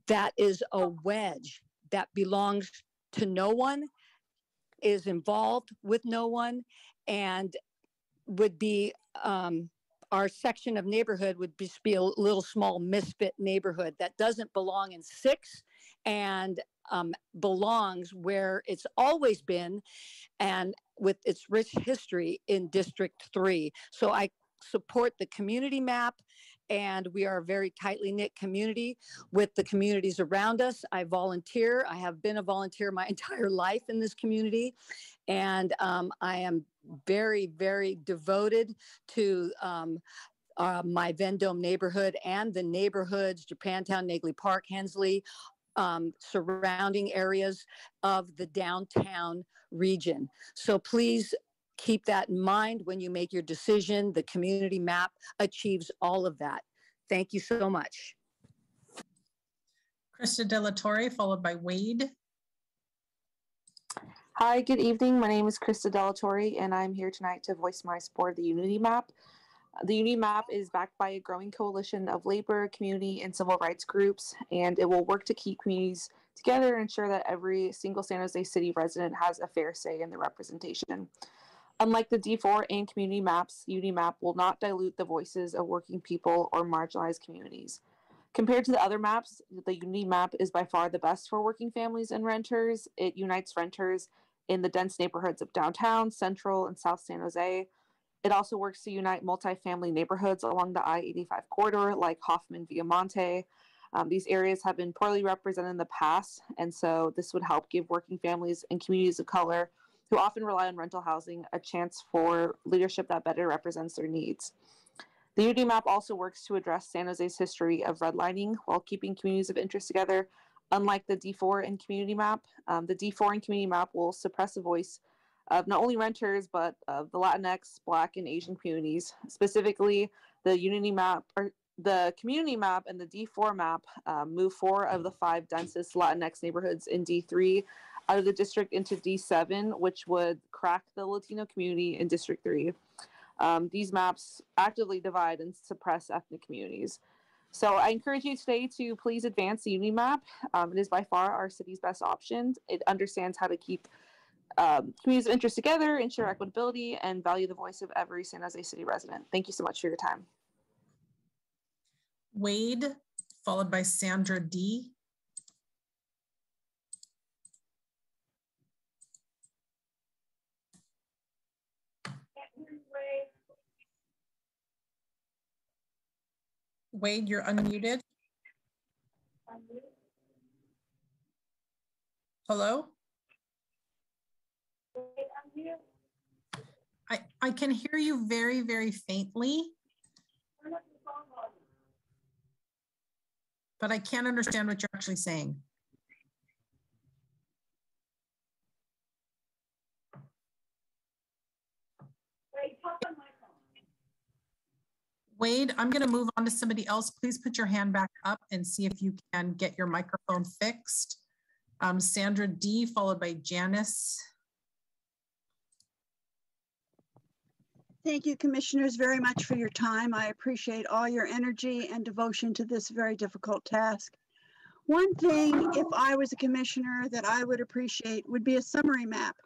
that is a wedge that belongs to no one, is involved with no one, and would be um, our section of neighborhood would just be a little small misfit neighborhood that doesn't belong in six and um, belongs where it's always been and with its rich history in District 3. So I support the community map and we are a very tightly knit community with the communities around us. I volunteer. I have been a volunteer my entire life in this community, and um, I am very, very devoted to um, uh, my Vendome neighborhood and the neighborhoods, Japantown, Naglee Park, Hensley, um, surrounding areas of the downtown region. So please keep that in mind when you make your decision. The community map achieves all of that. Thank you so much. Krista Delatorre, followed by Wade. Hi, good evening. My name is Krista Delatorre, and I'm here tonight to voice my support of the Unity Map. The Unity Map is backed by a growing coalition of labor, community, and civil rights groups, and it will work to keep communities together and ensure that every single San Jose City resident has a fair say in the representation. Unlike the D4 and community maps, UniMap will not dilute the voices of working people or marginalized communities. Compared to the other maps, the Unity map is by far the best for working families and renters. It unites renters in the dense neighborhoods of downtown, central, and south San Jose. It also works to unite multifamily neighborhoods along the I 85 corridor, like Hoffman Viamonte. Um, these areas have been poorly represented in the past, and so this would help give working families and communities of color who often rely on rental housing a chance for leadership that better represents their needs. The Unity Map also works to address San Jose's history of redlining while keeping communities of interest together. Unlike the D4 and Community Map, um, the D4 and Community Map will suppress the voice of not only renters but of the Latinx, Black, and Asian communities. Specifically, the Unity Map or the Community Map and the D4 Map um, move four of the five densest Latinx neighborhoods in D3 out of the district into D7, which would crack the Latino community in District 3. Um, these maps actively divide and suppress ethnic communities. So I encourage you today to please advance the Unity map. Um, it is by far our city's best option. It understands how to keep um, communities of interest together, ensure equitability, and value the voice of every San Jose City resident. Thank you so much for your time. Wade, followed by Sandra D. Wade, you're unmuted. Hello? I, I can hear you very, very faintly. But I can't understand what you're actually saying. Wade, I'm going to move on to somebody else. Please put your hand back up and see if you can get your microphone fixed. Um, Sandra D, followed by Janice. Thank you, commissioners, very much for your time. I appreciate all your energy and devotion to this very difficult task. One thing, if I was a commissioner, that I would appreciate would be a summary map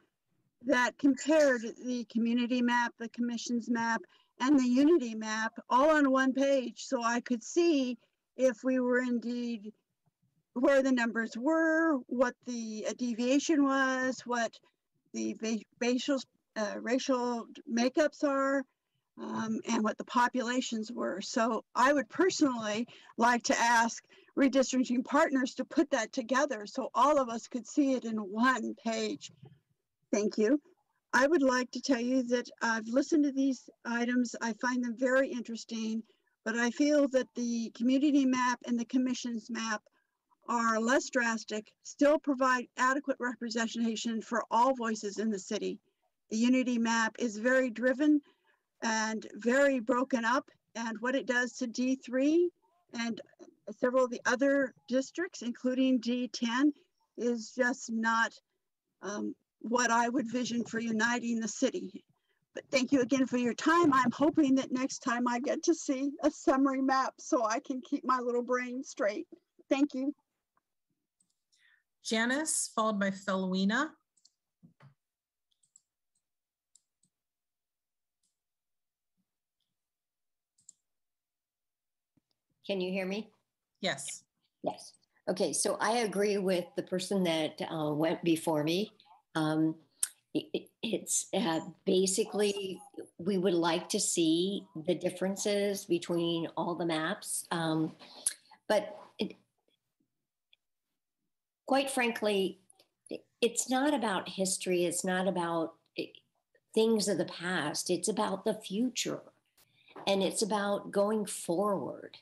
that compared the community map, the commission's map, and the unity map all on one page so I could see if we were indeed where the numbers were, what the uh, deviation was, what the racial, uh, racial makeups are, um, and what the populations were. So I would personally like to ask redistricting partners to put that together so all of us could see it in one page. Thank you. I would like to tell you that I've listened to these items. I find them very interesting, but I feel that the community map and the commission's map are less drastic, still provide adequate representation for all voices in the city. The unity map is very driven and very broken up and what it does to D3 and several of the other districts, including D10, is just not um, what I would vision for uniting the city. But thank you again for your time. I'm hoping that next time I get to see a summary map so I can keep my little brain straight. Thank you. Janice, followed by Felwina. Can you hear me? Yes. Yes. Okay, so I agree with the person that uh, went before me. Um, it- it- it's uh, basically, we would like to see the differences between all the maps. Um, but it, quite frankly, it's not about history. It's not about eh, things of the past. It's about the future and it's about going forward.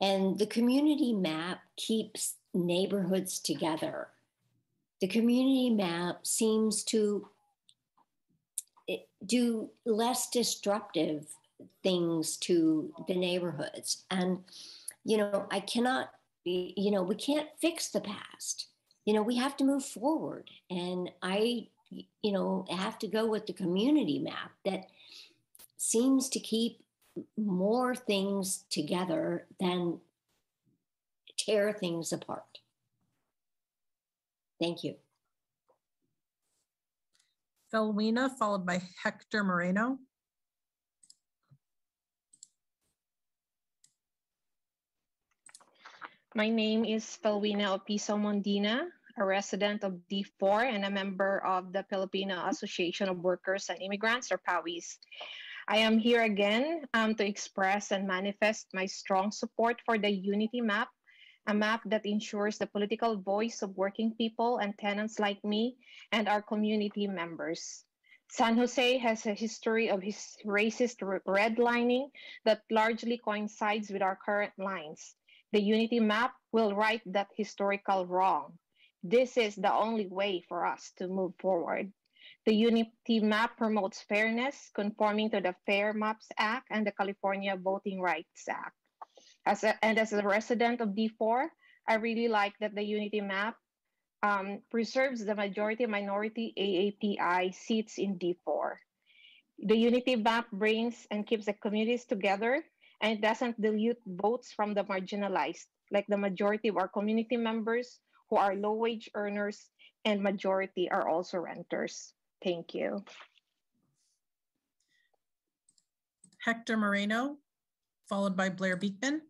And the community map keeps neighborhoods together. The community map seems to do less disruptive things to the neighborhoods. And, you know, I cannot, you know, we can't fix the past. You know, we have to move forward. And I, you know, have to go with the community map that seems to keep more things together than tear things apart. Thank you. Felwina, followed by Hector Moreno. My name is Felwina Opiso Mondina, a resident of D4 and a member of the Filipino Association of Workers and Immigrants, or PAWIS. I am here again um, to express and manifest my strong support for the Unity Map, a map that ensures the political voice of working people and tenants like me and our community members. San Jose has a history of his racist redlining that largely coincides with our current lines. The Unity Map will right that historical wrong. This is the only way for us to move forward. The Unity Map promotes fairness, conforming to the Fair Maps Act and the California Voting Rights Act. As a, and as a resident of D4, I really like that the Unity Map um, preserves the majority minority AAPI seats in D4. The Unity Map brings and keeps the communities together and it doesn't dilute votes from the marginalized, like the majority of our community members who are low wage earners and majority are also renters. Thank you. Hector Moreno, followed by Blair Beekman.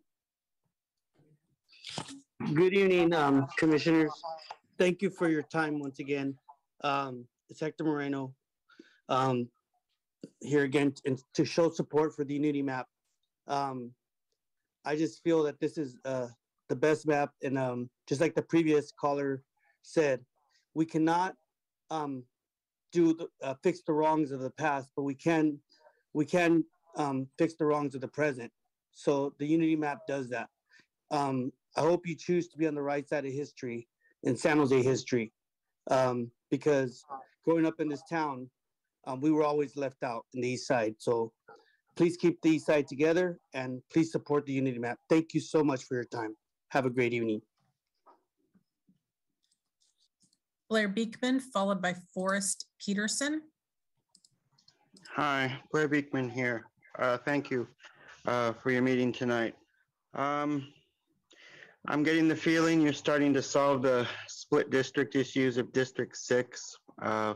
Good evening, um, commissioners. Thank you for your time once again. Um, it's Hector Moreno. Um, here again to show support for the Unity map. Um, I just feel that this is uh, the best map, and um, just like the previous caller said, we cannot um, do the, uh, fix the wrongs of the past, but we can we can um, fix the wrongs of the present. So the Unity map does that. Um, I hope you choose to be on the right side of history in San Jose history, um, because growing up in this town, um, we were always left out in the east side. So please keep the east side together and please support the Unity map. Thank you so much for your time. Have a great evening. Blair Beekman, followed by Forrest Peterson. Hi, Blair Beekman here. Uh, thank you uh, for your meeting tonight. Um, I'm getting the feeling you're starting to solve the split district issues of District 6. Uh,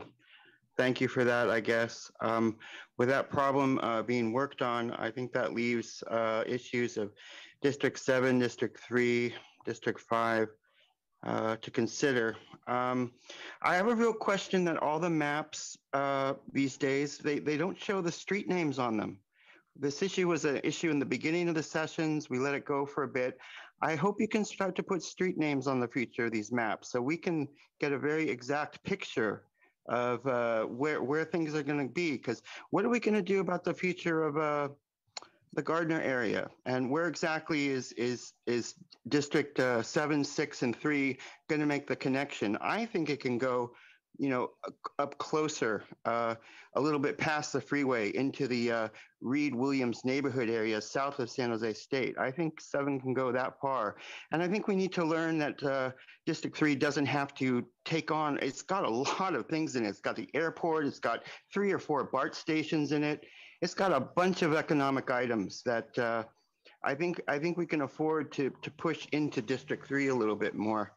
thank you for that, I guess. Um, with that problem uh, being worked on, I think that leaves uh, issues of District 7, District 3, District 5 uh, to consider. Um, I have a real question that all the maps uh, these days, they, they don't show the street names on them. This issue was an issue in the beginning of the sessions. We let it go for a bit. I hope you can start to put street names on the future of these maps so we can get a very exact picture of uh, where where things are going to be. Because what are we going to do about the future of uh, the Gardner area, and where exactly is is is District uh, Seven, Six, and Three going to make the connection? I think it can go, you know, up closer, uh, a little bit past the freeway into the uh, Reed Williams neighborhood area south of San Jose State. I think seven can go that far. And I think we need to learn that uh, District 3 doesn't have to take on, it's got a lot of things in it. It's got the airport, it's got three or four BART stations in it. It's got a bunch of economic items that uh, I think I think we can afford to to push into District 3 a little bit more.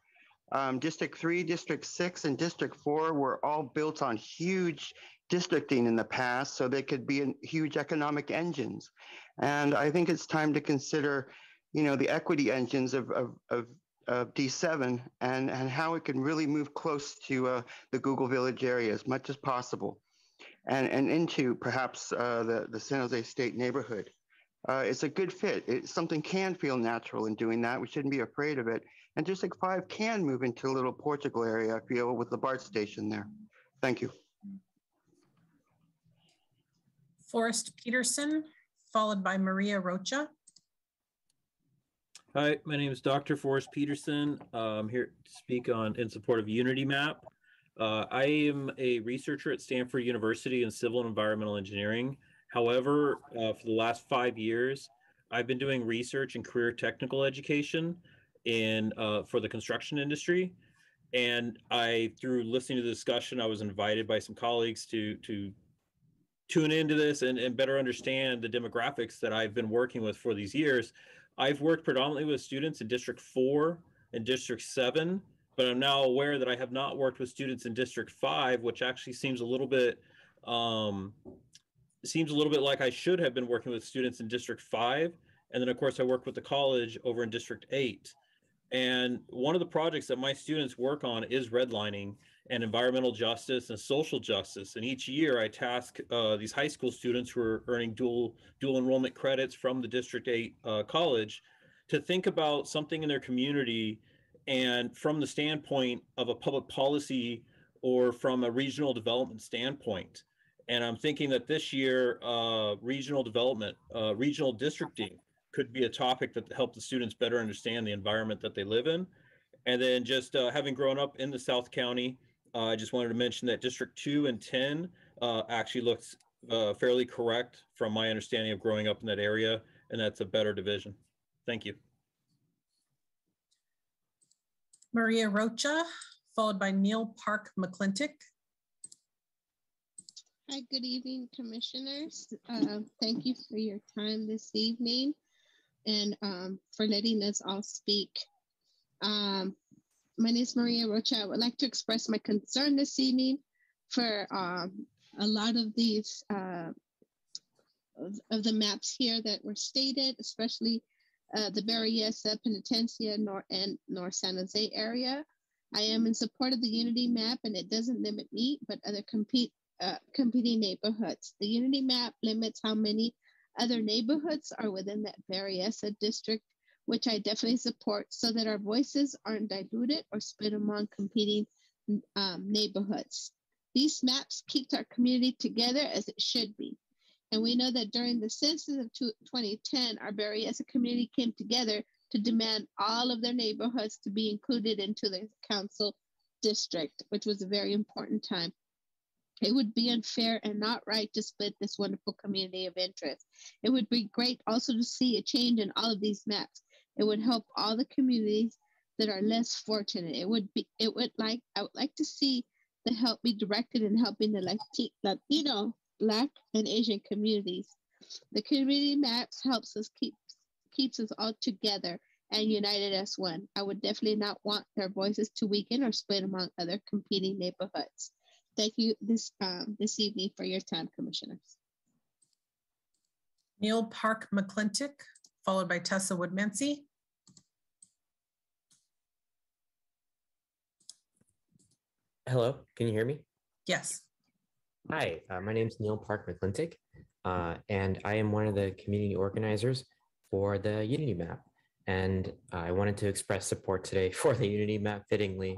Um, District 3, District 6, and District 4 were all built on huge districting in the past, so they could be huge economic engines. And I think it's time to consider you know, the equity engines of, of, of, of D7 and, and how it can really move close to uh, the Google Village area as much as possible and, and into perhaps uh, the, the San Jose State neighborhood. Uh, it's a good fit. It, something can feel natural in doing that. We shouldn't be afraid of it. And District 5 can move into a little Portugal area, I feel, with the BART station there. Thank you. Forrest Peterson, followed by Maria Rocha. Hi, my name is Dr. Forrest Peterson. Uh, I'm here to speak on in support of Unity Map. Uh, I am a researcher at Stanford University in civil and environmental engineering. However, uh, for the last five years, I've been doing research in career technical education in uh, for the construction industry. And I, through listening to the discussion, I was invited by some colleagues to to tune into this and, and better understand the demographics that I've been working with for these years. I've worked predominantly with students in District 4 and District 7, but I'm now aware that I have not worked with students in District 5, which actually seems a little bit um, seems a little bit like I should have been working with students in District 5. And then, of course, I work with the college over in District 8. And one of the projects that my students work on is redlining and environmental justice and social justice. And each year I task uh, these high school students who are earning dual, dual enrollment credits from the District 8 uh, college to think about something in their community and from the standpoint of a public policy or from a regional development standpoint. And I'm thinking that this year, uh, regional development, uh, regional districting could be a topic that help the students better understand the environment that they live in. And then just uh, having grown up in the South County, uh, I just wanted to mention that District 2 and 10 uh, actually looks uh, fairly correct from my understanding of growing up in that area, and that's a better division. Thank you. Maria Rocha, followed by Neil Park McClintock. Hi, good evening, commissioners. Uh, thank you for your time this evening and um, for letting us all speak. Um, my name is Maria Rocha. I would like to express my concern this evening for um, a lot of these uh, of, of, the maps here that were stated, especially uh, the Berryessa, Penitencia, North and North San Jose area. I am in support of the Unity map, and it doesn't limit me, but other compete uh, competing neighborhoods. The Unity map limits how many other neighborhoods are within that Berryessa district which I definitely support, so that our voices aren't diluted or split among competing um, neighborhoods. These maps keep our community together as it should be. And we know that during the census of 2010, our Berryessa community came together to demand all of their neighborhoods to be included into the council district, which was a very important time. It would be mm. unfair and not right to split this wonderful community of interest. It would be great also to see a change in all of these maps it would help all the communities that are less fortunate. It would be, it would like, I would like to see the help be directed in helping the Latino, Black, and Asian communities. The community maps helps us keep keeps us all together and united as one. I would definitely not want their voices to weaken or split among other competing neighborhoods. Thank you this um, this evening for your time, commissioners. Neil Park McClintock followed by Tessa Woodmansey. Hello, can you hear me? Yes. Hi, uh, my name is Neil Park McClintock, uh, and I am one of the community organizers for the Unity Map. And I wanted to express support today for the Unity Map fittingly.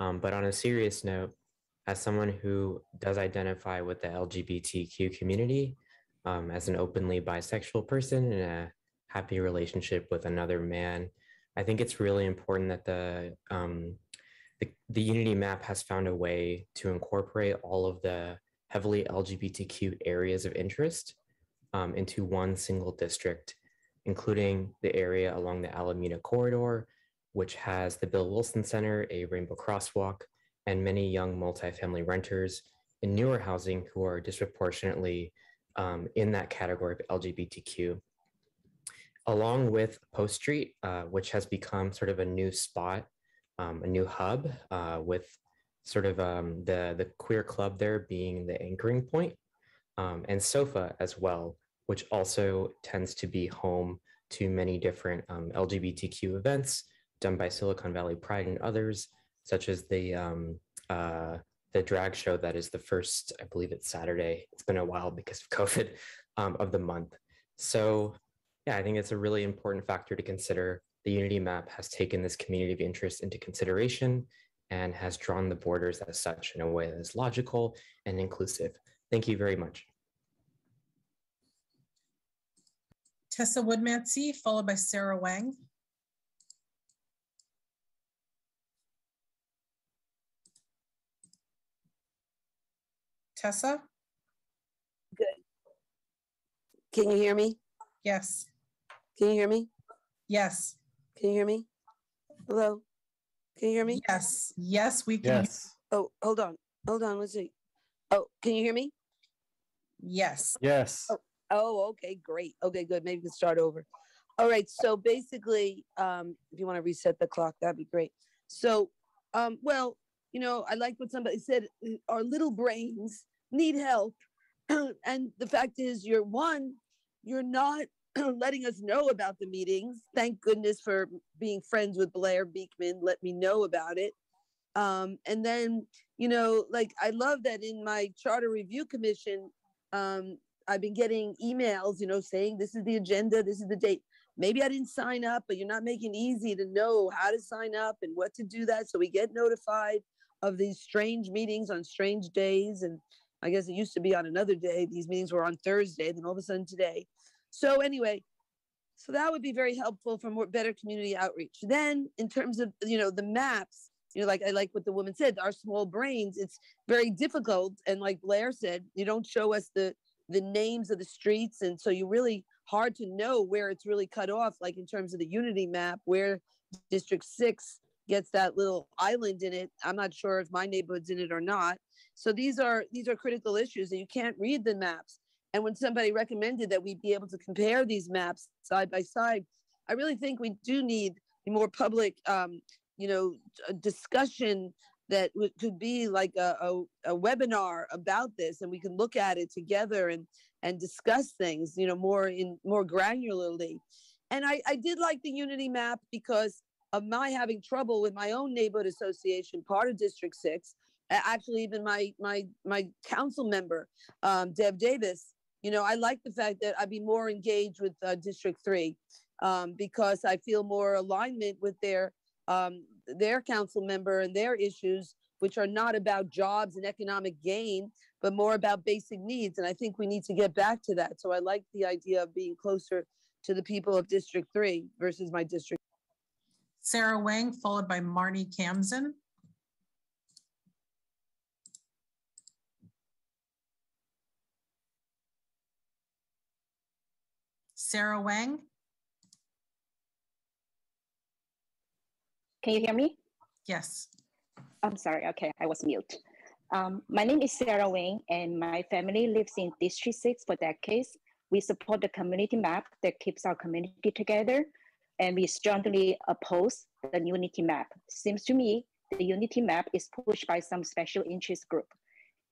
Um, but on a serious note, as someone who does identify with the LGBTQ community, um, as an openly bisexual person in a happy relationship with another man. I think it's really important that the, um, the, the Unity map has found a way to incorporate all of the heavily LGBTQ areas of interest um, into one single district, including the area along the Alameda corridor, which has the Bill Wilson Center, a rainbow crosswalk, and many young multifamily renters in newer housing who are disproportionately um, in that category of LGBTQ along with Post Street, uh, which has become sort of a new spot, um, a new hub, uh, with sort of um, the the queer club there being the anchoring point, um, and SOFA as well, which also tends to be home to many different um, LGBTQ events done by Silicon Valley Pride and others, such as the um, uh, the drag show that is the first, I believe it's Saturday. It's been a while because of COVID um, of the month. So yeah, I think it's a really important factor to consider. The Unity map has taken this community of interest into consideration and has drawn the borders as such in a way that is logical and inclusive. Thank you very much. Tessa Woodmansey, followed by Sarah Wang. Tessa? Good. Can you hear me? Yes. Can you hear me? Yes. Can you hear me? Hello? Can you hear me? Yes. Yes, we can. Yes. Oh, hold on. Hold on. Let's see. Oh, can you hear me? Yes. Yes. Oh, oh, okay, great. Okay, good. Maybe we can start over. All right. So basically, um, if you want to reset the clock, that'd be great. So, um, well, you know, I like what somebody said. Our little brains need help, and the fact is, you're one. You're not letting us know about the meetings. Thank goodness for being friends with Blair Beekman. Let me know about it. Um, and then, you know, like I love that in my charter review commission, um, I've been getting emails, you know, saying this is the agenda, this is the date. Maybe I didn't sign up, but you're not making it easy to know how to sign up and what to do that. So we get notified of these strange meetings on strange days. And I guess it used to be on another day. These meetings were on Thursday, then all of a sudden today. So anyway, so that would be very helpful for more better community outreach. Then in terms of, you know, the maps, you know, like I like what the woman said, our small brains, it's very difficult. And like Blair said, you don't show us the the names of the streets. And so you really hard to know where it's really cut off, like in terms of the unity map, where District Six gets that little island in it. I'm not sure if my neighborhood's in it or not. So these are these are critical issues and you can't read the maps. And when somebody recommended that we be able to compare these maps side by side, I really think we do need more public, um, you know, discussion that could be like a, a, a webinar about this, and we can look at it together and and discuss things, you know, more in more granularly. And I, I did like the Unity map because of my having trouble with my own neighborhood association, part of District Six. Actually, even my my my council member, um, Deb Davis. You know, I like the fact that I'd be more engaged with uh, District Three um, because I feel more alignment with their um, their council member and their issues, which are not about jobs and economic gain, but more about basic needs. And I think we need to get back to that. So I like the idea of being closer to the people of District Three versus my district. Sarah Wang, followed by Marnie Kamzen. Sarah Wang, Can you hear me? yes. I'm sorry. Okay, I was mute. Um, my name is Sarah Wang, and my family lives in District 6 for decades. We support the community map that keeps our community together, and we strongly oppose the unity map. Seems to me the unity map is pushed by some special interest group,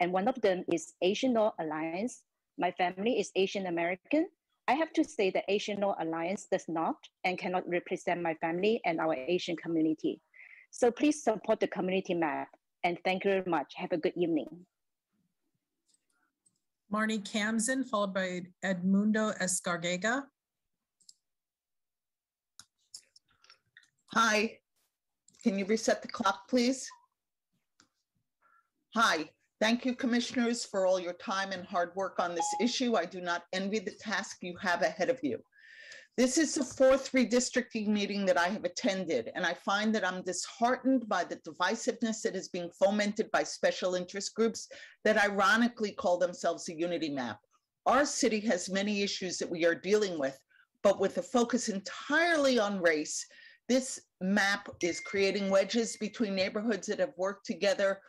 and one of them is Asian Law Alliance. My family is Asian American. I have to say that Asian Law Alliance does not and cannot represent my family and our Asian community. So please support the community map. And thank you very much. Have a good evening. Marnie Kamzen, followed by Edmundo Escarcega. Hi, can you reset the clock, please? Hi, thank you, commissioners, for all your time and hard work on this issue. I do not envy the task you have ahead of you. This is the fourth redistricting meeting that I have attended, and I find that I'm disheartened by the divisiveness that is being fomented by special interest groups that ironically call themselves a Unity Map. Our city has many issues that we are dealing with, but with a focus entirely on race, this map is creating wedges between neighborhoods that have worked together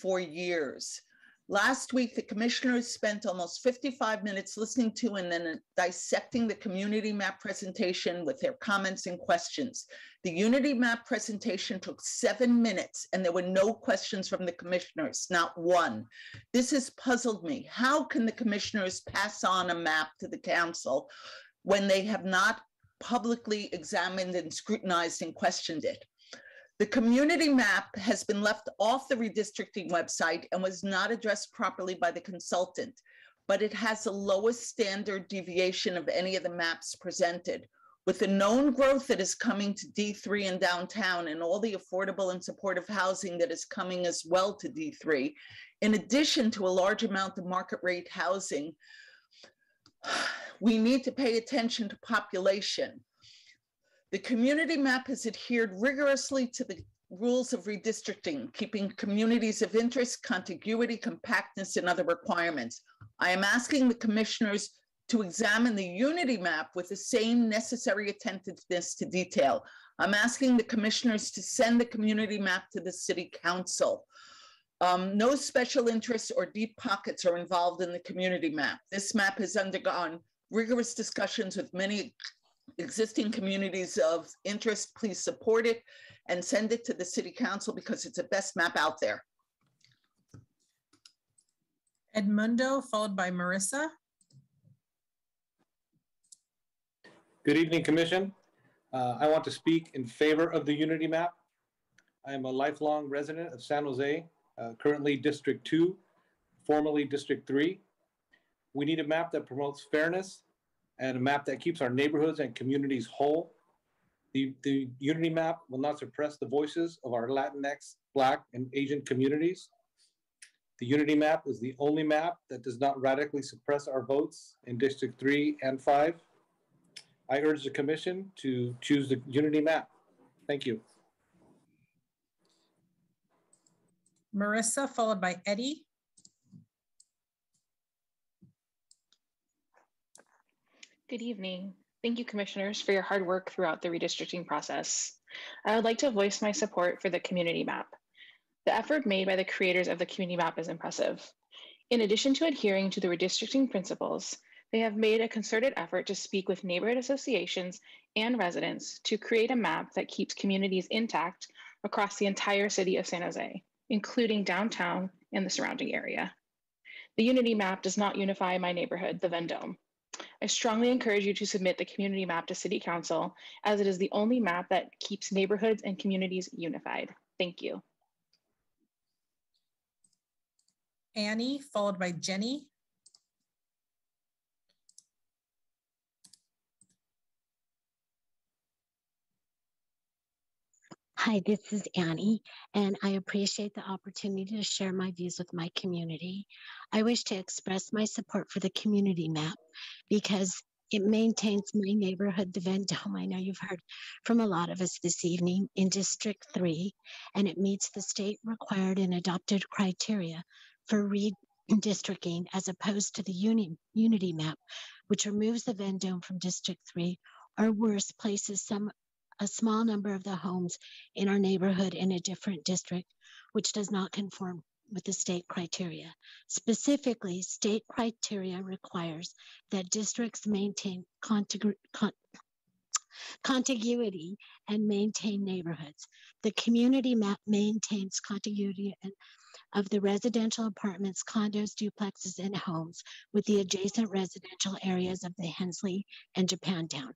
for years. Last week, the commissioners spent almost 55 minutes listening to and then dissecting the community map presentation with their comments and questions. The unity map presentation took seven minutes and there were no questions from the commissioners, not one. This has puzzled me. How can the commissioners pass on a map to the council when they have not publicly examined and scrutinized and questioned it. The community map has been left off the redistricting website and was not addressed properly by the consultant, but it has the lowest standard deviation of any of the maps presented. With the known growth that is coming to D3 and downtown and all the affordable and supportive housing that is coming as well to D3, in addition to a large amount of market rate housing, we need to pay attention to population. The community map has adhered rigorously to the rules of redistricting, keeping communities of interest, contiguity, compactness, and other requirements. I am asking the commissioners to examine the unity map with the same necessary attentiveness to detail. I'm asking the commissioners to send the community map to the city council. Um, no special interests or deep pockets are involved in the community map. This map has undergone rigorous discussions with many existing communities of interest. Please support it and send it to the city council because it's the best map out there. Edmundo, followed by Marissa. Good evening, Commission. Uh, I want to speak in favor of the Unity Map. I am a lifelong resident of San Jose, uh, currently District 2, formerly District 3. We need a map that promotes fairness and a map that keeps our neighborhoods and communities whole. The, the Unity Map will not suppress the voices of our Latinx, Black, and Asian communities. The Unity Map is the only map that does not radically suppress our votes in District 3 and 5. I urge the Commission to choose the Unity Map. Thank you. Marissa, followed by Eddie. Good evening. Thank you, Commissioners, for your hard work throughout the redistricting process. I would like to voice my support for the community map. The effort made by the creators of the community map is impressive. In addition to adhering to the redistricting principles, they have made a concerted effort to speak with neighborhood associations and residents to create a map that keeps communities intact across the entire city of San Jose, including downtown and the surrounding area. The Unity map does not unify my neighborhood, the Vendome. I strongly encourage you to submit the community map to City Council as it is the only map that keeps neighborhoods and communities unified. Thank you. Annie, followed by Jenny. Hi, this is Annie, and I appreciate the opportunity to share my views with my community. I wish to express my support for the community map because it maintains my neighborhood, the Vendome. I know you've heard from a lot of us this evening in District 3, and it meets the state required and adopted criteria for redistricting as opposed to the uni- Unity map, which removes the Vendome from District 3 or worse, places some a small number of the homes in our neighborhood in a different district, which does not conform with the state criteria. Specifically, state criteria requires that districts maintain contigu- con- contiguity and maintain neighborhoods. The community map maintains contiguity of the residential apartments, condos, duplexes, and homes with the adjacent residential areas of the Hensley and Japantown.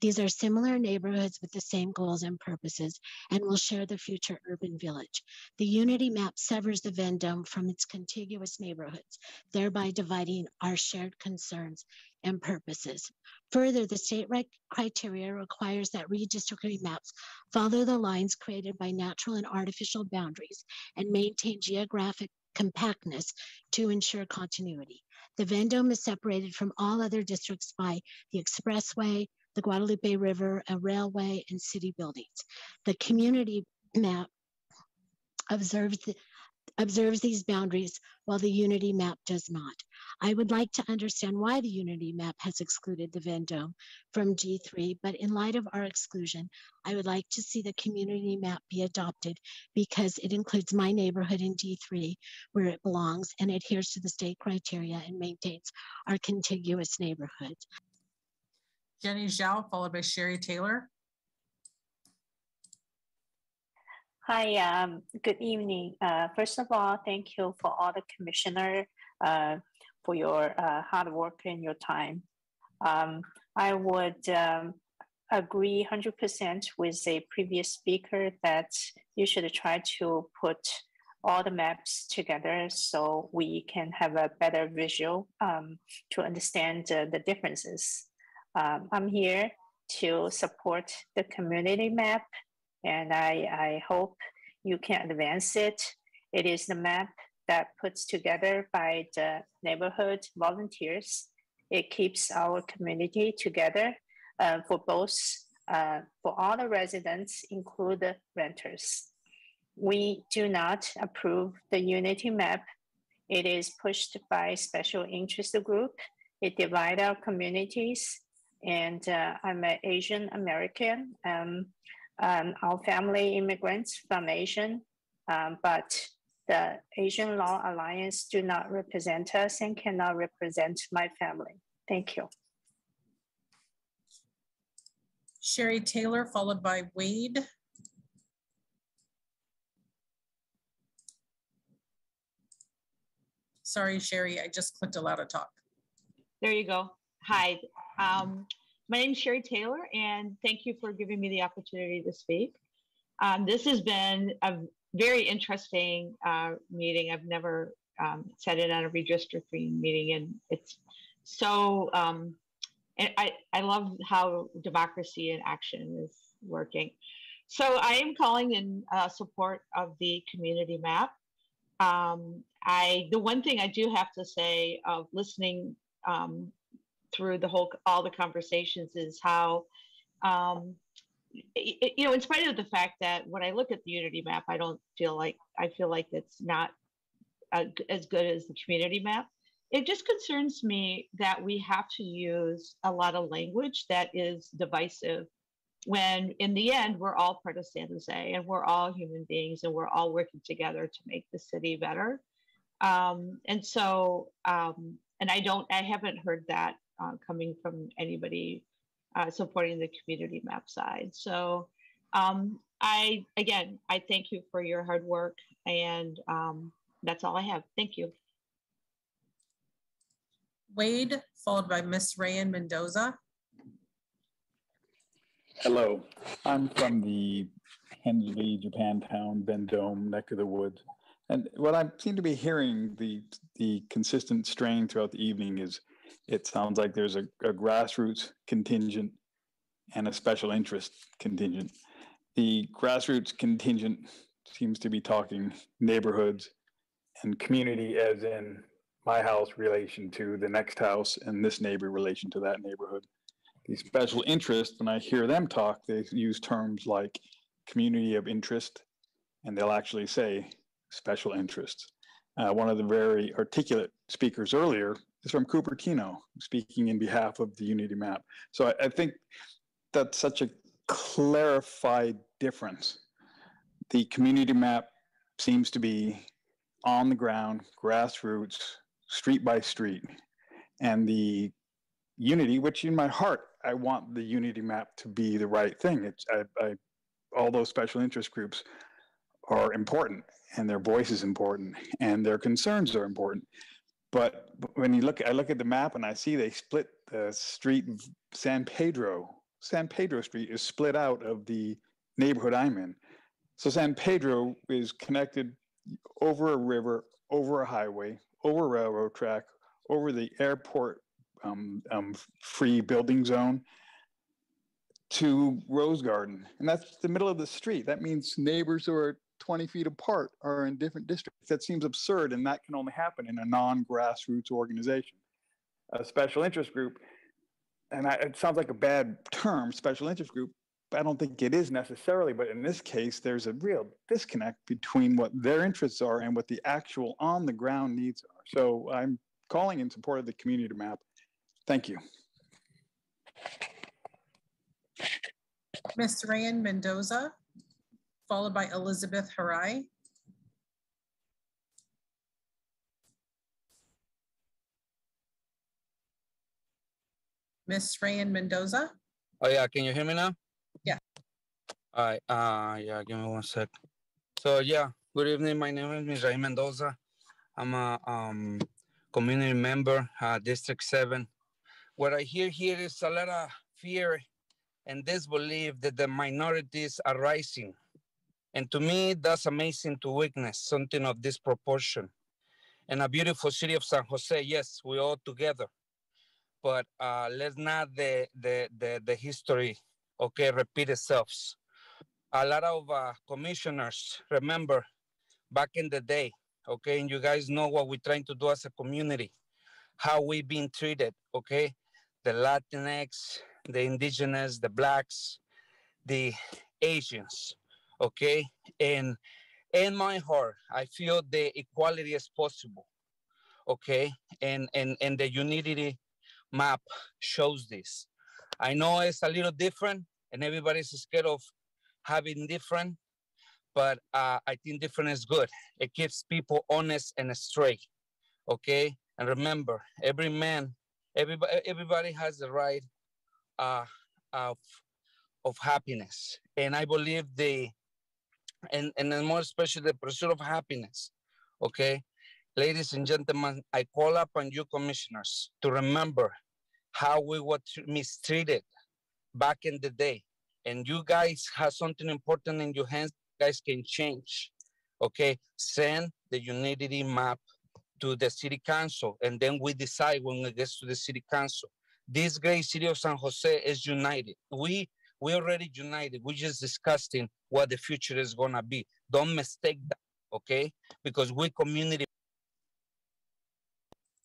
These are similar neighborhoods with the same goals and purposes and will share the future urban village. The Unity map severs the Vendome from its contiguous neighborhoods, thereby dividing our shared concerns and purposes. Further, the state right criteria requires that redistricting maps follow the lines created by natural and artificial boundaries and maintain geographic compactness to ensure continuity. The Vendome is separated from all other districts by the expressway, the Guadalupe River, a railway, and city buildings. The community map observes, the, observes these boundaries while the Unity map does not. I would like to understand why the Unity map has excluded the Vendome from D3, but in light of our exclusion, I would like to see the community map be adopted because it includes my neighborhood in D3 where it belongs and adheres to the state criteria and maintains our contiguous neighborhoods. Jenny Zhao, followed by Sherry Taylor. Hi, um, good evening. Uh, first of all, thank you for all the commissioner uh, for your uh, hard work and your time. Um, I would um, agree 100% with the previous speaker that you should try to put all the maps together so we can have a better visual um, to understand uh, the differences. Um, I'm here to support the community map and I, I hope you can advance it. It is the map that puts together by the neighborhood volunteers. It keeps our community together uh, for both, uh, for all the residents, include the renters. We do not approve the unity map. It is pushed by special interest group. It divide our communities. And uh, I'm an Asian American. Um, um, our family immigrants from Asian, um, but the Asian Law Alliance do not represent us and cannot represent my family. Thank you. Sherry Taylor, followed by Wade. Sorry, Sherry, I just clicked allow to talk. There you go. Hi, um, my name is Sherry Taylor, and thank you for giving me the opportunity to speak. Um, this has been a very interesting uh, meeting. I've never um, sat in on a redistricting meeting, and it's so. Um, and I, I love how democracy in action is working. So I am calling in uh, support of the community map. Um, I the one thing I do have to say of listening um, through the whole all the conversations is how um, it, you know in spite of the fact that when i look at the unity map i don't feel like i feel like it's not as good as the community map. It just concerns me that we have to use a lot of language that is divisive when in the end we're all part of san jose and we're all human beings and we're all working together to make the city better. Um, and so um, and i don't i haven't heard that uh, coming from anybody uh, supporting the community map side. So um, I, again, I thank you for your hard work and um, that's all I have. Thank you. Wade, followed by Miss Rayan Mendoza. Hello, I'm from the Hensley, Japantown, Vendome neck of the woods. And what I seem to be hearing the the consistent strain throughout the evening is it sounds like there's a, a grassroots contingent and a special interest contingent. The grassroots contingent seems to be talking neighborhoods and community as in my house relation to the next house and this neighbor relation to that neighborhood. The special interest, when I hear them talk, they use terms like community of interest, and they'll actually say special interests. Uh, one of the very articulate speakers earlier is from Cupertino, speaking in behalf of the Unity Map. So I, I think that's such a clarified difference. The community map seems to be on the ground, grassroots, street by street. And the unity, which in my heart, I want the unity map to be the right thing. It's I, I all those special interest groups are important and their voice is important and their concerns are important. But when you look, I look at the map and I see they split the street San Pedro. San Pedro Street is split out of the neighborhood I'm in. So San Pedro is connected over a river, over a highway, over a railroad track, over the airport um, um, free building zone to Rose Garden. And that's the middle of the street. That means neighbors who are 20 feet apart are in different districts. That seems absurd, and that can only happen in a non grassroots organization. A special interest group, and I, it sounds like a bad term, special interest group, I don't think it is necessarily. But in this case, there's a real disconnect between what their interests are and what the actual on the ground needs are. So I'm calling in support of the community map. Thank you. Ms. Rayan Mendoza followed by Elizabeth Harai. Miss Rayan Mendoza. Oh yeah, can you hear me now? Yeah. All right. Uh yeah, give me one sec. So yeah, good evening. My name is Miss Ray Mendoza. I'm a um community member, uh, District 7. What I hear here is a lot of fear and disbelief that the minorities are rising. And to me, that's amazing to witness something of this proportion. In a beautiful city of San Jose, yes, we all together, but uh, let's not the, the, the, the history, okay, repeat itself. A lot of uh, commissioners, remember, back in the day, okay, and you guys know what we're trying to do as a community, how we've been treated, okay? The Latinx, the indigenous, the blacks, the Asians, okay? And in my heart, I feel the equality is possible, okay? And, and, and the unity map shows this. I know it's a little different and everybody's scared of having different, but uh, I think different is good. It keeps people honest and straight, okay? And remember, every man, everybody, everybody has the right uh, of, of happiness. And I believe the, and, and then more especially the pursuit of happiness, okay? Ladies and gentlemen, I call upon you commissioners to remember how we were mistreated back in the day. And you guys have something important in your hands, you guys can change, okay? Send the unity map to the city council, and then we decide when it gets to the city council. This great city of San Jose is united. We we already united. We're just discussing what the future is gonna be. Don't mistake that, okay? Because we community.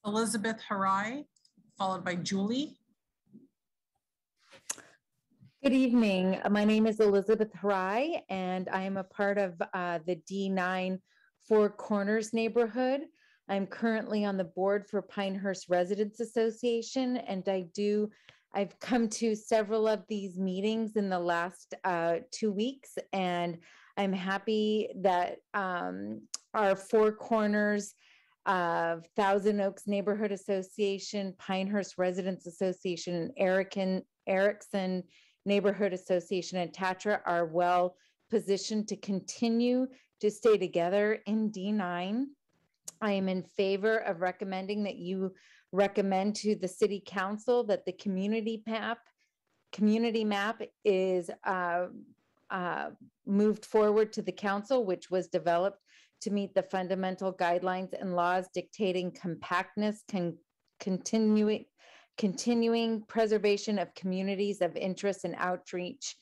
Elizabeth Harai, followed by Julie. Good evening. My name is Elizabeth Harai, and I am a part of uh, the D9 Four Corners neighborhood. I'm currently on the board for Pinehurst Residents Association, and I do, I've come to several of these meetings in the last uh, two weeks, and I'm happy that um, our Four Corners of Thousand Oaks Neighborhood Association, Pinehurst Residents Association, and Erican, Erickson Neighborhood Association and Tatra are well positioned to continue to stay together in D9. I am in favor of recommending that you recommend to the city council that the community map, community map is uh, uh, moved forward to the council, which was developed to meet the fundamental guidelines and laws dictating compactness, con- continuing, continuing preservation of communities of interest and outreach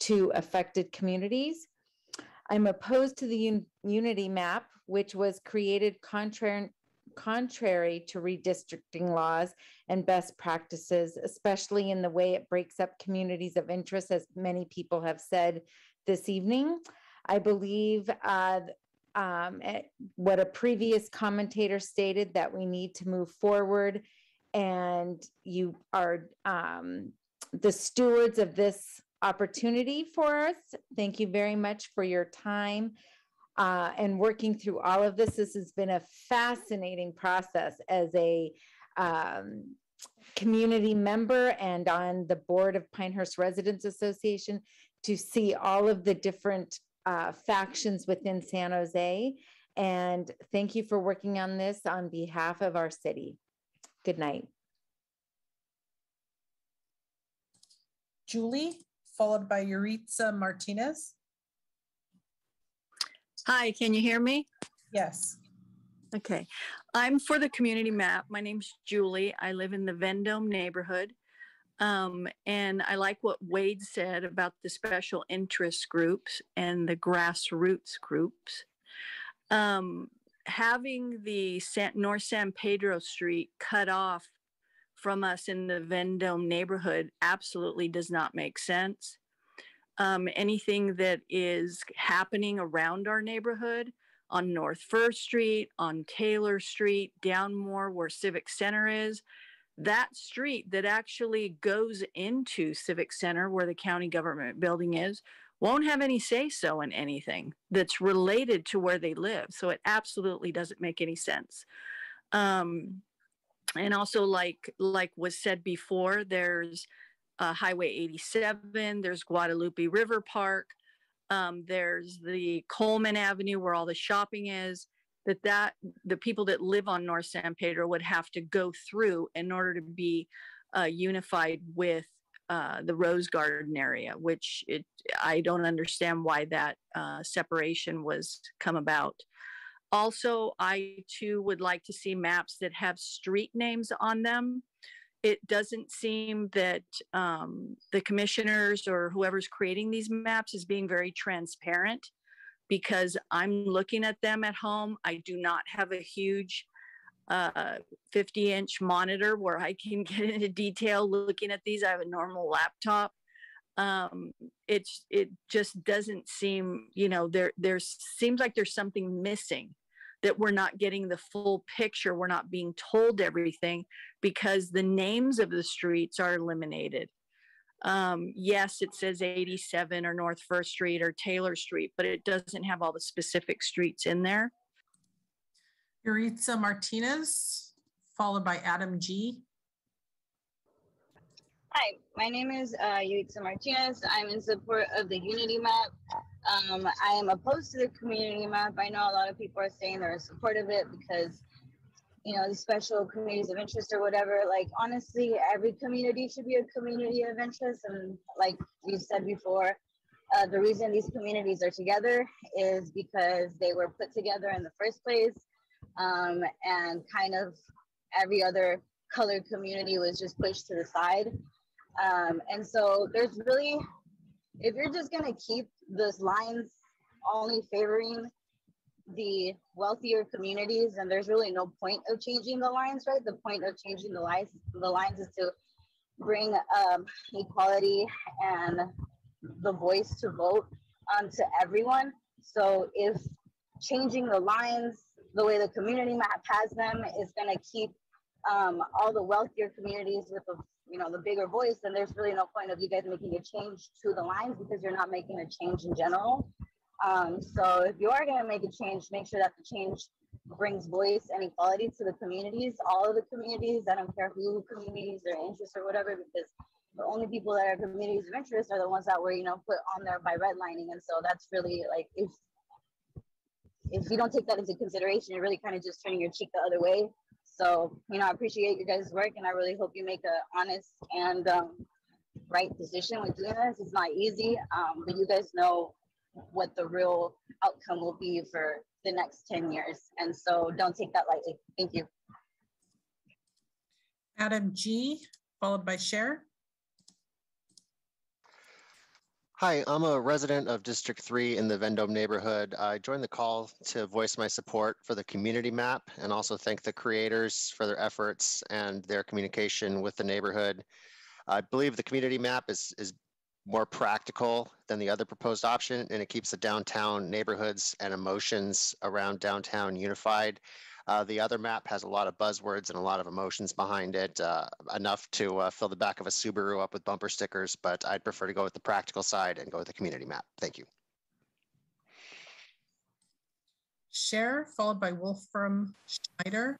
to affected communities. I'm opposed to the un- unity map, which was created contrary contrary to redistricting laws and best practices, especially in the way it breaks up communities of interest, as many people have said this evening. I believe uh, um, eh, what a previous commentator stated that we need to move forward, and you are um, the stewards of this opportunity for us. Thank you very much for your time uh, and working through all of this. This has been a fascinating process as a um, community member and on the board of Pinehurst Residents Association to see all of the different uh, factions within San Jose. And thank you for working on this on behalf of our city. Good night. Julie, followed by Yuritsa Martinez. Hi, can you hear me? Yes. Okay. I'm for the community map. My name's Julie. I live in the Vendome neighborhood. Um, and I like what Wade said about the special interest groups and the grassroots groups. Um, having the San, North San Pedro Street cut off from us in the Vendome neighborhood absolutely does not make sense. Um, anything that is happening around our neighborhood on North First Street, on Taylor Street, down more where Civic Center is, that street that actually goes into Civic Center where the county government building is won't have any say so in anything that's related to where they live. So it absolutely doesn't make any sense. Um, and also like like was said before there's uh, highway 87 there's guadalupe river park um, there's the coleman avenue where all the shopping is that that the people that live on north san pedro would have to go through in order to be uh, unified with uh, the Rose Garden area, which it I don't understand why that uh, separation was come about. Also, I too would like to see maps that have street names on them. It doesn't seem that um, the commissioners or whoever's creating these maps is being very transparent because I'm looking at them at home. I do not have a huge uh, 50 inch monitor where I can get into detail looking at these. I have a normal laptop. Um, it's it just doesn't seem, you know, there there seems like there's something missing that we're not getting the full picture. We're not being told everything because the names of the streets are eliminated. Um, yes, it says 87 or North First Street or Taylor Street, but it doesn't have all the specific streets in there. Yuritsa Martinez, followed by Adam G. Hi, my name is uh, Yuritsa Martinez. I'm in support of the Unity Map. Um, I am opposed to the community map. I know a lot of people are saying they're in support of it because, you know, the special communities of interest or whatever. Like, honestly, every community should be a community of interest. And like you said before, uh, the reason these communities are together is because they were put together in the first place. Um, and kind of every other colored community was just pushed to the side. Um, and so there's really, if you're just going to keep those lines only favoring the wealthier communities, and there's really no point of changing the lines, right? The point of changing the lines, the lines is to bring um, equality and the voice to vote um, to everyone. So if changing the lines the way the community map has them is going to keep um, all the wealthier communities with the you know the bigger voice, then there's really no point of you guys making a change to the lines because you're not making a change in general. Um, so if you are going to make a change, make sure that the change brings voice and equality to the communities, all of the communities. I don't care who communities or interest or whatever, because the only people that are communities of interest are the ones that were, you know, put on there by redlining. And so that's really like if if you don't take that into consideration, you're really kind of just turning your cheek the other way. So, you know, I appreciate you guys' work and I really hope you make a honest and um, right decision with doing this. It's not easy, um, but you guys know what the real outcome will be for the next 10 years. And so don't take that lightly. Thank you. Adam G, followed by Cher. Hi, I'm a resident of District 3 in the Vendome neighborhood. I joined the call to voice my support for the community map and also thank the creators for their efforts and their communication with the neighborhood. I believe the community map is, is more practical than the other proposed option and it keeps the downtown neighborhoods and emotions around downtown unified. Uh, the other map has a lot of buzzwords and a lot of emotions behind it, uh, enough to uh, fill the back of a Subaru up with bumper stickers, but I'd prefer to go with the practical side and go with the community map. Thank you. Cher, followed by Wolfram Schneider.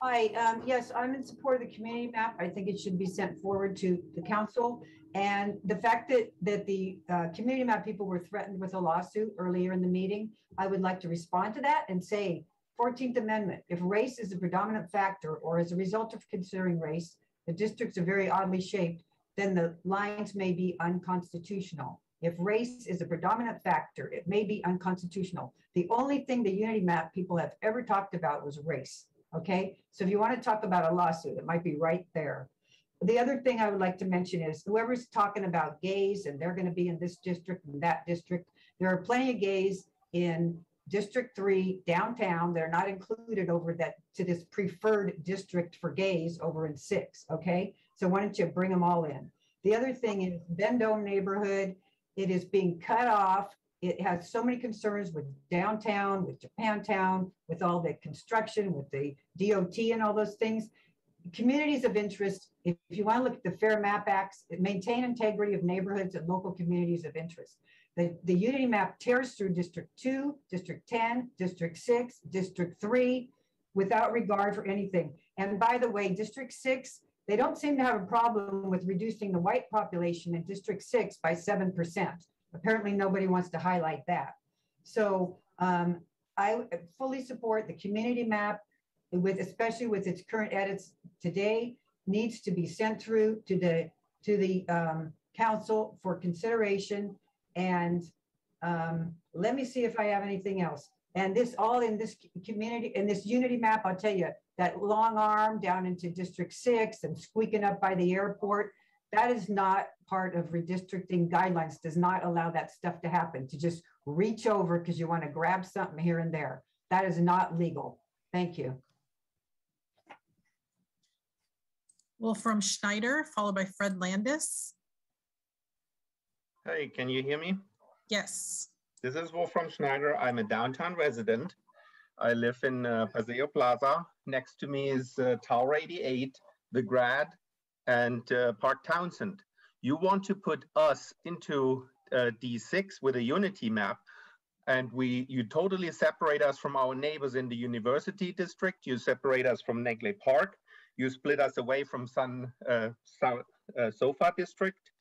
Hi, um, yes, I'm in support of the community map. I think it should be sent forward to the council. And the fact that, that the uh, community map people were threatened with a lawsuit earlier in the meeting, I would like to respond to that and say, 14th Amendment, if race is a predominant factor or as a result of considering race, the districts are very oddly shaped, then the lines may be unconstitutional. If race is a predominant factor, it may be unconstitutional. The only thing the unity map people have ever talked about was race. Okay, so if you want to talk about a lawsuit, it might be right there. The other thing I would like to mention is whoever's talking about gays and they're going to be in this district and that district, there are plenty of gays in District Three downtown, they're not included over that to this preferred district for gays over in six, okay? So why don't you bring them all in? The other thing is Vendome neighborhood, it is being cut off. It has so many concerns with downtown, with Japantown, with all the construction, with the DOT and all those things. Communities of interest, if you want to look at the Fair Map Acts, maintain integrity of neighborhoods and local communities of interest. The, the unity map tears through District 2, District 10, District 6, District 3, without regard for anything. And by the way, District 6, they don't seem to have a problem with reducing the white population in District 6 by 7%. Apparently, nobody wants to highlight that. So um, I fully support the community map, with especially with its current edits today, needs to be sent through to the to the um, council for consideration. And um, let me see if I have anything else. And this, all in this community, in this unity map, I'll tell you, that long arm down into District Six and squeaking up by the airport, that is not part of redistricting guidelines, does not allow that stuff to happen, to just reach over because you want to grab something here and there. That is not legal. Thank you. Wolfram Schneider, followed by Fred Landis. Hey, can you hear me? Yes. This is Wolfram Schneider. I'm a downtown resident. I live in uh, Paseo Plaza. Next to me is uh, Tower 88, The Grad, and uh, Park Townsend. You want to put us into uh, D6 with a unity map, and we you totally separate us from our neighbors in the university district. You separate us from Naglee Park. You split us away from Sun uh, South uh, SoFA district.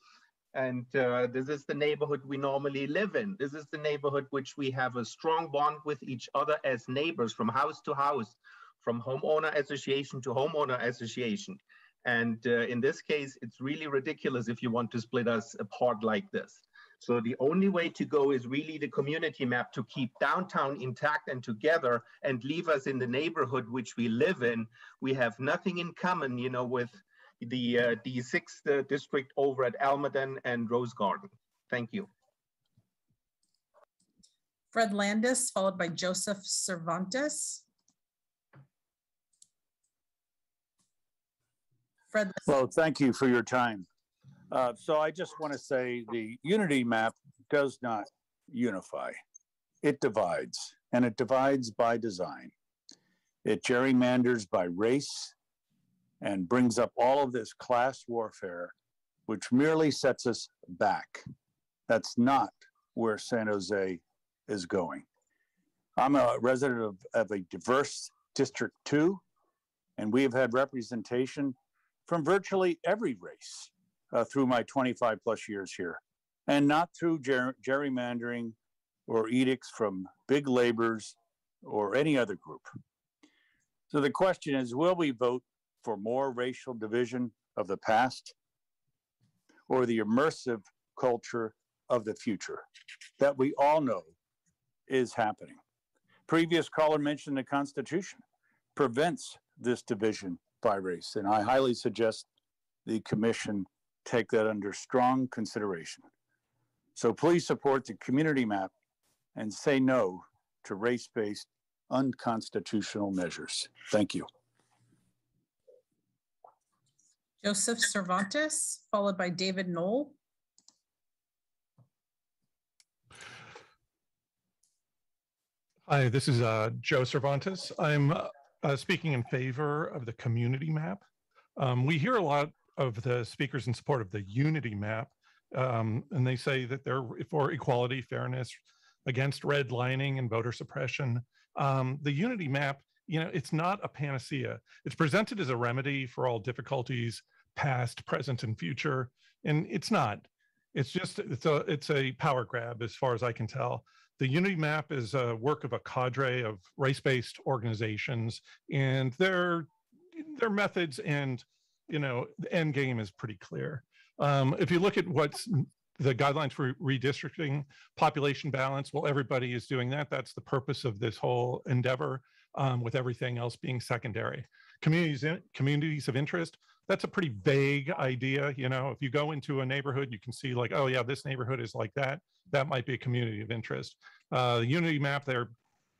And uh, this is the neighborhood we normally live in. This is the neighborhood which we have a strong bond with each other as neighbors from house to house, from homeowner association to homeowner association. And uh, in this case, it's really ridiculous if you want to split us apart like this. So the only way to go is really the community map to keep downtown intact and together and leave us in the neighborhood which we live in. We have nothing in common, you know, with the uh, D6 uh, district over at Almaden and Rose Garden. Thank you. Fred Landis, followed by Joseph Cervantes. Fred. Well, thank you for your time. Uh, so I just want to say the unity map does not unify. It divides, and it divides by design. It gerrymanders by race and brings up all of this class warfare, which merely sets us back. That's not where San Jose is going. I'm a resident of, of a diverse District 2, and we have had representation from virtually every race uh, through my 25 plus years here, and not through ger- gerrymandering or edicts from big labors or any other group. So the question is will we vote for more racial division of the past or the immersive culture of the future that we all know is happening? Previous caller mentioned the Constitution prevents this division by race, and I highly suggest the commission take that under strong consideration. So please support the community map and say no to race based unconstitutional measures. Thank you. Joseph Cervantes, followed by David Knoll. Hi, this is uh, Joe Cervantes. I'm uh, speaking in favor of the community map. Um, we hear a lot of the speakers in support of the unity map, um, and they say that they're for equality, fairness, against redlining and voter suppression. Um, the unity map, you know, it's not a panacea. It's presented as a remedy for all difficulties, past, present, and future, and it's not. It's just it's a it's a power grab as far as I can tell. The Unity Map is a work of a cadre of race-based organizations, and their their methods and you know the end game is pretty clear. Um, if you look at what's the guidelines for redistricting, population balance, well, everybody is doing that. That's the purpose of this whole endeavor, um, with everything else being secondary. Communities in, communities of interest, that's a pretty vague idea. You know, if you go into a neighborhood, you can see like, oh yeah, this neighborhood is like that. That might be a community of interest. Uh, the Unity map, they're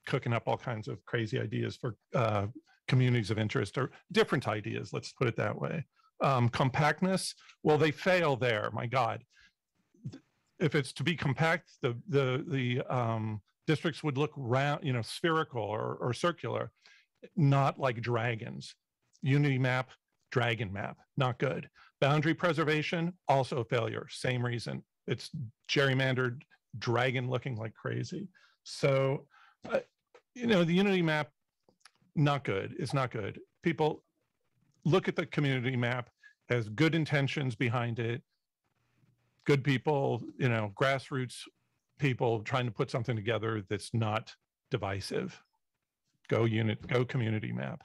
cooking up all kinds of crazy ideas for uh, communities of interest or different ideas. Let's put it that way. Um, compactness, well, they fail there. My God, if it's to be compact, the the the um, districts would look round, you know, spherical or, or circular, not like dragons. Unity map, dragon map, not good. Boundary preservation, also failure. Same reason. It's gerrymandered, dragon looking like crazy. So, uh, you know, the Unity map, not good. It's not good. People look at the community map has good intentions behind it good people, you know, grassroots people trying to put something together that's not divisive. Go unit, go community map.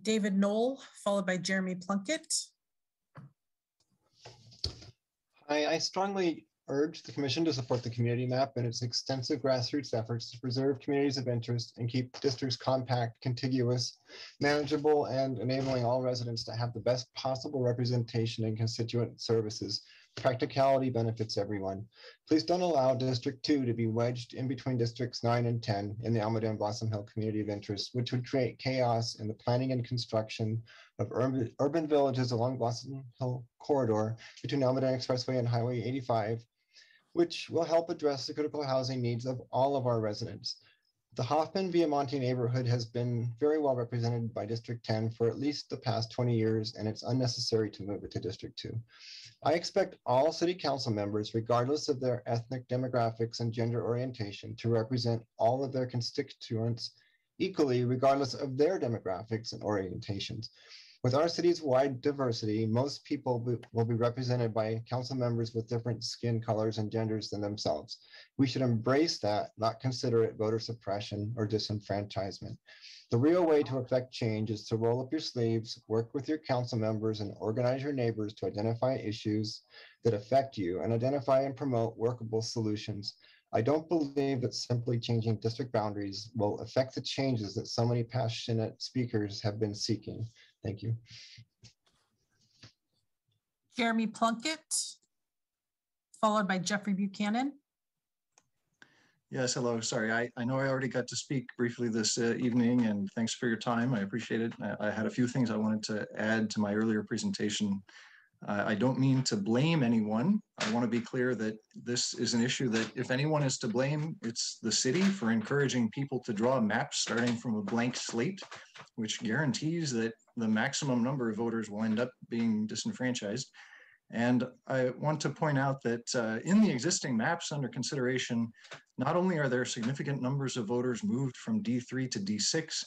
David Knoll, followed by Jeremy Plunkett. I, I strongly urge the commission to support the community map and its extensive grassroots efforts to preserve communities of interest and keep districts compact, contiguous, manageable, and enabling all residents to have the best possible representation and constituent services. Practicality benefits everyone. Please don't allow District 2 to be wedged in between Districts 9 and 10 in the Almaden Blossom Hill community of interest, which would create chaos in the planning and construction of urban, urban villages along Blossom Hill corridor between Almaden Expressway and Highway 85 which will help address the critical housing needs of all of our residents. The Hoffman Viamonte neighborhood has been very well represented by District 10 for at least the past 20 years, and it's unnecessary to move it to District 2. I expect all city council members, regardless of their ethnic demographics and gender orientation, to represent all of their constituents equally, regardless of their demographics and orientations. With our city's wide diversity, most people will be represented by council members with different skin colors and genders than themselves. We should embrace that, not consider it voter suppression or disenfranchisement. The real way to affect change is to roll up your sleeves, work with your council members, and organize your neighbors to identify issues that affect you and identify and promote workable solutions. I don't believe that simply changing district boundaries will affect the changes that so many passionate speakers have been seeking. Thank you. Jeremy Plunkett, followed by Jeffrey Buchanan. Yes, hello. Sorry, I, I know I already got to speak briefly this uh, evening and thanks for your time. I appreciate it. I, I, had a few things I wanted to add to my earlier presentation. Uh, I don't mean to blame anyone. I want to be clear that this is an issue that if anyone is to blame, it's the city for encouraging people to draw maps starting from a blank slate, which guarantees that the maximum number of voters will end up being disenfranchised. And I want to point out that uh, in the existing maps under consideration, not only are there significant numbers of voters moved from D3 to D6,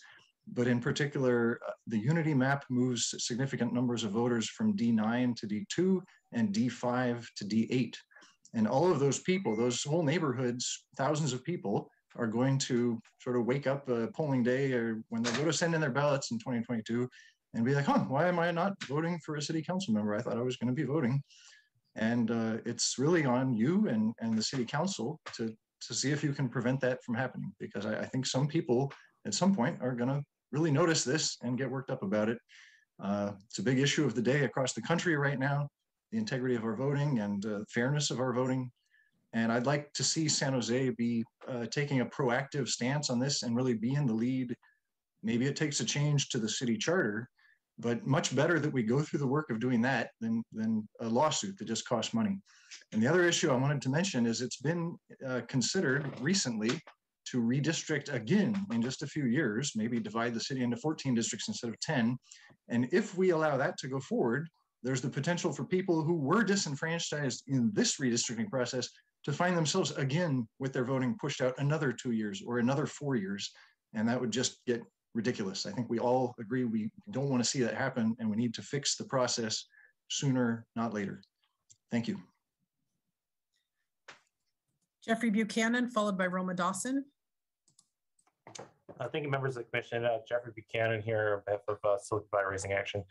but in particular, uh, the Unity map moves significant numbers of voters from D9 to D2 and D5 to D8. And all of those people, those whole neighborhoods, thousands of people, are going to sort of wake up a polling day or when they go to send in their ballots in 2022 and be like, huh, why am I not voting for a city council member? I thought I was going to be voting. And uh, it's really on you and, and the city council to, to see if you can prevent that from happening. Because I, I think some people at some point are going to really notice this and get worked up about it. Uh, it's a big issue of the day across the country right now, the integrity of our voting and uh, fairness of our voting. And I'd like to see San Jose be uh, taking a proactive stance on this and really be in the lead. Maybe it takes a change to the city charter, but much better that we go through the work of doing that than, than a lawsuit that just costs money. And the other issue I wanted to mention is it's been uh, considered recently to redistrict again in just a few years, maybe divide the city into 14 districts instead of 10. And if we allow that to go forward, there's the potential for people who were disenfranchised in this redistricting process to find themselves again with their voting pushed out another two years or another four years. And that would just get ridiculous. I think we all agree we don't want to see that happen and we need to fix the process sooner, not later. Thank you. Jeffrey Buchanan, followed by Roma Dawson. Uh, thank you, members of the commission. Uh, Jeffrey Buchanan here on behalf of uh, Silicon Valley Rising Action.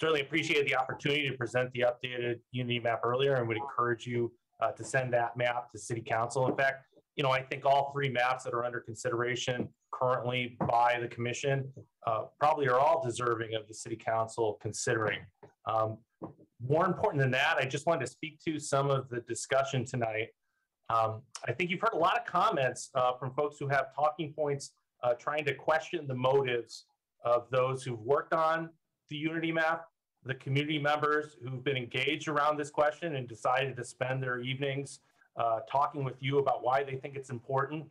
Certainly appreciate the opportunity to present the updated Unity map earlier and would encourage you uh, to send that map to City Council. In fact, you know, I think all three maps that are under consideration currently by the commission uh, probably are all deserving of the City Council considering. Um, more important than that, I just wanted to speak to some of the discussion tonight. Um, I think you've heard a lot of comments uh, from folks who have talking points uh, trying to question the motives of those who've worked on the Unity map, the community members who've been engaged around this question and decided to spend their evenings uh, talking with you about why they think it's important.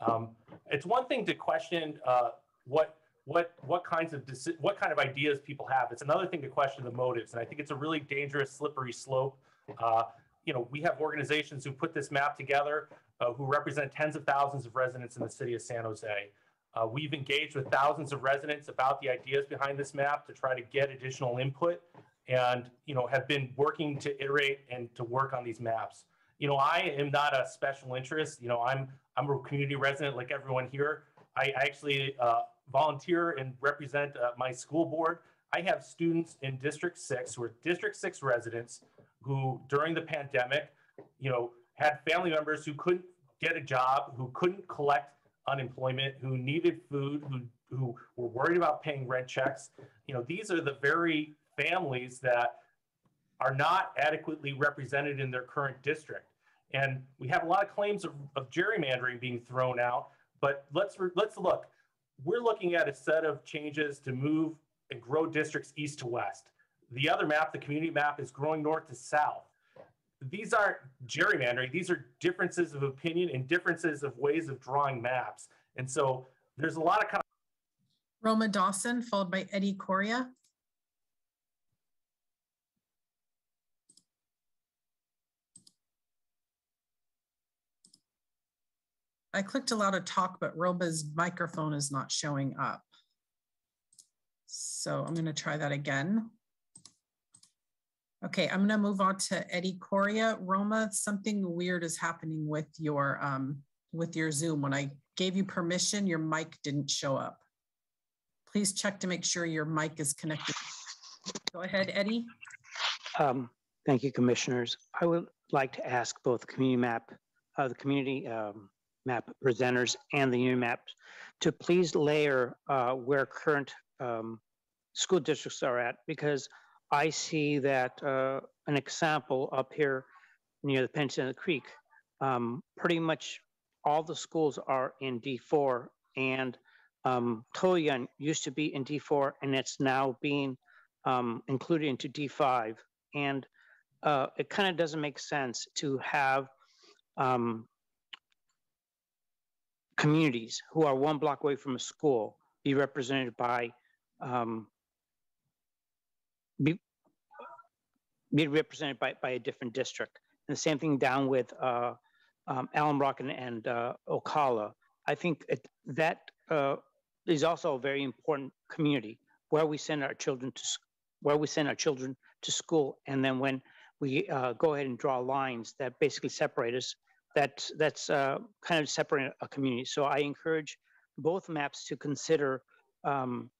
Um, it's one thing to question uh, what what what kinds of what kind of ideas people have. It's another thing to question the motives, and I think it's a really dangerous, slippery slope. Uh, you know, we have organizations who put this map together, uh, who represent tens of thousands of residents in the city of San Jose. Uh, we've engaged with thousands of residents about the ideas behind this map to try to get additional input and you know have been working to iterate and to work on these maps you know i am not a special interest you know i'm i'm a community resident like everyone here i, actually uh, volunteer and represent uh, my school board. I have students in District 6 who are District 6 residents who, during the pandemic, you know, had family members who couldn't get a job, who couldn't collect unemployment, who needed food, who who were worried about paying rent checks. You know, these are the very families that are not adequately represented in their current district. And we have a lot of claims of, of gerrymandering being thrown out, but let's let's look. We're looking at a set of changes to move and grow districts east to west. The other map, the community map, is growing north to south. These aren't gerrymandering. These are differences of opinion and differences of ways of drawing maps. And so there's a lot of kind of Roma Dawson, followed by Eddie Coria. I clicked allow to talk, but Roba's microphone is not showing up. So I'm going to try that again. Okay, I'm going to move on to Eddie Coria. Roma, something weird is happening with your um, with your Zoom. When I gave you permission, your mic didn't show up. Please check to make sure your mic is connected. Go ahead, Eddie. Um, thank you, commissioners. I would like to ask both community map, uh, the community um, map presenters and the unit maps to please layer uh, where current um, school districts are at because I see that uh, an example up here near the Penitencia Creek, um, pretty much all the schools are in D4 and um, Toyon used to be in D4 and it's now being um, included into D5. And uh, it kind of doesn't make sense to have um, communities who are one block away from a school be represented by um, be, be represented by, by a different district. And the same thing down with uh, um, Rock and, and uh, Ocala. I think it, that uh, is also a very important community where we send our children to where we send our children to school, and then when we uh, go ahead and draw lines that basically separate us, that that's uh, kind of separate a community. So I encourage both maps to consider um,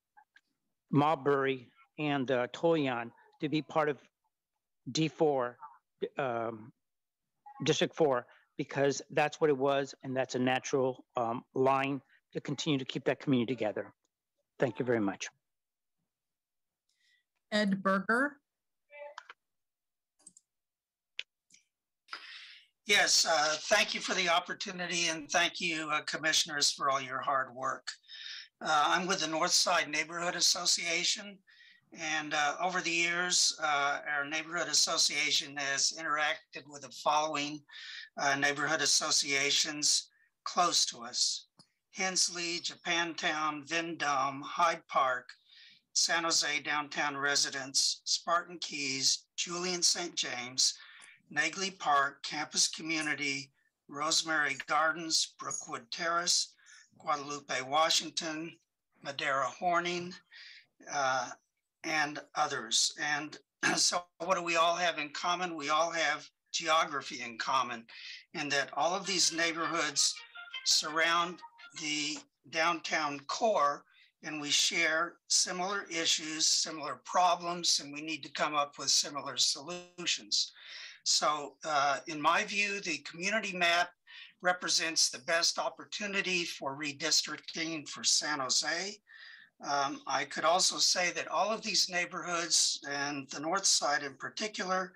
and uh, to be part of D4, um, District 4, because that's what it was, and that's a natural um, line to continue to keep that community together. Thank you very much. Ed Berger. Yes, uh, thank you for the opportunity and thank you, uh, commissioners, for all your hard work. Uh, I'm with the Northside Neighborhood Association, and uh, over the years, uh, our neighborhood association has interacted with the following uh, neighborhood associations close to us. Hensley, Japantown, Vendome, Hyde Park, San Jose Downtown Residents, Spartan Keyes, Julian St. James, Naglee Park, Campus Community, Rosemary Gardens, Brookwood Terrace, Guadalupe, Washington, Madera Horning, uh, and others. And so what do we all have in common? We all have geography in common in that all of these neighborhoods surround the downtown core and we share similar issues, similar problems, and we need to come up with similar solutions. So uh, in my view, the community map represents the best opportunity for redistricting for San Jose. Um, I could also say that all of these neighborhoods and the North Side in particular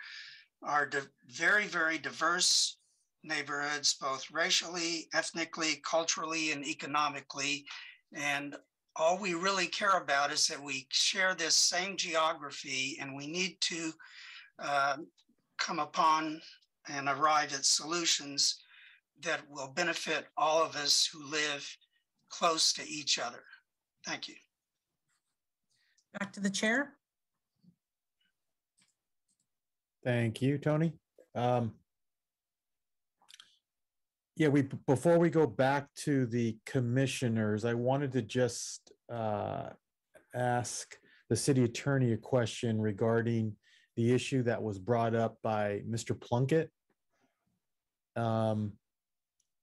are very, very diverse neighborhoods, both racially, ethnically, culturally, and economically. And all we really care about is that we share this same geography and we need to uh, come upon and arrive at solutions that will benefit all of us who live close to each other. Thank you. Back to the chair. Thank you, Tony. Um, yeah, we before we go back to the commissioners, I wanted to just uh, ask the city attorney a question regarding the issue that was brought up by Mr. Plunkett, um,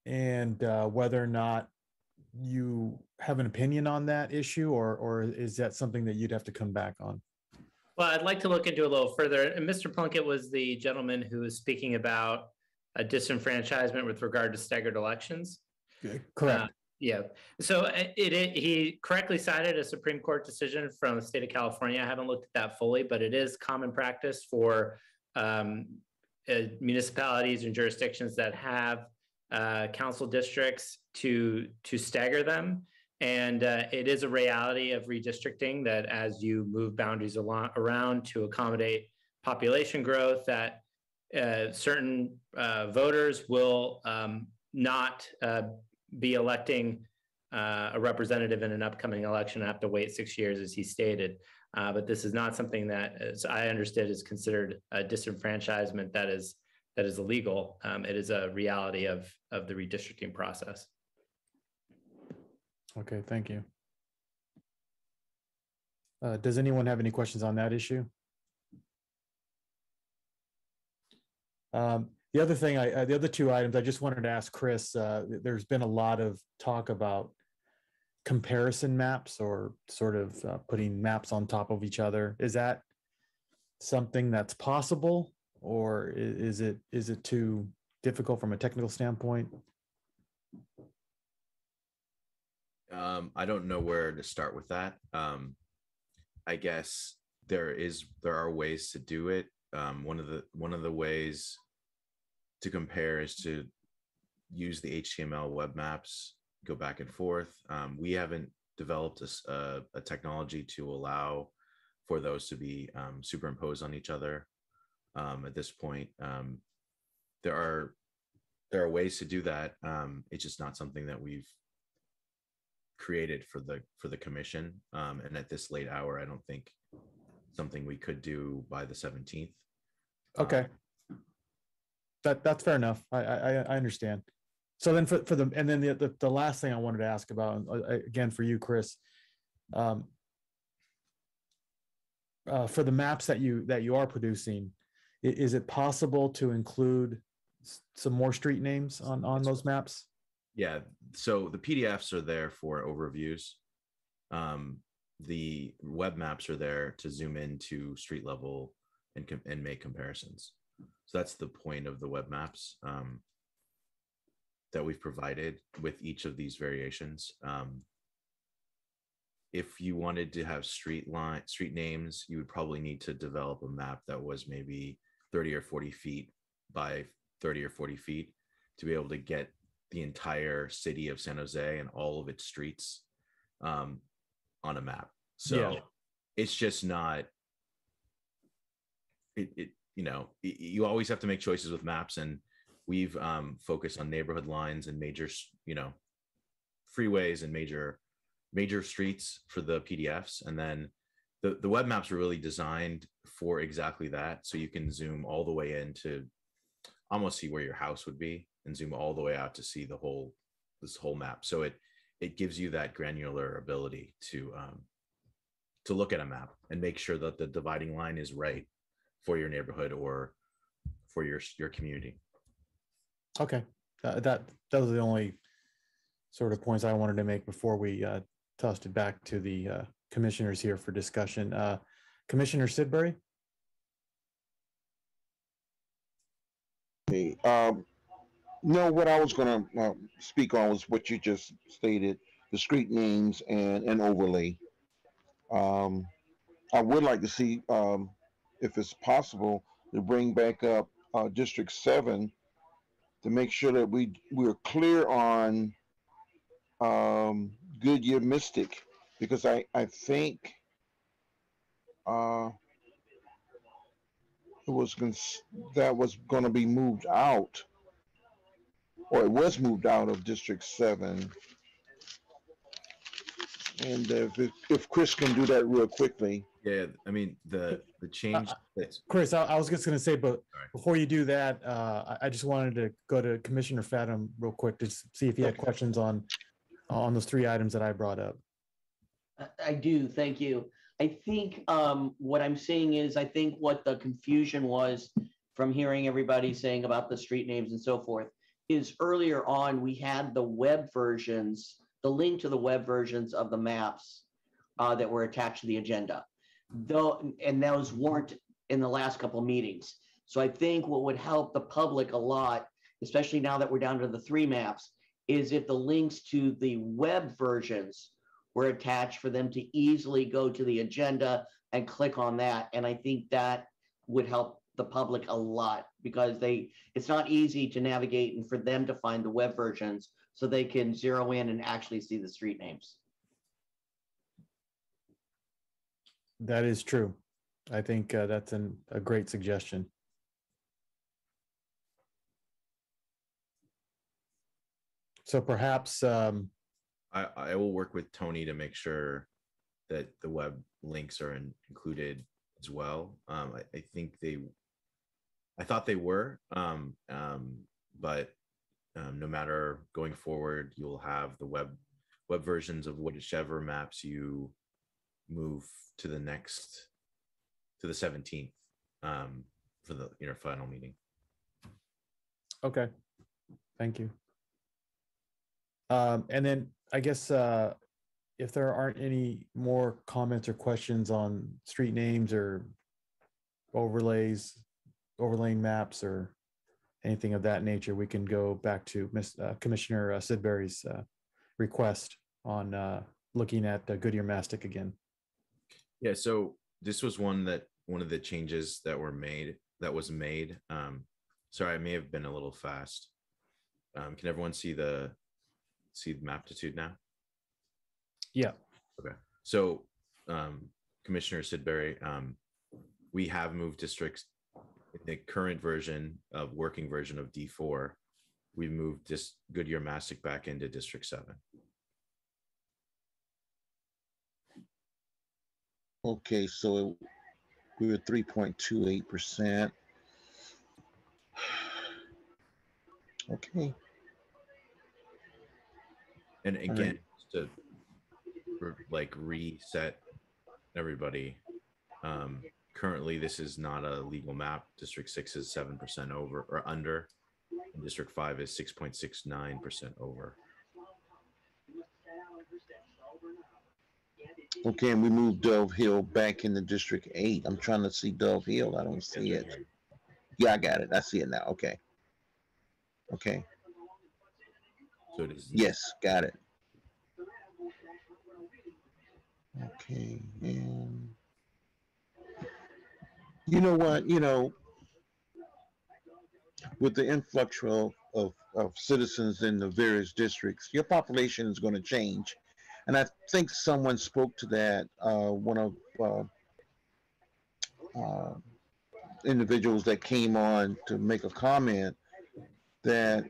and uh, whether or not you have an opinion on that issue or, or is that something that you'd have to come back on? Well, I'd like to look into it a little further. And Mr. Plunkett was the gentleman who was speaking about a disenfranchisement with regard to staggered elections. Correct. Uh, yeah. So uh, it, it, he correctly cited a Supreme Court decision from the state of California. I haven't looked at that fully, but it is common practice for um, uh, municipalities and jurisdictions that have uh, council districts to to stagger them. And uh, it is a reality of redistricting that as you move boundaries along, around to accommodate population growth, that uh, certain uh, voters will um, not uh, be electing uh, a representative in an upcoming election and have to wait six years, as he stated. Uh, but this is not something that, as I understood, is considered a disenfranchisement that is that is illegal. Um, it is a reality of of the redistricting process. Okay, thank you. Uh, does anyone have any questions on that issue? Um, the other thing, I, uh, the other two items, I just wanted to ask Chris, uh, there's been a lot of talk about comparison maps or sort of uh, putting maps on top of each other. Is that something that's possible or is it, is it too difficult from a technical standpoint? Um, I don't know where to start with that. Um, I guess there is there are ways to do it. Um, one of the one of the ways to compare is to use the HTML web maps, go back and forth. Um, we haven't developed a technology to allow for those to be um, superimposed on each other. Um, at this point, um, there are there are ways to do that. Um, it's just not something that we've created for the for the commission um and at this late hour i don't think something we could do by the 17th Okay. That, that's fair enough. I, I, I- understand. So then for, for the, and then the, the, the last thing I wanted to ask about, uh, again, for you, Chris. um, Uh, for the maps that you, that you are producing, is it possible to include some more street names on, on those maps? yeah so the pdfs are there for overviews um the web maps are there to zoom into street level and com- and make comparisons so that's the point of the web maps um that we've provided with each of these variations um if you wanted to have street line street names you would probably need to develop a map that was maybe 30 or 40 feet by 30 or 40 feet to be able to get the entire city of san jose and all of its streets um, on a map so Yeah. it's just not it, it you know you always have to make choices with maps and we've um, focused on neighborhood lines and major you know freeways and major major streets for the pdfs and then the, the web maps are really designed for exactly that so you can zoom all the way in to almost see where your house would be and zoom all the way out to see the whole this whole map so it it gives you that granular ability to um, to look at a map and make sure that the dividing line is right for your neighborhood or for your your community Okay, uh, that, those are the only sort of points I wanted to make before we uh, tossed it back to the uh, commissioners here for discussion. Uh, Commissioner Sidbury? Hey, um, no, what I was gonna, uh, speak on was what you just stated, the street names and, an overlay. Um, I would like to see, um, if it's possible, to bring back up, uh, District Seven to make sure that we, we're clear on, um, Goodyear Mastic, because I, I think, uh, it was, cons- that was gonna be moved out. Or it was moved out of District Seven. And if, if Chris can do that real quickly. yeah i mean the the change that's Chris, I, I was just gonna say, but before you do that, uh, I, I just wanted to go to Commissioner Fathom real quick to see if he had questions on, on those three items that I brought up. I- I do, thank you. I think um, what I'm seeing is, I think what the confusion was from hearing everybody saying about the street names and so forth is earlier on, we had the web versions the link to the web versions of the maps uh, that were attached to the agenda. Though, and those weren't in the last couple of meetings. So I think what would help the public a lot, especially now that we're down to the three maps, is if the links to the web versions were attached for them to easily go to the agenda and click on that. And I think that would help the public a lot because they, it's not easy to navigate and for them to find the web versions so they can zero in and actually see the street names. That is true. I think uh, that's an, a great suggestion. So perhaps, um, I, I will work with Tony to make sure that the web links are in- included as well. Um, I, I think they, I thought they were, um, um, but um, no matter going forward, you'll have the web web versions of whichever maps you move to the next to the 17th um, for the your final meeting. okay, thank you. Um, and then I guess, uh, if there aren't any more comments or questions on street names or overlays, overlaying maps or anything of that nature, we can go back to Miss uh, Commissioner uh, Sidbury's uh, request on uh, looking at uh, Goodyear Mastic again. Yeah, so this was one that one of the changes that were made that was made. Um, sorry, I may have been a little fast. Um, can everyone see the see the maptitude now? Yeah. Okay. So um, Commissioner Sidbury, um, we have moved districts in the current version of working version of D4. We've moved this Goodyear Mastic back into District 7. Okay, so it- we were three point two eight percent. Okay, And right. again, just to like reset everybody. Um, currently, this is not a legal map. District six is seven percent over or under. And District five is six point six nine percent over. okay, and we moved Dove Hill back into District Eight. I'm trying to see Dove Hill. I don't see it. Yeah, I got it. I see it now. Okay. Okay, So it is. yes, got it. Okay, and you know what, you know, with the influx of, of, citizens in the various districts, your population is going to change. And I think someone spoke to that, uh, one of, uh, uh, individuals that came on to make a comment that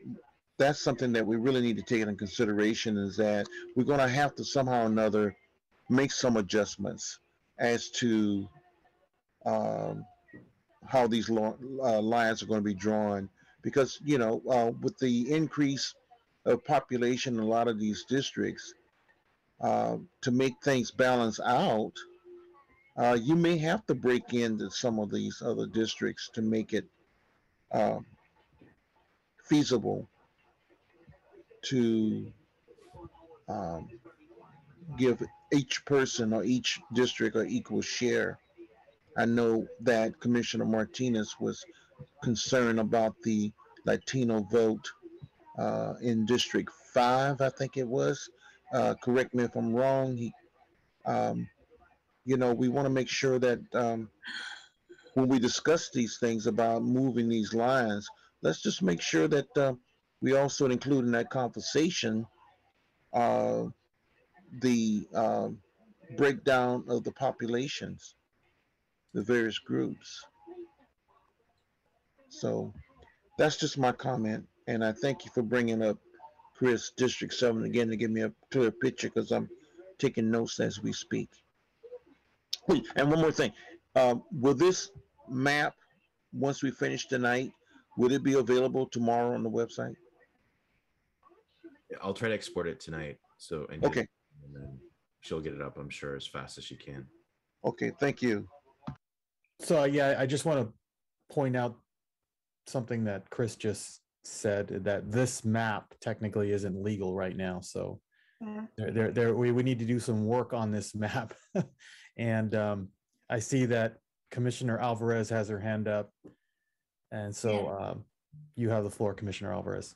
that's something that we really need to take into consideration is that we're going to have to somehow or another make some adjustments as to um, how these lo- uh, lines are going to be drawn because you know uh, with the increase of population in a lot of these districts uh, to make things balance out uh, you may have to break into some of these other districts to make it uh, feasible to um, give each person or each district an equal share. I know that Commissioner Martinez was concerned about the Latino vote uh, in District Five, I think it was. Uh, correct me if I'm wrong. He, um, you know, we want to make sure that um, when we discuss these things about moving these lines, let's just make sure that uh, we also include in that conversation uh, the uh, breakdown of the populations, the various groups. So that's just my comment. And I thank you for bringing up Chris District 7 again to give me a clear picture because I'm taking notes as we speak. Wait, And one more thing. Um, will this map, once we finish tonight, will it be available tomorrow on the website? I'll try to export it tonight. So and Okay. and then she'll get it up. I'm sure as fast as she can. Okay, thank you. So uh, yeah, I just want to point out something that Chris just said that this map technically isn't legal right now. So that. There, there, there, we, we need to do some work on this map. And um, I see that Commissioner Alvarez has her hand up. And so um, you have the floor, Commissioner Alvarez.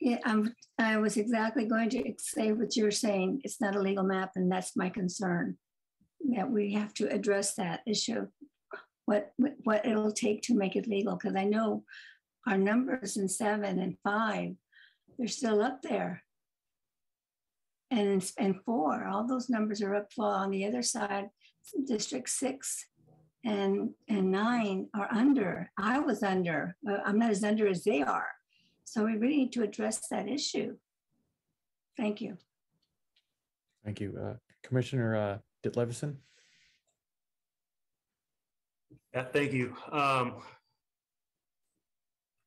Yeah, I'm, I was exactly going to say what you're saying. It's not a legal map and that's my concern. That we have to address that issue, what, what it'll take to make it legal, because I know our numbers in seven and five, they're still up there. And, and four, all those numbers are up on the other side, District six and, and nine are under. I was under, uh, I'm not as under as they are. So we really need to address that issue. Thank you. Thank you. Uh, Commissioner uh? Yeah, thank you. Um,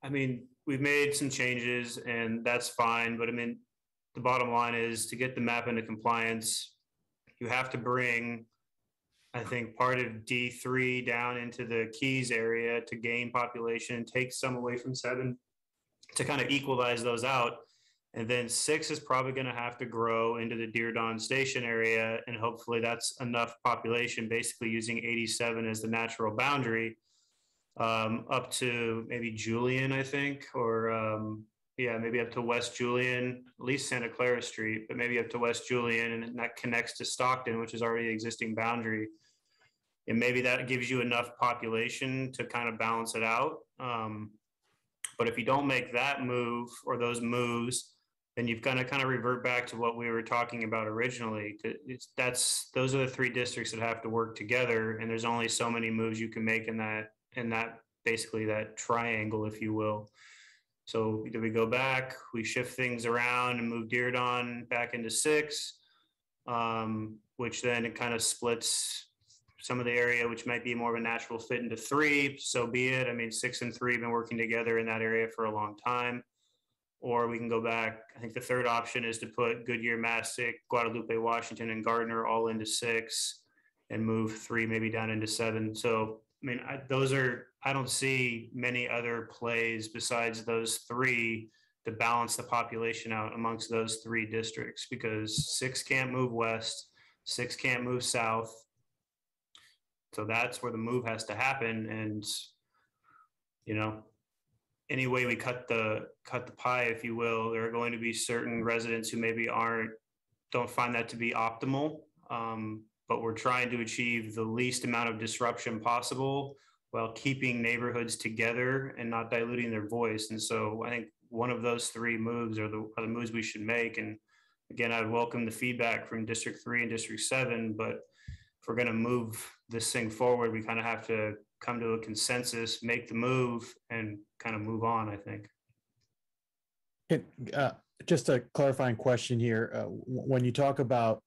I mean, we've made some changes and that's fine, but I mean, the bottom line is to get the map into compliance, you have to bring, I think, part of D3 down into the Keyes area to gain population, take some away from seven to kind of equalize those out. And then six is probably going to have to grow into the Diridon Station area. And hopefully that's enough population, basically using 87 as the natural boundary um, up to maybe Julian, I think, or um, yeah, maybe up to West Julian, at least Santa Clara Street, but maybe up to West Julian, and that connects to Stockton, which is already existing boundary. And maybe that gives you enough population to kind of balance it out. Um, but if you don't make that move or those moves, then you've got to kind of revert back to what we were talking about originally. It's, that's those are the three districts that have to work together, and there's only so many moves you can make in that in that basically that triangle, if you will. So either we go back, we shift things around and move Diridon back into six, um, which then it kind of splits some of the area, which might be more of a natural fit into three. So be it. I mean, six and three have been working together in that area for a long time. Or we can go back. I think the third option is to put Goodyear, Mastic, Guadalupe, Washington, and Gardner all into six and move three maybe down into seven. So I mean, I, those are, I don't see many other plays besides those three to balance the population out amongst those three districts because six can't move west, six can't move south. So that's where the move has to happen. And, you know, any way we cut the cut the pie, if you will, there are going to be certain residents who maybe aren't don't find that to be optimal. Um, but we're trying to achieve the least amount of disruption possible while keeping neighborhoods together and not diluting their voice. And so I think one of those three moves are the, are the moves we should make. And again, I'd welcome the feedback from District 3 and District 7, but if we're going to move this thing forward, we kind of have to come to a consensus, make the move, and kind of move on, I think. Uh, just a clarifying question here. Uh, when you talk about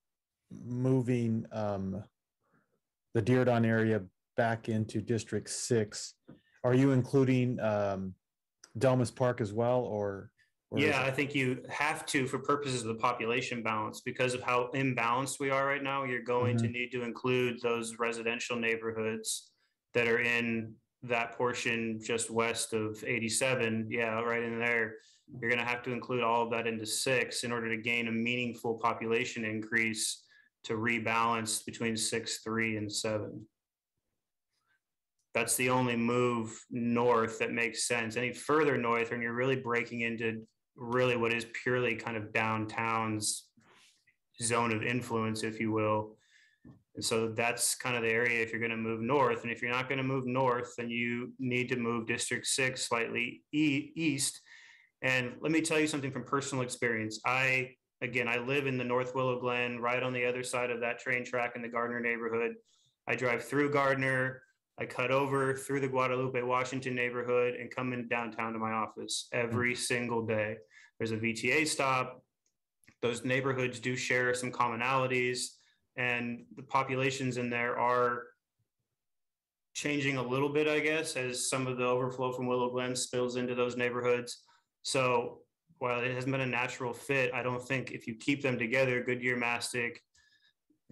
moving um, the Diridon area back into District Six, are you including um, Delmas Park as well, or? or yeah, I think you have to for purposes of the population balance because of how imbalanced we are right now. You're going mm-hmm. to need to include those residential neighborhoods that are in that portion just west of 87. Yeah, right in there. You're going to have to include all of that into six in order to gain a meaningful population increase to rebalance between six, three, and seven. That's the only move north that makes sense. Any further north, and you're really breaking into really what is purely kind of downtown's zone of influence, if you will. And so that's kind of the area if you're going to move north. And if you're not going to move north, then you need to move District 6 slightly e- east. And let me tell you something from personal experience. I again, I live in the North Willow Glen, right on the other side of that train track in the Gardner neighborhood. I drive through Gardner, I cut over through the Guadalupe, Washington neighborhood and come in downtown to my office every mm-hmm. single day. There's a VTA stop. Those neighborhoods do share some commonalities, and the populations in there are changing a little bit, I guess, as some of the overflow from Willow Glen spills into those neighborhoods. So while it hasn't been a natural fit, I don't think if you keep them together, Goodyear Mastic,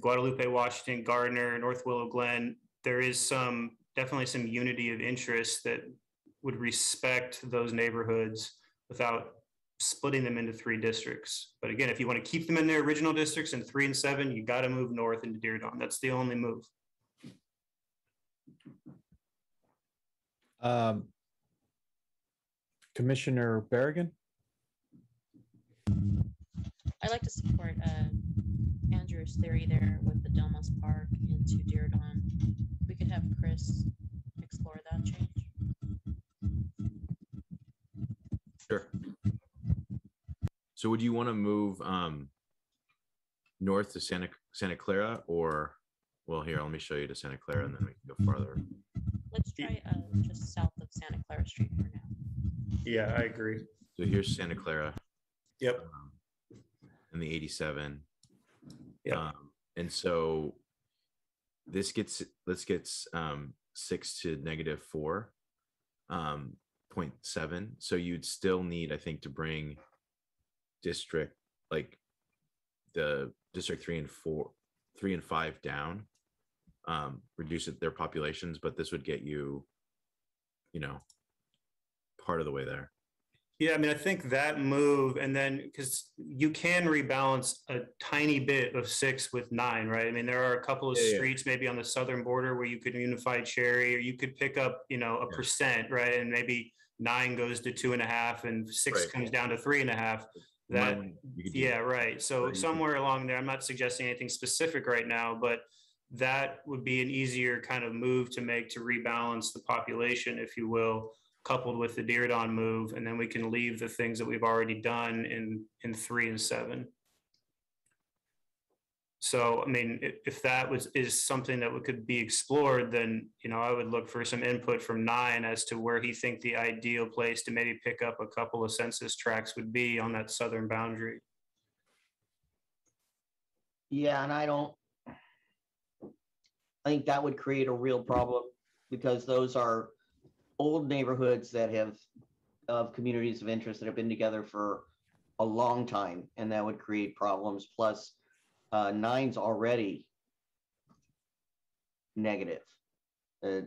Guadalupe, Washington, Gardner, North Willow Glen, there is some definitely some unity of interest that would respect those neighborhoods without splitting them into three districts. But again, if you want to keep them in their original districts in three and seven, you got to move north into Diridon. That's the only move. Um, Commissioner Berrigan? I like to support uh, Andrew's theory there with the Delmas Park into Diridon. We could have Chris explore that change. Sure. So would you want to move um north to Santa Santa Clara or well here let me show you to Santa Clara and then we can go farther. Let's try uh, just south of Santa Clara Street for now. Yeah, I agree. So here's Santa Clara. Yep. um, And the 87. Yeah. Um, and so this gets this gets um six to negative four um point seven. So you'd still need, I think, to bring district like the district three and four, three and five down. Um, reduce it- their populations, but this would get you, you know, part of the way there. Yeah, I mean, I think that move, and then because you can rebalance a tiny bit of six with nine, right? I mean, there are a couple of Yeah, yeah. streets maybe on the southern border where you could unify Cherry, or you could pick up, you know, a percent, right? And maybe nine goes to two and a half, and six Right. comes down to three and a half. That, yeah, right. So somewhere along there, I'm not suggesting anything specific right now, but that would be an easier kind of move to make to rebalance the population, if you will, coupled with the Diridon move, and then we can leave the things that we've already done in, in three and seven. So, I mean, if, that was, is something that could be explored, then, you know, I would look for some input from nine as to where he think the ideal place to maybe pick up a couple of census tracks would be on that southern boundary. Yeah, and I don't. I think that would create a real problem because those are old neighborhoods that have of communities of interest that have been together for a long time, and that would create problems. Plus, uh, nine's already negative. Uh,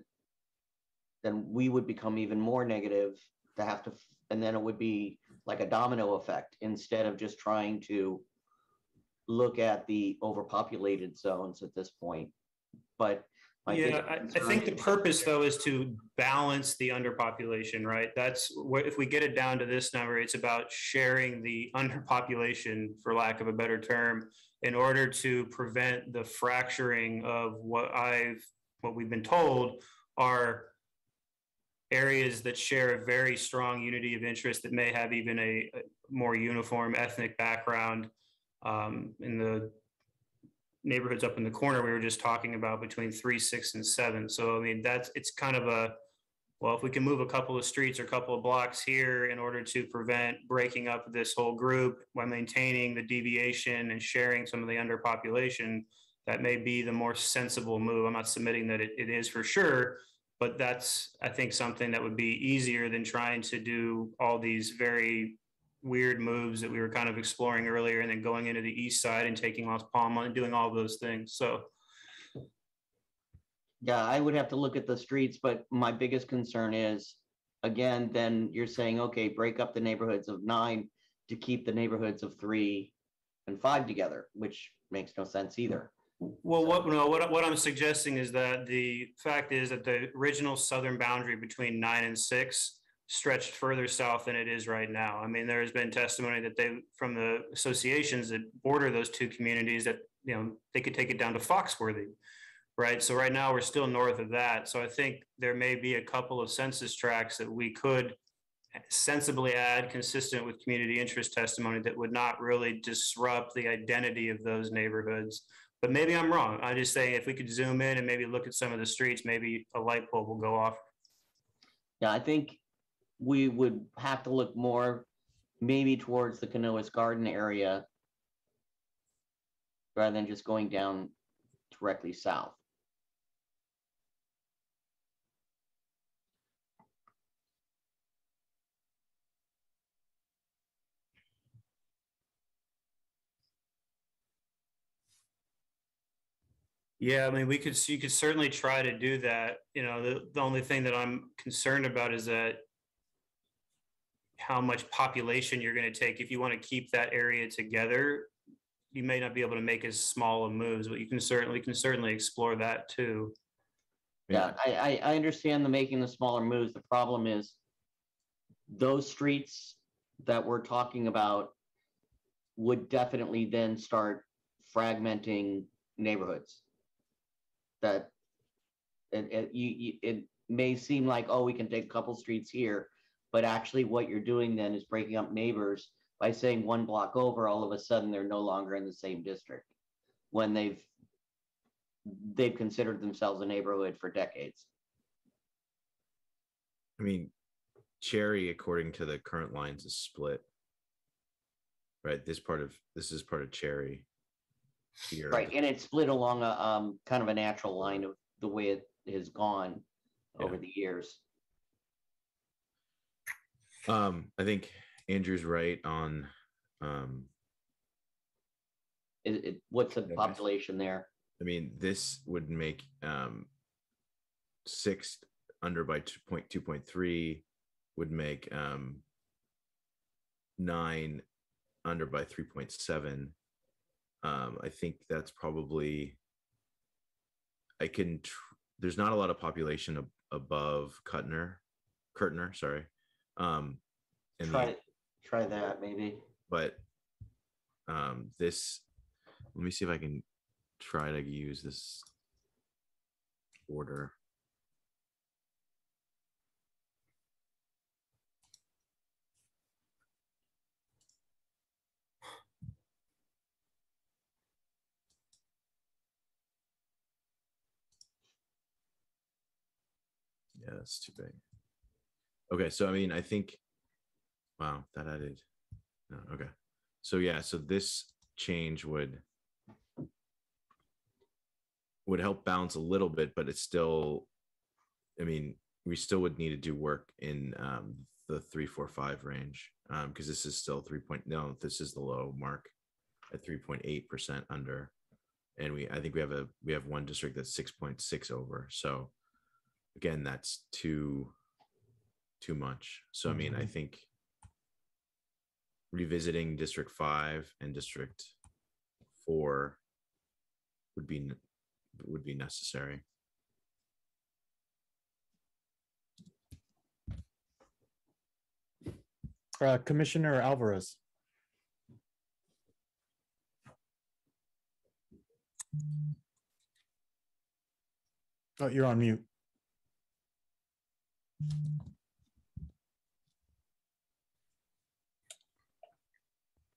then we would become even more negative to have to, and then it would be like a domino effect instead of just trying to look at the overpopulated zones at this point. But Yeah, I, I think the purpose though is to balance the underpopulation, right? That's where, if we get it down to this number, it's about sharing the underpopulation, for lack of a better term, in order to prevent the fracturing of what I've, what we've been told are areas that share a very strong unity of interest that may have even a, a more uniform ethnic background. Um, in the neighborhoods up in the corner we were just talking about between three, six, and seven. So I mean, that's it's kind of a well, if we can move a couple of streets or a couple of blocks here in order to prevent breaking up this whole group while maintaining the deviation and sharing some of the underpopulation, that may be the more sensible move. I'm not submitting that it, it is for sure, but that's I think something that would be easier than trying to do all these very weird moves that we were kind of exploring earlier and then going into the east side and taking Las Plumas and doing all those things. So Yeah, I would have to look at the streets, but my biggest concern is, again, then you're saying, okay, break up the neighborhoods of nine to keep the neighborhoods of three and five together, which makes no sense either. Well, what, no, what, what I'm suggesting is that the fact is that the original southern boundary between nine and six stretched further south than it is right now. I mean, there has been testimony that they, from the associations that border those two communities, that, you know, they could take it down to Foxworthy, right? So right now, we're still north of that. So I think there may be a couple of census tracts that we could sensibly add consistent with community interest testimony that would not really disrupt the identity of those neighborhoods. But maybe I'm wrong. I'm just saying if we could zoom in and maybe look at some of the streets, maybe a light bulb will go off. Yeah, I think we would have to look more maybe towards the Canoas Garden area rather than just going down directly south. Yeah, I mean, we could, you could certainly try to do that. You know, the, the only thing that I'm concerned about is that how much population you're going to take. If you want to keep that area together, you may not be able to make as small of moves, but you can certainly can certainly explore that too. Yeah, I, I, I understand the making the smaller moves. The problem is those streets that we're talking about would definitely then start fragmenting neighborhoods. That it, it, you, you, it may seem like, oh, we can take a couple streets here, but actually what you're doing then is breaking up neighbors by saying one block over, all of a sudden they're no longer in the same district when they've they've considered themselves a neighborhood for decades. I mean, Cherry, according to the current lines, is split. Right. This part of this is part of Cherry. Here. Right, and it's split along a um kind of a natural line of the way it has gone over the years. Um, I think Andrew's right on um It, it, what's the population there? I mean, this would make um six under by two point two point three would make um nine under by three point seven. Um, I think that's probably I can. Tr- there's not a lot of population ab- above Cutner, Curtner, sorry. Um, and the- Try, try that maybe. but um this let me see if i can try to use this order yeah that's too big okay so i mean i think wow that added no, okay. So yeah, so this change would would help balance a little bit, but it's still, I mean, we still would need to do work in um, the three, four, five range um, because this is still three point. No, this is the low mark at three point eight percent under, and we I think we have a we have one district that's six point six over. So again, that's too too much. So I mean, I think revisiting District Five and District Four would be would be necessary. Uh, Commissioner Alvarez. Oh, you're on mute.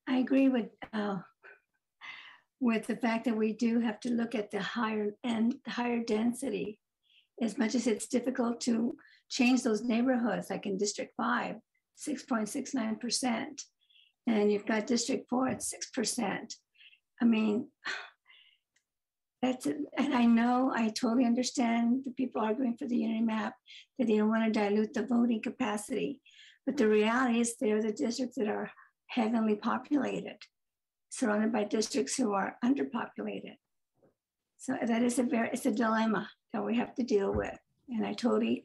I agree with, uh, with the fact that we do have to look at the higher and higher density. As much as it's difficult to change those neighborhoods, like in District Five, six point six nine percent. And you've got District Four at six percent. I mean, that's, and I know, I totally understand the people arguing for the unity map, that they don't want to dilute the voting capacity. But the reality is they're the districts that are heavily populated, surrounded by districts who are underpopulated. So that is a very, it's a dilemma that we have to deal with. And I totally,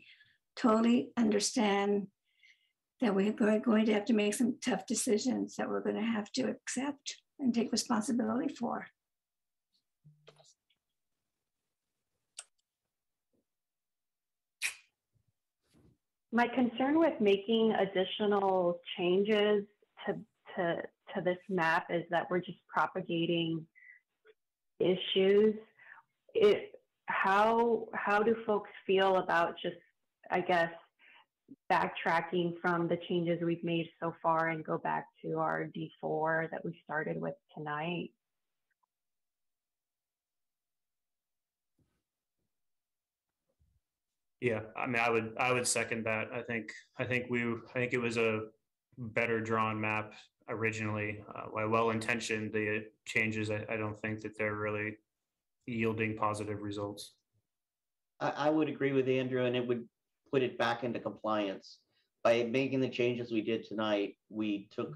totally understand that we're going to have to make some tough decisions that we're going to have to accept and take responsibility for. My concern with making additional changes to, to, to this map is that we're just propagating issues. It, how, how do folks feel about just, I guess, backtracking from the changes we've made so far and go back to our D4 that we started with tonight? Yeah, I mean, I would, I would second that. I think, I think we, I think it was a better drawn map originally. Uh, while well intentioned, the changes, I, I don't think that they're really yielding positive results. I, I would agree with Andrew, and it would put it back into compliance. By making the changes we did tonight, we took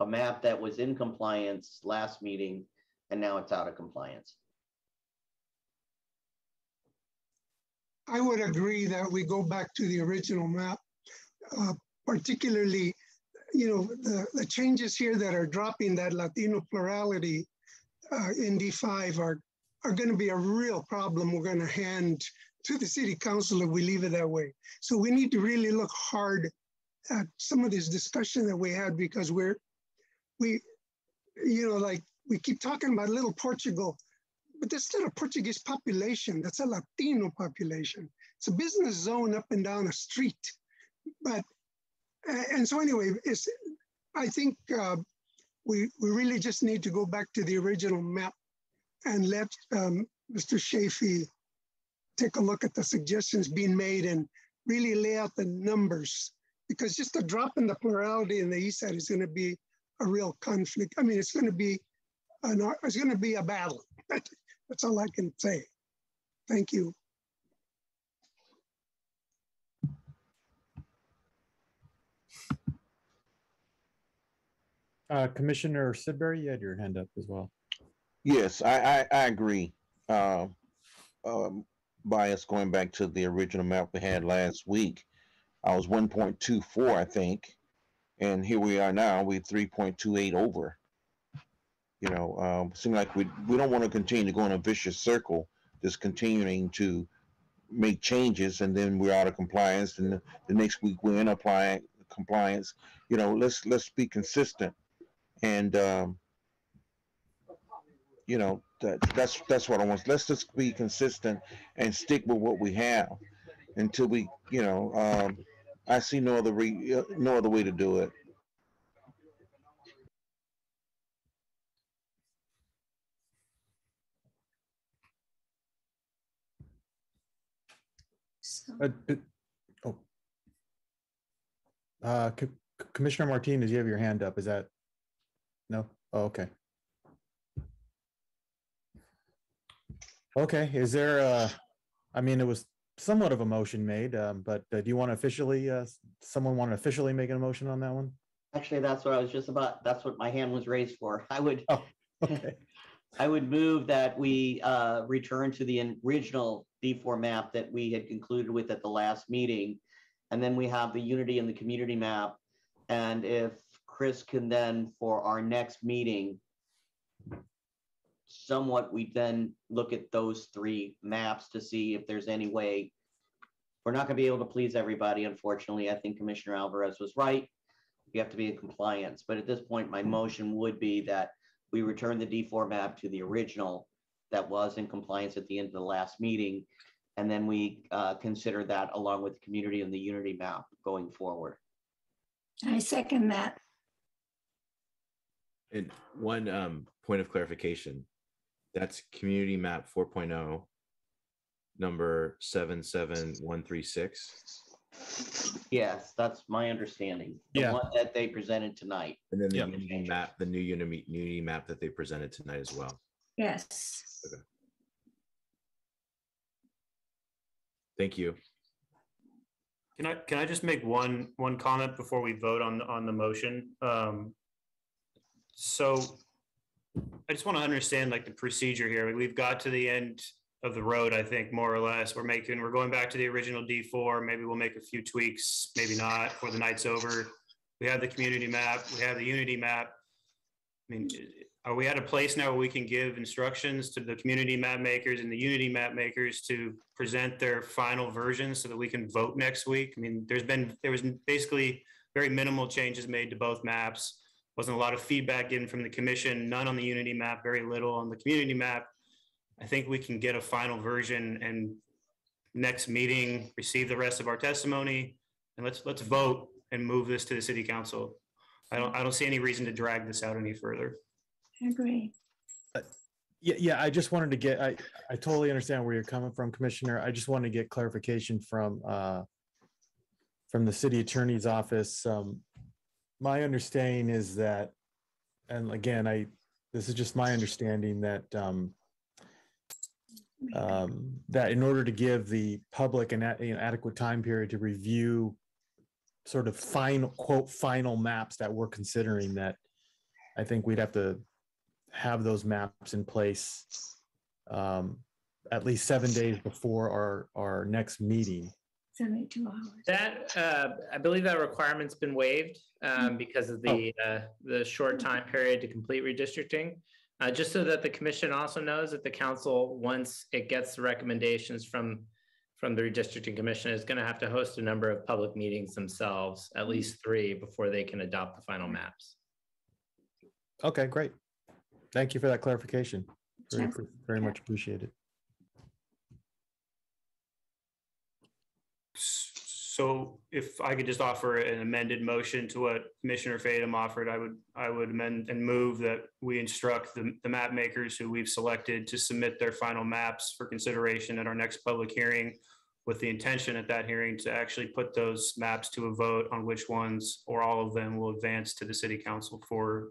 a map that was in compliance last meeting, and now it's out of compliance. I would agree that we go back to the original map, uh, particularly you know, the, the changes here that are dropping that Latino plurality uh, in D5 are, are going to be a real problem we're going to hand to the city council if we leave it that way. So we need to really look hard at some of this discussion that we had because we're, we, you know, like we keep talking about little Portugal, but there's still a Portuguese population. That's a Latino population. It's a business zone up and down a street. But, and so anyway, it's, I think uh, we, we really just need to go back to the original map and let um, Mr. Chafee take a look at the suggestions being made and really lay out the numbers because just a drop in the plurality in the east side is going to be a real conflict. I mean, it's going to be an, it's going to be a battle. That's all I can say. Thank you. Uh, Commissioner Sidbury, you had your hand up as well. Yes, I, I, I agree. Uh, um, bias going back to the original map we had last week. I was 1.24, I think. And here we are now, we're 3.28 over. You know, um, seem like we, we don't want to continue to go in a vicious circle, just continuing to make changes and then we're out of compliance and the, the next week we're in applying compliance. You know, let's let's be consistent and um, you know that that's that's what I want. Let's just be consistent and stick with what we have until we, you know, um, I see no other re, uh, no other way to do it. Uh, oh. Uh, Co- Commissioner Martinez, you have your hand up. Is that? No? Oh, okay. Okay, is there, uh, I mean, it was somewhat of a motion made, um, but uh, do you want to officially, uh, someone want to officially make a motion on that one? Actually, that's what I was just about, that's what my hand was raised for. I would, Oh, Okay. I would move that we uh, return to the original D4 map that we had concluded with at the last meeting. And then we have the unity and the community map. And if Chris can then, for our next meeting, somewhat, we then look at those three maps to see if there's any way. We're not gonna be able to please everybody, unfortunately. I think Commissioner Alvarez was right. We have to be in compliance, but at this point, my motion would be that we return the D4 map to the original that was in compliance at the end of the last meeting. And then we uh, consider that along with the community and the unity map going forward. I second that. And one um, point of clarification, that's community map 4.0, number 77136. Yes, that's my understanding. The Yeah. one that they presented tonight. And then the unity map, the new unity, unity map that they presented tonight as well. Yes. Okay. Thank you. Can I, can I just make one, one comment before we vote on, on the motion? Um, So I just want to understand like the procedure here. We've got to the end of the road, I think, more or less. We're making, we're going back to the original D4. Maybe we'll make a few tweaks, maybe not, before the night's over. We have the community map, we have the unity map. I mean, are we at a place now where we can give instructions to the community map makers and the unity map makers to present their final versions so that we can vote next week? I mean, there's been, there was basically very minimal changes made to both maps. Wasn't a lot of feedback given from the commission, none on the unity map, very little on the community map. I think we can get a final version and next meeting, receive the rest of our testimony and let's, let's vote and move this to the city council. I don't, I don't see any reason to drag this out any further. I agree. Yeah, yeah, I just wanted to get, I, I totally understand where you're coming from, Commissioner. I just wanted to get clarification from, uh, from the city attorney's office. Um, my understanding is that, and again, I, this is just my understanding that, um, um, that in order to give the public an an adequate time period to review sort of final, quote, final maps that we're considering that I think we'd have to have those maps in place um, at least seven days before our, our next meeting. 72 hours. That, uh, I believe that requirement's been waived um, because of the, uh, the short time period to complete redistricting. Uh, Just so that the commission also knows that the council, once it gets the recommendations from, from the redistricting commission, is going to have to host a number of public meetings themselves, at least three, before they can adopt the final maps. Okay, great. Thank you for that clarification. Very, Sure. very much appreciated. So if I could just offer an amended motion to what Commissioner Fadum offered, I would, I would amend and move that we instruct the, the map makers who we've selected to submit their final maps for consideration at our next public hearing with the intention at that hearing to actually put those maps to a vote on which ones or all of them will advance to the city council for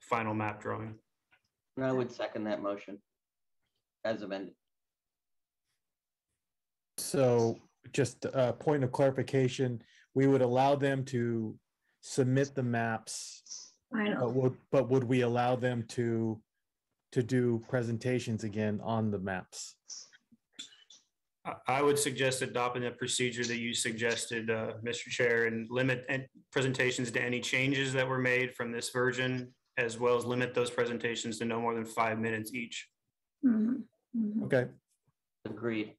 final map drawing. I would second that motion as amended. So just a point of clarification, we would allow them to submit the maps. Final. But would, but would we allow them to, to do presentations again on the maps? I- I would suggest adopting the procedure that you suggested, uh, Mr. Chair, and limit an- presentations to any changes that were made from this version, as well as limit those presentations to no more than five minutes each. Mhm, mhm. Okay, Agreed.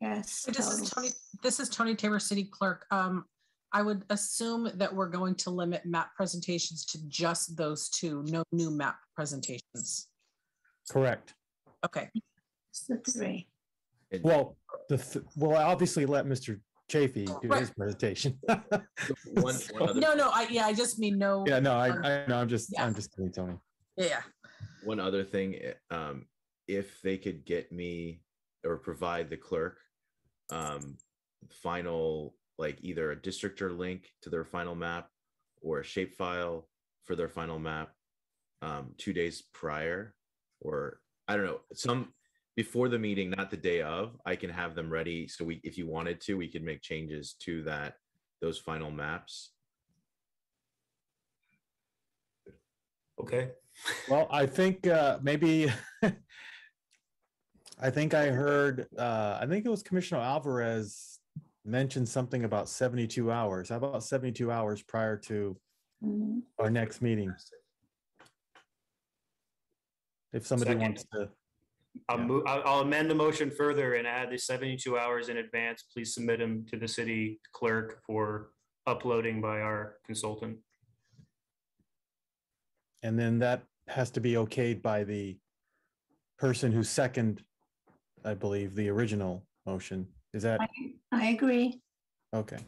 Yes. This is. Toni, this is Toni Taber, City Clerk. Um, I would assume that we're going to limit map presentations to just those two, no new map presentations. correct. Okay, It's the three. Well, the, th- well, obviously let Mr. Chafee do his Right. presentation. One, one other, no, no, I, yeah, I just mean no. Yeah, no, I, um, I, no, I'm just, Yeah. I'm just kidding, Toni. Yeah, one other thing, eh, um, if they could get me or provide the clerk, um, final, like either a Districtr link to their final map or a shapefile for their final map, um, two days prior, or I don't know, some, before the meeting, not the day of, I can have them ready. So we, if you wanted to, we could make changes to that, those final maps. Okay. Well, I think uh, maybe I think I heard uh, I think it was Commissioner Alvarez mentioned something about 72 hours. How about 72 hours prior to Mhm. our next meeting? If somebody Second. wants to, I'll move, I'll I'll amend the motion further and add the seventy-two hours in advance. Please submit them to the city clerk for uploading by our consultant. and then that has to be okayed by the person who second, I believe, the original motion. Is that I, I agree. okay?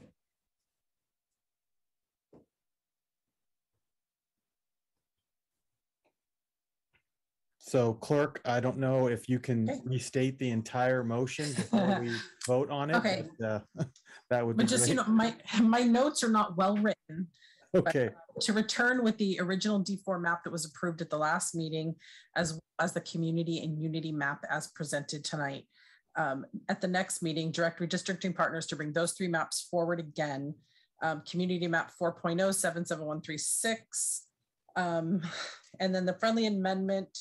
So clerk, I don't know if you can restate the entire motion before we vote on it. Okay. but, uh, That would be but just, you great. know, my, my notes are not well written. Okay, to return with the original D4 map that was approved at the last meeting, as well as the community and unity map as presented tonight. Um, At the next meeting, direct redistricting partners to bring those three maps forward again. Um, Community map oh, 4.0, 77136. Um, And then the friendly amendment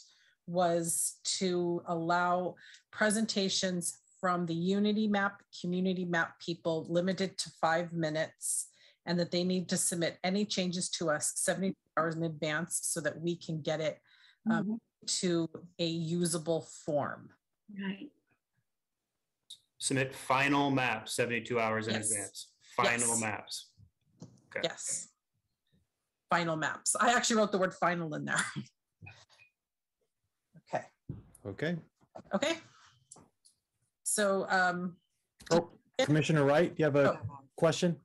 was to allow presentations from the unity map, community map people limited to five minutes and that they need to submit any changes to us 70 hours in advance so that we can get it um, Mhm. to a usable form. Right. Submit final maps seventy-two hours in Yes. advance. Final Yes. maps. Okay. Yes. Final maps. I actually wrote the word final in there. Okay, okay. okay. So, um, Oh, Commissioner Wright, do you have a Oh. question?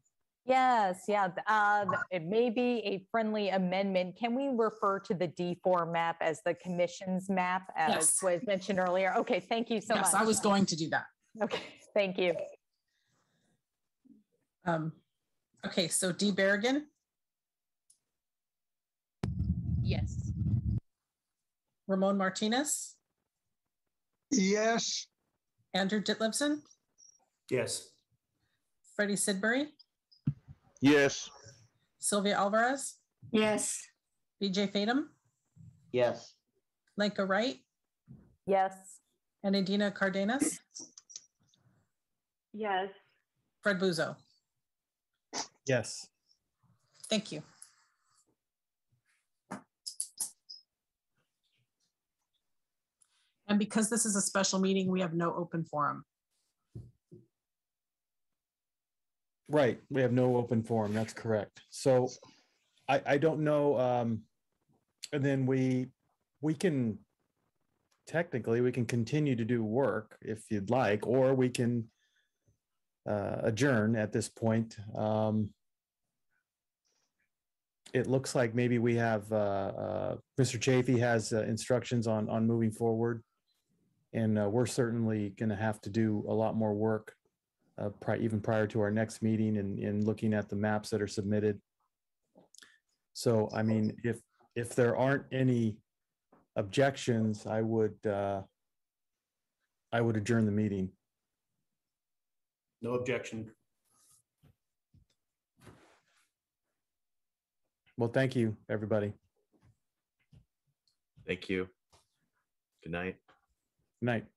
Yes, yeah, uh, it may be a friendly amendment. Can we refer to the D4 map as the commission's map as Yes. was mentioned earlier? Okay, thank you so much. yes, I was going to do that. Okay, thank you. Um, okay, so D Berrigan, Yes. Ramon Martinez, Yes, Andrew Ditlevson, Yes. Freddie Sidbury, Yes, Sylvia Alvarez, Yes. BJ Fadum, Yes. Lenka Wright, Yes, and Adina Cardenas. Yes. Fred Buzo. Yes. Thank you. And because this is a special meeting, we have no open forum. Right, we have no open forum, that's correct. So I, I don't know, um, and then we, we can technically, we can continue to do work if you'd like, or we can uh, adjourn at this point. Um, it looks like maybe we have, uh, uh, Mr. Chafee has uh, instructions on, on moving forward. And uh, we're certainly going to have to do a lot more work uh, pri- even prior to our next meeting and, and looking at the maps that are submitted. So, I mean, if, if there aren't any objections, I would, uh, I would adjourn the meeting. No objection. Well, thank you, everybody. Thank you. Good night. Night.